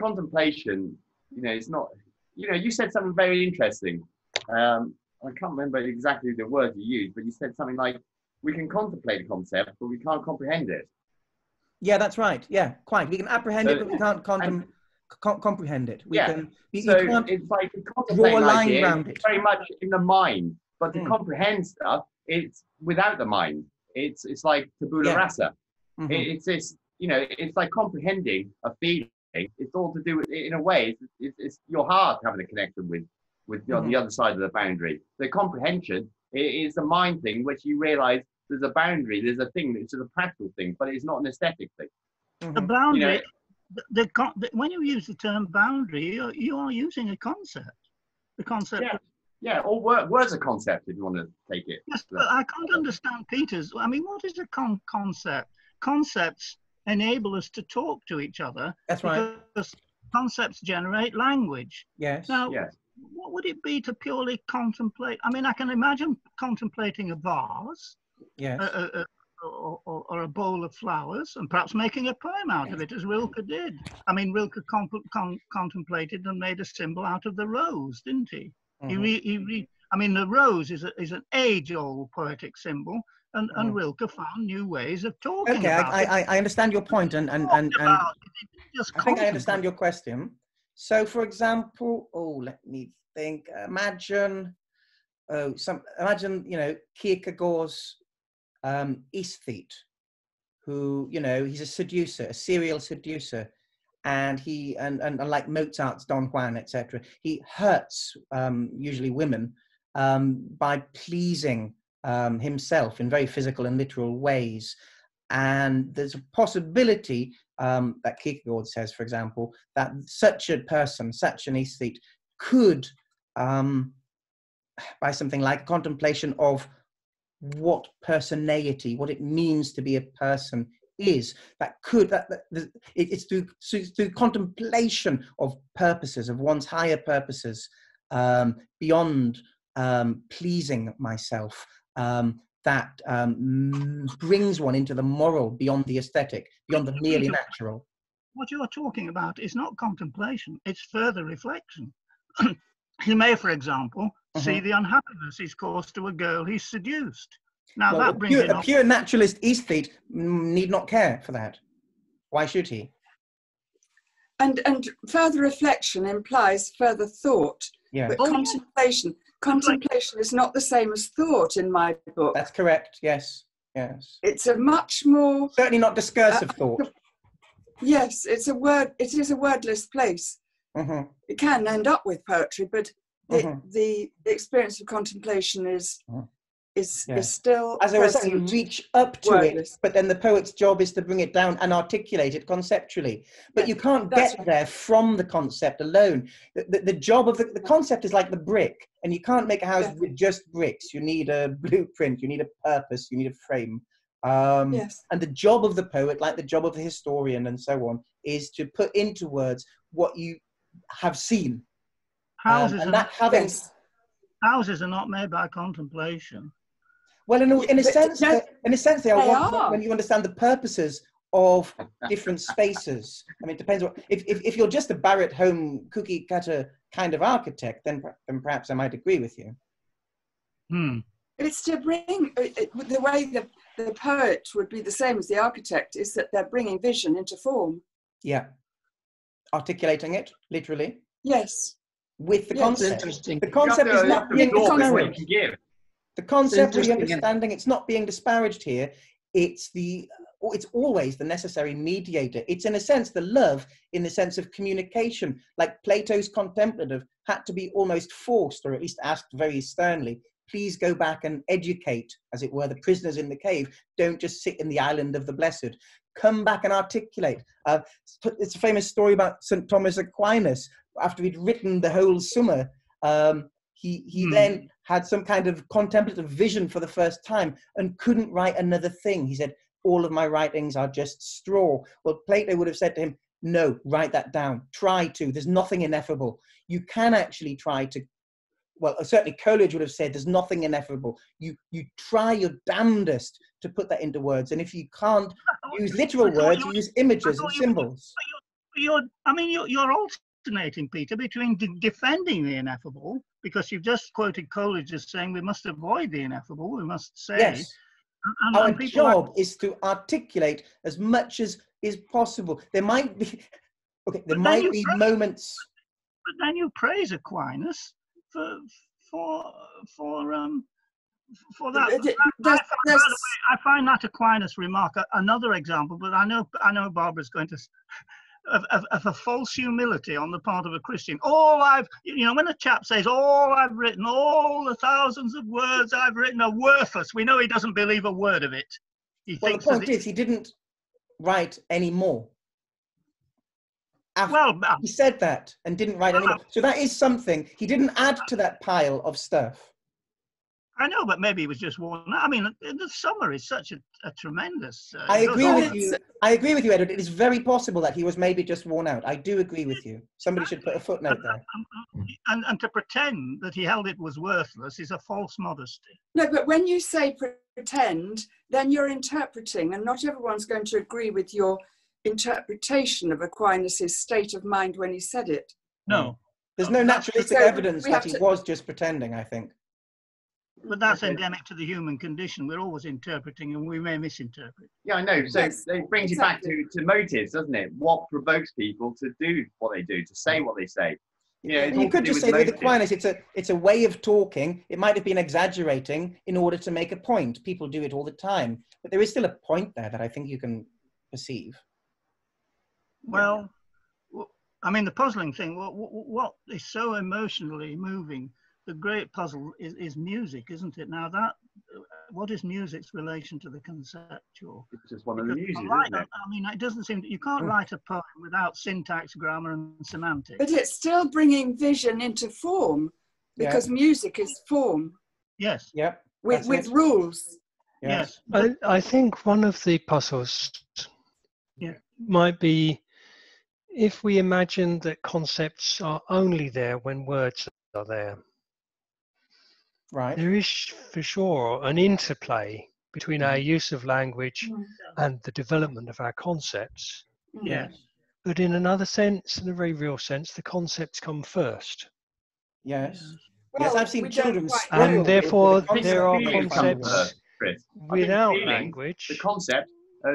contemplation, you know, it's not. You know, you said something very interesting. Um, I can't remember exactly the word you used, but you said something like, "We can contemplate a concept, but we can't comprehend it." Yeah, that's right. Yeah, quite. We can apprehend it, but we can't contem- com- comprehend it. We Yeah. can. You, so it's like draw a line idea round is it. very much in the mind, but to Mm. comprehend stuff, it's without the mind. It's it's like tabula Yeah. rasa. Mhm. It, it's this, you know, it's like comprehending a feeling. It's all to do with, in a way, it's, it's, it's your heart having a connection with, with the, on the other side of the boundary. The comprehension is the mind thing, which you realize there's a boundary, there's a thing, it's a practical thing, but it's not an aesthetic thing. the Mhm. boundary. the, the, the, when you use the term boundary, you, you are using a concept. The concept. Yeah, yeah. or word, words are concept if you want to take it. Yes, but I can't understand Peter's. I mean, what is a con- concept? Concepts enable us to talk to each other That's right. because concepts generate language. Yes. Now, Yes. what would it be to purely contemplate? I mean, I can imagine contemplating a vase Yes. uh, uh, uh, or, or, or a bowl of flowers and perhaps making a poem out of it, as Rilke did. I mean, Rilke con- con- contemplated and made a symbol out of the rose, didn't he? He, Mhm. re, he re, I mean, the rose is, a, is an age-old poetic symbol, and, and Rilke found new ways of talking Okay, about I, it. I, I understand your point, and and and, and About it, it just I think I understand your question. So, for example, oh, let me think. Imagine, oh, some imagine you know Kierkegaard's um, aesthete, who you know he's a seducer, a serial seducer, and he and and, and like Mozart's Don Juan, etc. He hurts um, usually women um, by pleasing um, himself in very physical and literal ways. And there's a possibility um, that Kierkegaard says, for example, that such a person, such an aesthete, could, um, by something like contemplation of what personality, what it means to be a person is, that could, that, that, that- it- it's through, through, contemplation of purposes, of one's higher purposes, um, beyond um, pleasing myself, um, that um, brings one into the moral beyond the aesthetic, beyond the merely natural. what you're talking about is not contemplation, it's further reflection. he may, for example, see Mhm. the unhappiness he's caused to a girl he's seduced. Now Well, a, that brings pure, in a pure naturalist aesthete mm, need not care for that. Why should he? And and further reflection implies further thought. Yeah, But Oh, yeah. contemplation, contemplation is not the same as thought in my book. that's correct. Yes, yes. It's a much more Certainly not discursive thought. yes, it's a word. It is a wordless place. hmm It can end up with poetry, but the Mhm. the, the experience of contemplation is Mhm. Is Yeah. is still As I was saying, you reach up to wordless. it, but then the poet's job is to bring it down and articulate it conceptually. But Yes, you can't get right. there from the concept alone. The, the, the job of the, the concept is like the brick, and you can't make a house Yeah. with just bricks. You need a blueprint, you need a purpose, you need a frame. Um, Yes. And the job of the poet, like the job of the historian and so on, is to put into words what you have seen. Um, houses, and that having, Yes. houses are not made by contemplation. Well, in a, in a sense, no, uh, in a sense, they are, they what- are. when you understand the purposes of different spaces. I mean, it depends what. If, if, if you're just a Barratt home cookie cutter kind of architect, then, then perhaps I might agree with you. Hmm. It's to bring uh, uh, it, it- the way the, the poet would be the same as the architect is that they're bringing vision into form. Yeah. Articulating it, literally, Yes. with the Yes. Concept. interesting. The concept is not have to being absorb it before The concept of and- re-understanding, it's not being disparaged here. It's the it's always the necessary mediator. It's in a sense the love in the sense of communication. Like Plato's contemplative had to be almost forced, or at least asked very sternly, please go back and educate, as it were, the prisoners in the cave. Don't just sit in the island of the blessed. Come back and articulate. Uh, it's a famous story about St. Thomas Aquinas. After he'd written the whole Summa, um, he, he Hmm. then had some kind of contemplative vision for the first time and couldn't write another thing. He said, All of my writings are just straw. Well, Plato would have said to him, No, write that down. Try to. There's nothing ineffable. You can actually try to. Well, certainly Coleridge would have said, "There's nothing ineffable." You you try your damnedest to put that into words, and if you can't use literal words, you use images and thought you were- symbols. You're, I mean, you're, you're alternating, Peter, between de- defending the ineffable, because you've just quoted Coleridge as saying we must avoid the ineffable, we must say. Yes. and- Our and are- job is to articulate as much as is possible. There might be, okay, there might be pray- moments. but then you praise Aquinas for for for um for that. Th- th- I, find, by there's- the way, I find that Aquinas remark another example, but I know I know Barbara's going to of, of, of a false humility on the part of a Christian. All I've you know when a chap says all I've written, all the thousands of words I've written are worthless, we know he doesn't believe a word of it. He Well, the point is, he didn't write any more. After well, uh, he said that and didn't write any more. So that is something. He didn't add to that pile of stuff. I know, but maybe he was just worn out. I mean, the Summa is such a, a tremendous. Uh, I agree with you. I agree with you, Edward. It is very possible that he was maybe just worn out. I do agree with you. Somebody should put a footnote there. and, and to pretend that he held it was worthless is a false modesty. No, but when you say pretend, then you're interpreting, and not everyone's going to agree with your interpretation of Aquinas' state of mind when he said it. No. There's no naturalistic so evidence that he to- was just pretending. I think. But that's Okay. endemic to the human condition. We're always interpreting and we may misinterpret. Yeah, I know. So Yes, it brings you back to, to motives, doesn't it? What provokes people to do what they do, to say what they say. You, know, you could just with say with the motives. Aquinas, it's a it's a way of talking. It might have been exaggerating in order to make a point. People do it all the time, but there is still a point there that I think you can perceive. Well, I mean, the puzzling thing, what, what is so emotionally moving, the great puzzle is, is music, isn't it? Now, that, what is music's relation to the conceptual? It's just one of the Because muses, I isn't it? I mean, it doesn't seem, you can't Mm. write a poem without syntax, grammar, and semantics. But it's still bringing vision into form Yeah. because music is form Yes, Yep. with, That's with it. rules. yes. I, I think one of the puzzles Yeah. might be if we imagine that concepts are only there when words are there. Right. There is for sure an interplay between our mm-hmm. use of language mm-hmm. and the development of our concepts. Yes. Mm-hmm. But in another sense, in a very real sense, the concepts come first. Yes. Well, yes, I've seen children. And therefore, the there are concepts first, Chris. I think without feelings- language. The concept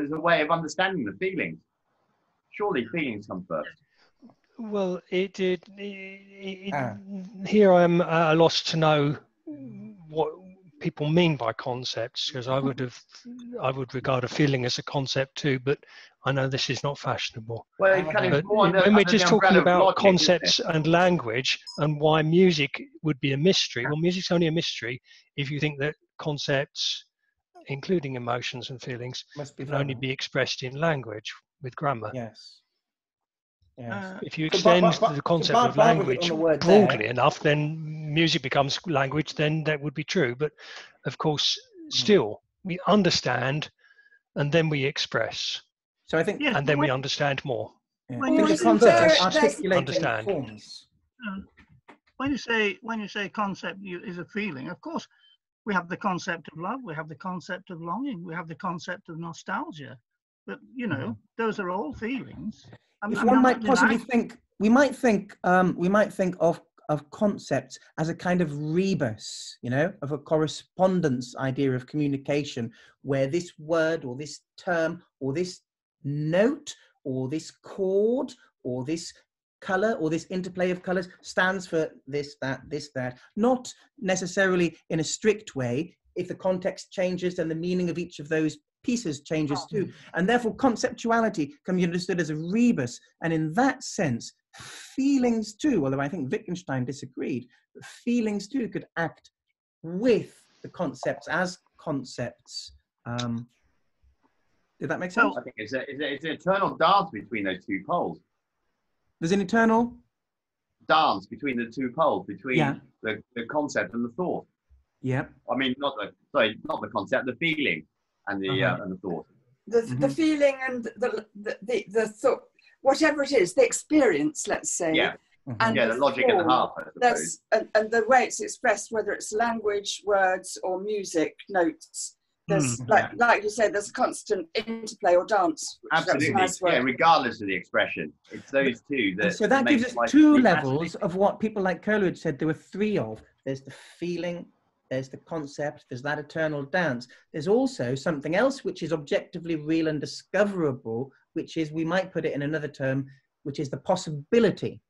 is a way of understanding the feelings. Surely feelings come first. Well, it did. It, it, Ah. Here I'm at a loss to know what people mean by concepts because I would have, I would regard a feeling as a concept too. But I know this is not fashionable. Well, it kind of But under, when we're just talking about logic, concepts and language and why music would be a mystery, well, music's only a mystery if you think that concepts, including emotions and feelings, Must be can only be expressed in language with grammar. Yes. Yes. Uh, If you So Bar- extend Bar- the so concept Bar- of Barbara language the word there. broadly enough, then music becomes language, then that would be true. But of course, Hmm. still, we understand and then we express, so I think. Yes, and then we understand more. Yeah. When you say there- of there's- articulating Understand. forms. when you say when you say concept you- is a feeling, of course, we have the concept of love, we have the concept of longing, we have the concept of nostalgia. But you know, those are all feelings. I mean, if I mean, one might possibly denying- think we might think um, we might think of of concepts as a kind of rebus you know of a correspondence idea of communication where this word or this term or this note or this chord or this color or this interplay of colors stands for this that this that. Not necessarily in a strict way. If the context changes then the meaning of each of those pieces changes too. And therefore conceptuality can be understood as a rebus. And in that sense feelings too although i think wittgenstein disagreed but feelings too could act with the concepts as concepts. Um, did that make sense? I think it's, a, it's, a, it's an eternal dance between those two poles. there's an eternal? Dance between the two poles, between Yeah. the, the concept and the thought. yeah I mean, not the sorry, not the concept, the feeling and the Uh-huh. uh, and the thought. The, the Mhm. feeling and the, the, the, the thought, whatever it is, the experience, let's say. Yeah, Mhm. And yeah, the logic and the form, half. That's, and, and the way it's expressed, whether it's language, words, or music, notes. There's, Mm. like, like you said, there's a constant interplay or dance. which that's a Absolutely, nice yeah. word. Regardless of the expression, it's those two that. So that makes gives us two levels of what people like Coleridge said there were three of. There's the feeling, there's the concept, there's that eternal dance. There's also something else which is objectively real and discoverable, which is, we might put it in another term, which is the possibility,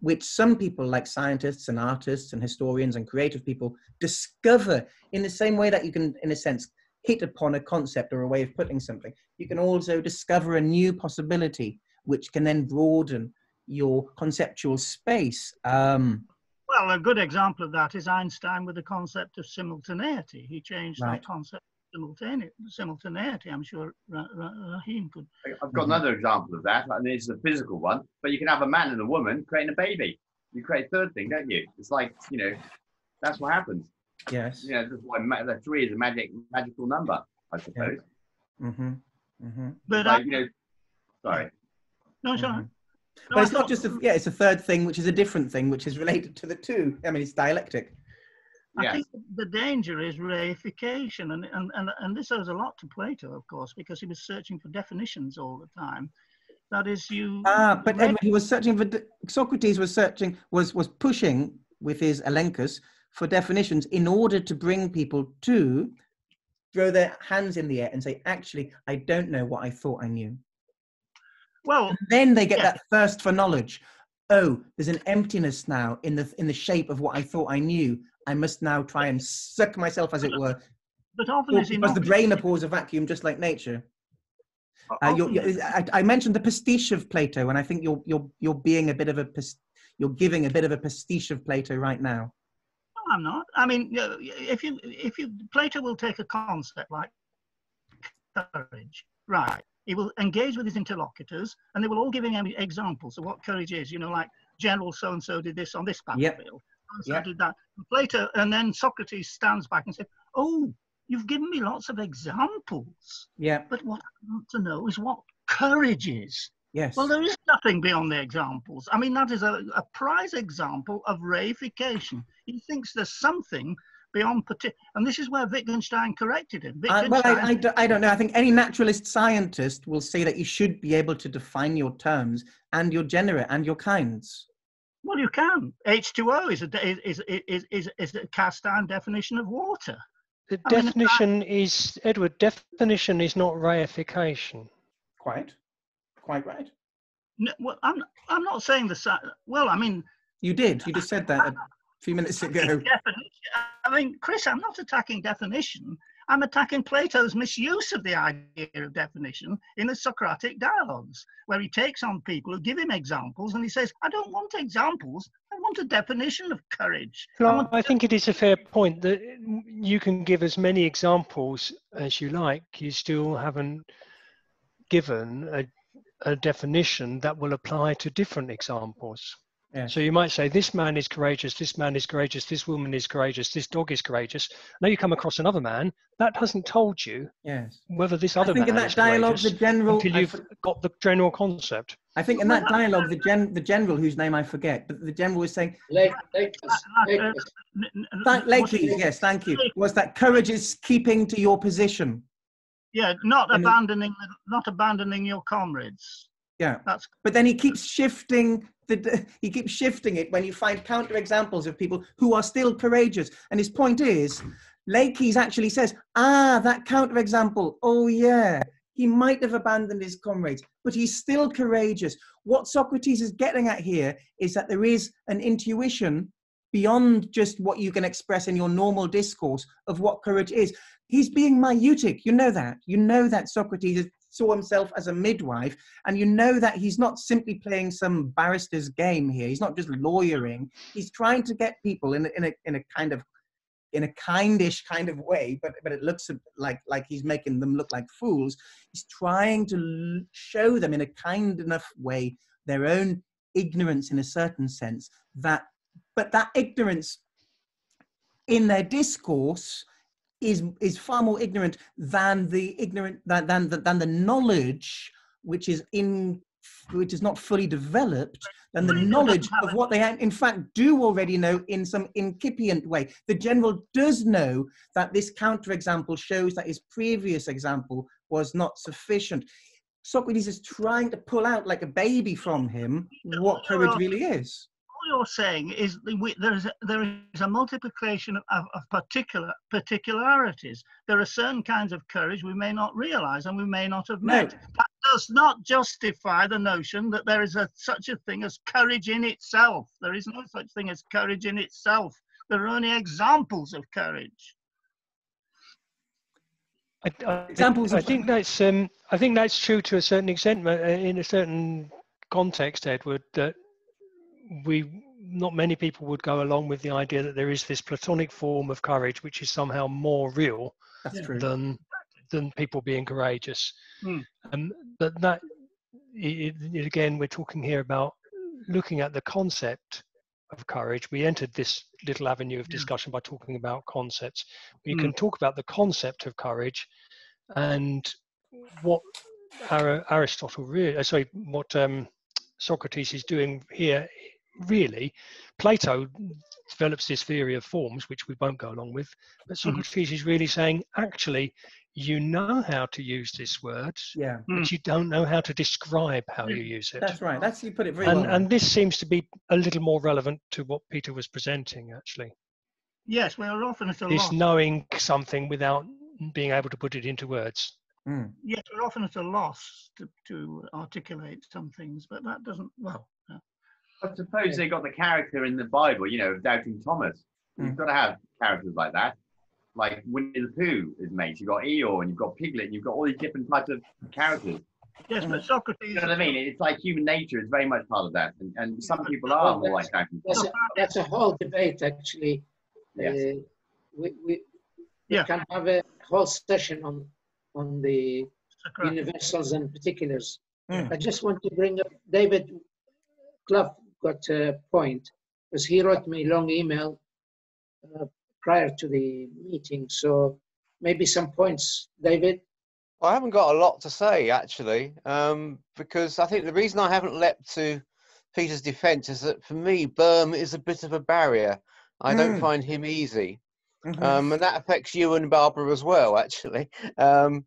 which some people like scientists and artists and historians and creative people discover in the same way that you can, in a sense, hit upon a concept or a way of putting something. You can also discover a new possibility, which can then broaden your conceptual space. Um, Well, a good example of that is Einstein with the concept of simultaneity. He changed Right. that concept of simultaneity. simultaneity. I'm sure Ra- Ra- Rahim could. I've got another example of that, and it's a physical one. But you can have a man and a woman creating a baby. You create a third thing, don't you? It's like you know, that's what happens. yes. You know, that's why ma- the three is a magic magical number, I suppose. Mm-hmm. Mm-hmm. But like I, you know, sorry. no, sorry. Mhm. No, But it's not just a, yeah, it's a third thing, which is a different thing, which is related to the two. I mean, it's dialectic. I Yes. think the danger is reification, and, and, and, and this owes a lot to Plato, of course, because he was searching for definitions all the time. That is, you. Ah, but re- Edward, he was searching for Socrates was searching was was pushing with his Elenchus for definitions in order to bring people to throw their hands in the air and say, actually, I don't know what I thought I knew. Well, And then they get yeah. that thirst for knowledge. Oh, there's an emptiness now in the in the shape of what I thought I knew. I must now try and suck myself, as it were, but often or because the brain abhors a vacuum, just like nature. Uh, you're, you're- I, I mentioned the pastiche of Plato, and I think you're you're you're being a bit of a you're giving a bit of a pastiche of Plato right now. No, I'm not. I mean, if you if you Plato will take a concept like courage, right? He will engage with his interlocutors, and they will all give him examples of what courage is. You know, like General so and so did this on this Yep. battlefield. So Yep. did that. And Plato, and then Socrates stands back and says, "Oh, you've given me lots of examples, Yeah. but what I want to know is what courage is." Yes. Well, there is nothing beyond the examples. I mean, that is a, a prize example of reification. He thinks there's something beyond parti- and this is where Wittgenstein corrected him. I, well, I, I, do- I don't know. I think any naturalist scientist will say that you should be able to define your terms and your genera and your kinds. well, you can. H2O is a de- is is is is, is a cast iron definition of water. The I mean, the definition is Edward. Definition is not reification. Quite. Quite right. No, well, I'm I'm not saying the sci- well. I mean, You did. You just said that uh, a few minutes ago. definition. I mean, Chris, I'm not attacking definition. I'm attacking Plato's misuse of the idea of definition in the Socratic dialogues, where he takes on people who give him examples and he says, I don't want examples, I want a definition of courage. I want I think it is a fair point that you can give as many examples as you like. You still haven't given a, a definition that will apply to different examples. Yeah. So you might say, this man is courageous, this man is courageous, this woman is courageous, this dog is courageous. Now you come across another man, that hasn't told you Yes. whether this other I other think in man that is dialogue, the general. until I you've for- got the general concept. I think in that dialogue, the gen, the general whose name I forget, but the general was saying, Like, like, ah, ah, like uh, uh, n- n- thank, what- Laches, yes, thank you, was that courage is keeping to your position. Yeah, not abandoning not abandoning your comrades. Yeah. That's But then he keeps shifting the he keeps shifting it when you find counter examples of people who are still courageous. And his point is, Laches actually says, ah, that counter example. Oh yeah, he might have abandoned his comrades, but he's still courageous. What Socrates is getting at here is that there is an intuition beyond just what you can express in your normal discourse of what courage is. He's being maieutic. You know that. You know that Socrates saw himself as a midwife, and you know that he's not simply playing some barrister's game here. He's not just lawyering. He's trying to get people in a, in a, in a kind of in a kindish kind of way, but but it looks like like he's making them look like fools. He's trying to show them in a kind enough way their own ignorance in a certain sense that but that ignorance in their discourse is is far more ignorant than the ignorant than than the, than the knowledge which is in which is not fully developed than the knowledge of what they in fact do already know in some incipient way. The general does know that this counterexample shows that his previous example was not sufficient. Socrates is trying to pull out like a baby from him what courage really is all you're saying is we, there is a, there is a multiplication of, of, of particular particularities. There are certain kinds of courage we may not realize and we may not have No. met. That does not justify the notion that there is a, such a thing as courage in itself. There is no such thing as courage in itself. There are only examples of courage. I, I, Examples I of- think that's um, I think that's true to a certain extent, uh, in a certain context, Edward. That we not many people would go along with the idea that there is this platonic form of courage which is somehow more real that's true than than people being courageous. Hmm. Um, but that i i again, we're talking here about looking at the concept of courage. We entered this little avenue of discussion by talking about concepts. we Hmm. can talk about the concept of courage and what Aristotle really, uh, sorry, what um, Socrates is doing here. Really, Plato develops this theory of forms, which we won't go along with. But Mm-hmm. Socrates is really saying, actually, you know how to use this word, yeah but you don't know how to describe how you use it. that's right that's you put it very And, well and this seems to be a little more relevant to what Peter was presenting, actually. Yes, we're often at a It's loss. knowing something without being able to put it into words. Mm. Yes, we're often at a loss to, to articulate some things, but that doesn't. Well, I suppose they got the character in the Bible, you know, doubting Thomas. You've Mm. got to have characters like that. Like Winnie the Pooh is made. You've got Eeyore and you've got Piglet and you've got all these different types of characters. yes, but Socrates. You know what I mean? It's like human nature is very much part of that. And, and some people are more like that. That's a, that's a whole debate, actually. Yes. Uh, we, we, we Yeah. can have a whole session on on the universals and particulars. Mm. I just want to bring up David Clough got a point because he wrote me a long email uh, prior to the meeting. So maybe some points, David. I haven't got a lot to say actually, um, because I think the reason I haven't leapt to Peter's defence is that for me, Boehme is a bit of a barrier. I don't Mm. find him easy, Mhm. um, and that affects you and Barbara as well, actually. Um,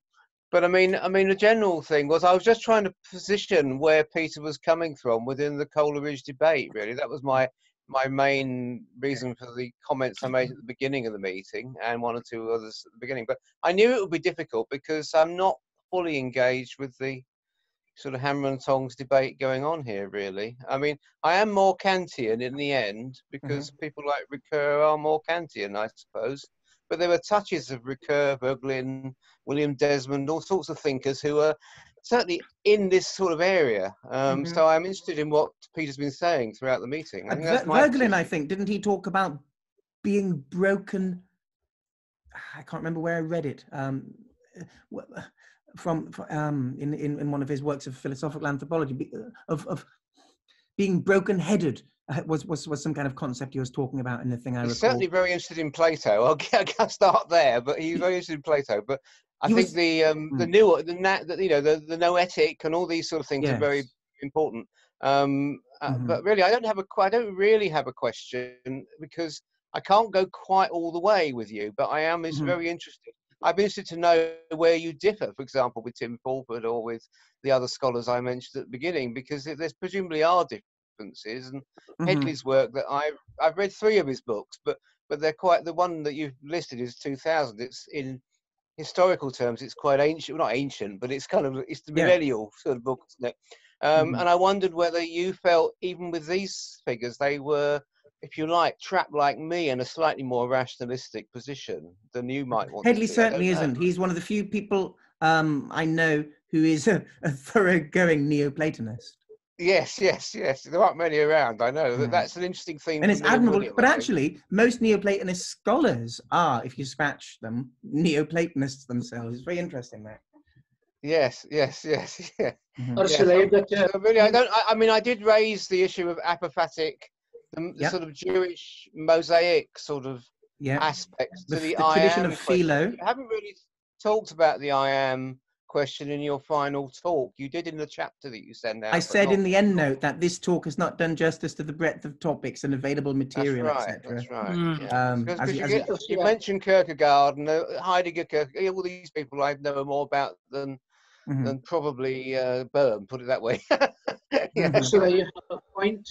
but I mean, I mean, the general thing was I was just trying to position where Peter was coming from within the Coleridge debate. Really, that was my my main reason for the comments I made at the beginning of the meeting and one or two others at the beginning. But I knew it would be difficult because I'm not fully engaged with the sort of hammer and tongs debate going on here, really. I mean, I am more Kantian in the end mm-hmm. because people like Ricoeur are more Kantian, I suppose. But there were touches of Ricoeur, Berglin, William Desmond, all sorts of thinkers who were certainly in this sort of area. Um, Mhm. So I'm interested in what Peter's been saying throughout the meeting. I think that's Ver- my I think, didn't he talk about being broken? I can't remember where I read it. Um, uh, from um, in, in in one of his works of philosophical anthropology, of of being broken-headed was was was some kind of concept he was talking about in the thing I recall. certainly very interested in Plato. I'll, I'll start there, but he's very interested in Plato. But I He think was- the um, the Mm. new the, na- the you know the, the noetic and all these sort of things are very important. Um, uh, Mhm. But really, I don't have a I don't really have a question because I can't go quite all the way with you. But I am is Mhm. very interested. I'd be interested to know where you differ, for example, with Tim Fulford or with the other scholars I mentioned at the beginning, because there- there's presumably are And Mhm. Hedley's work that I've I've read three of his books, but but they're quite the one that you've listed is 2000. It's in historical terms, it's quite ancient. Well, not ancient, but it's kind of it's the Yeah. millennial sort of book, isn't it? Um, Mhm. And I wondered whether you felt even with these figures they were, if you like, trapped like me in a slightly more rationalistic position than you might want. to Headley. Certainly isn't. He's one of the few people um, I know who is a, a thoroughgoing Neoplatonist. Yes, yes, yes. There aren't many around. I know that Mm. that's an interesting thing. and it's admirable. William, But I actually, most Neoplatonist scholars are, if you scratch them, Neoplatonists themselves. It's very interesting that. Yes, yes, yes, yeah. Mhm. Ursula, you got uh, So really, I don't. I, I mean, I did raise the issue of apophatic, the, the Yep. sort of Jewish mosaic sort of Yeah. aspects to The, the, the I tradition am of question. Philo. You haven't really talked about the I am question in your final talk. You did in the chapter that you send out. I said not- in the end note that this talk has not done justice to the breadth of topics and available That's material, right. etc. That's right. Mm. yeah. Um, Because as, you, as get- you- you Yeah. mentioned Kierkegaard and uh, Heidegger, Kierkegaard, all these people I know more about than Mhm. than probably uh, Boehme. Put it that way. yeah. Mhm. Ursula, you have a point.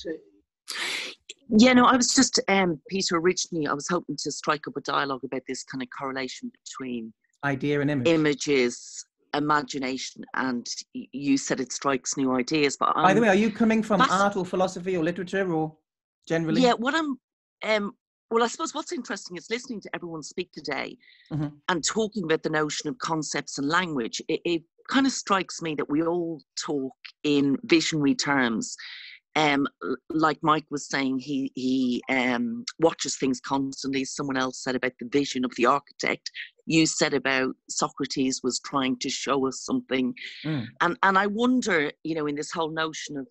Yeah, no, I was just, um, Peter, originally I was hoping to strike up a dialogue about this kind of correlation between idea and image. images, imagination, and you said it strikes new ideas. But By the way, are you coming from art or philosophy or literature or generally? Yeah, what I'm, um, well, I suppose what's interesting is listening to everyone speak today Mhm. and talking about the notion of concepts and language. It, it kind of strikes me that we all talk in visionary terms. Um, like Mike was saying, he he um, watches things constantly. Someone else said about the vision of the architect. You said about Socrates was trying to show us something, Mm. and and I wonder, you know, in this whole notion of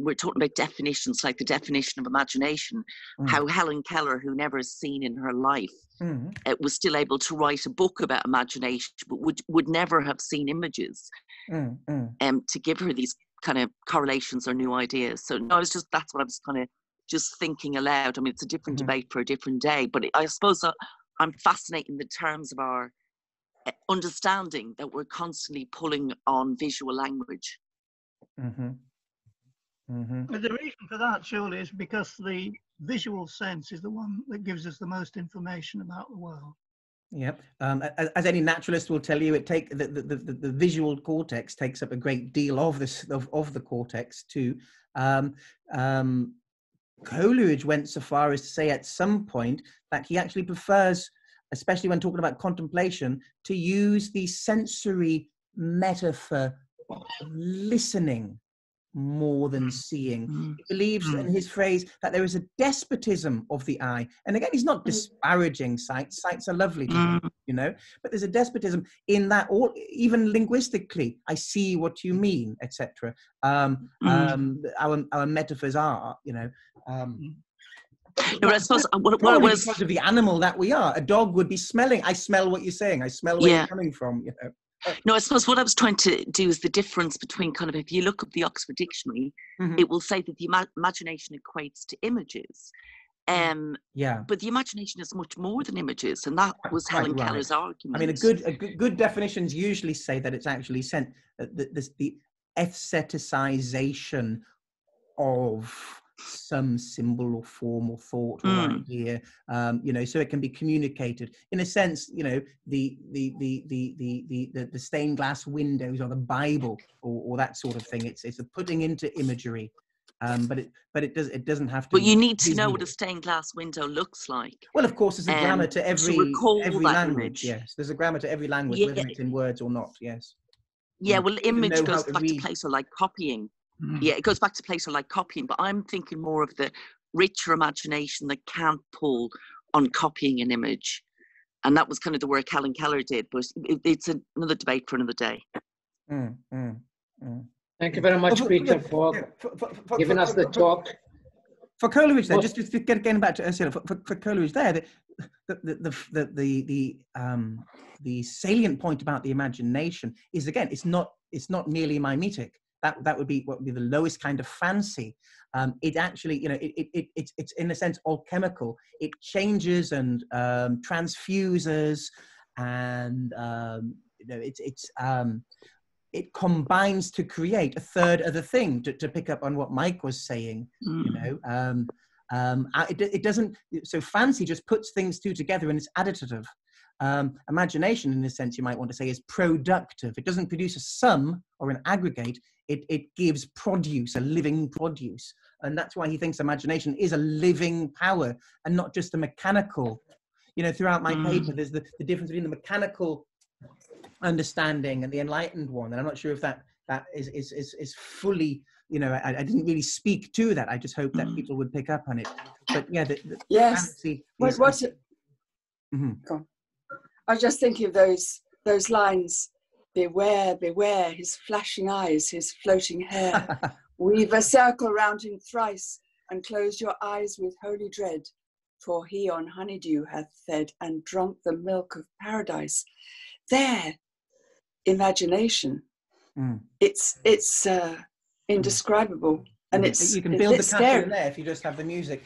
we're talking about definitions, like the definition of imagination, Mm. how Helen Keller, who never has seen in her life, Mhm. uh, was still able to write a book about imagination, but would would never have seen images Mm, mm. um, to give her these kind of correlations or new ideas. So no, it's just that's what I was kind of just thinking aloud. I mean, it's a different Mhm. debate for a different day, but I suppose uh, I'm fascinated in the terms of our uh, understanding that we're constantly pulling on visual language. Mhm. hmm But the reason for that surely is because the visual sense is the one that gives us the most information about the world. Yep. Um, as, as any naturalist will tell you, it take the, the, the, the visual cortex takes up a great deal of this of, of the cortex too. Um, um, Coleridge went so far as to say at some point that he actually prefers, especially when talking about contemplation, to use the sensory metaphor of listening more than seeing. Mm. He believes in Mm. his phrase that there is a despotism of the eye. And again, he's not disparaging sights. Sights are lovely to him, Mm. you know, but there's a despotism in that, all, even linguistically, I see what you mean, etc. Um, Mm. um, our, our metaphors are, you know. Um, No, but I suppose uh, what, what was because of the animal that we are. A dog would be smelling. I smell what you're saying. I smell where Yeah. you're coming from. You know. No, I suppose what I was trying to do is the difference between kind of if you look up the Oxford Dictionary, Mhm. it will say that the ima- imagination equates to images. Um, Yeah. but the imagination is much more than images, and that was Helen right. Keller's argument. I mean, a good, a good, good definitions usually say that it's actually sent uh, the, the, the aestheticization of some symbol or form or thought or Mm. idea, um, you know, so it can be communicated. In a sense, you know, the the the the the the, the, the stained glass windows or the Bible or, or that sort of thing. It's it's a putting into imagery, um, but it but it does it doesn't have to. but you need to know what a stained glass window looks like. Well, of course, there's a um, grammar to to every recall every language. image. Yes, there's a grammar to every language, Yeah. whether it's in words or not. Yes. Yeah, well, image goes to back to place or like copying. Mm. Yeah, it goes back to Plato like copying, but I'm thinking more of the richer imagination that can't pull on copying an image. And that was kind of the work Helen Keller did, but it, it's another debate for another day. Mm, mm, mm. Thank you very much, for- Peter, yeah, for yeah, for, for, for, giving us the for- talk. For Coleridge, then, Well- just, just getting back to Ursula, for, for, for Coleridge, there, the the the the the, the, the, um, the salient point about the imagination is again, it's not it's not merely mimetic. That that would be what would be the lowest kind of fancy. Um, it actually, you know, it, it, it it's it's in a sense alchemical. It changes and um, transfuses, and um, you know, it's it's um, it combines to create a third other thing to, to pick up on what mike was saying you Mm. know um, um, uh, it, it doesn't so fancy just puts things two together and it's additive um, imagination in a sense you might want to say is productive it doesn't produce a sum or an aggregate it, it gives produce a living produce and that's why he thinks imagination is a living power and not just a mechanical you know throughout my Mm. paper there's the, the difference between the mechanical understanding and the enlightened one and i'm not sure if that that is is is, is fully you know I, I didn't really speak to that i just hope that Mm. people would pick up on it but yeah the, the Yes. What, Mhm. Go on. I was just thinking of those those lines. Beware, beware, his flashing eyes, his floating hair. Weave a circle round him thrice, and close your eyes with holy dread. For he on honeydew hath fed and drunk the milk of paradise. There, imagination. Mm. It's it's uh, indescribable, and You- it's you can it's a build the castle scary. there if you just have the music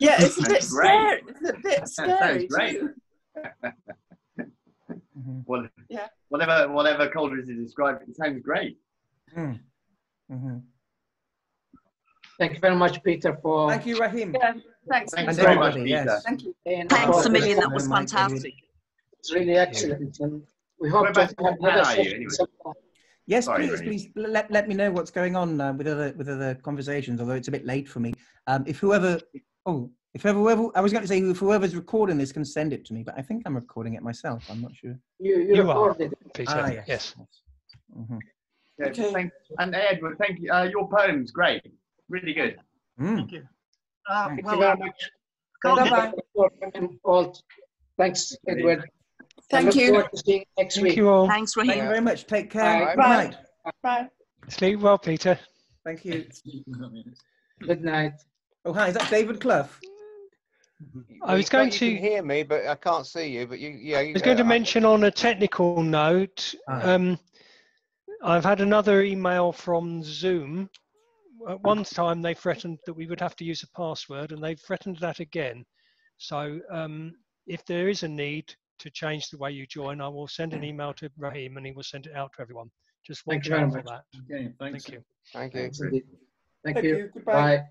Yeah, it's a bit That's scary. It's a bit That scary sounds great. too. Mhm. What, Yeah. Whatever, whatever Coleridge has described, it sounds great. Mm. Mhm. Thank you very much, Peter, for thank you rahim Yeah, thanks. Thanks and very much, Peter. yes Thank you. staying Thanks about a million, that was fantastic. It's really excellent. And we hope to have in Japan another are session anyway? Yes, Sorry, please, Ray. please let, let me know what's going on uh, with other with other conversations. Although it's a bit late for me. Um, if whoever, oh, if whoever, I was going to say if whoever's recording this can send it to me, but I think I'm recording it myself. I'm not sure. You, you, You are. recorded. Peter. Ah, yes. yes. Mhm. Yeah, Okay. thank, and Edward, thank you. Uh, your poem's great, really good. Mm. Thank you. Uh, Thank Thank well, you very much. can't Thank get- you for coming all. Thanks, Edward. Thank you. forward to seeing you next Thank week. you all. Thanks, Thank you very much. Take care. Bye. Good Bye. Bye. Sleep well, Peter. Thank you. Good night. Oh, hi. Is that David Clough? I was You going can- You to- can hear me, but I can't see you. But you, yeah. You, I was going to mention on a technical note, Ah. um, I've had another email from Zoom. At one time, they threatened that we would have to use a password, and they've threatened that again. So, um, if there is a need to change the way you join, I will send an email to Raheem, and he will send it out to everyone. Just Thank watch out for that. Okay, thanks. Thank you. Thank you. Thanks indeed. Thank, Thank you. you. Goodbye. Bye.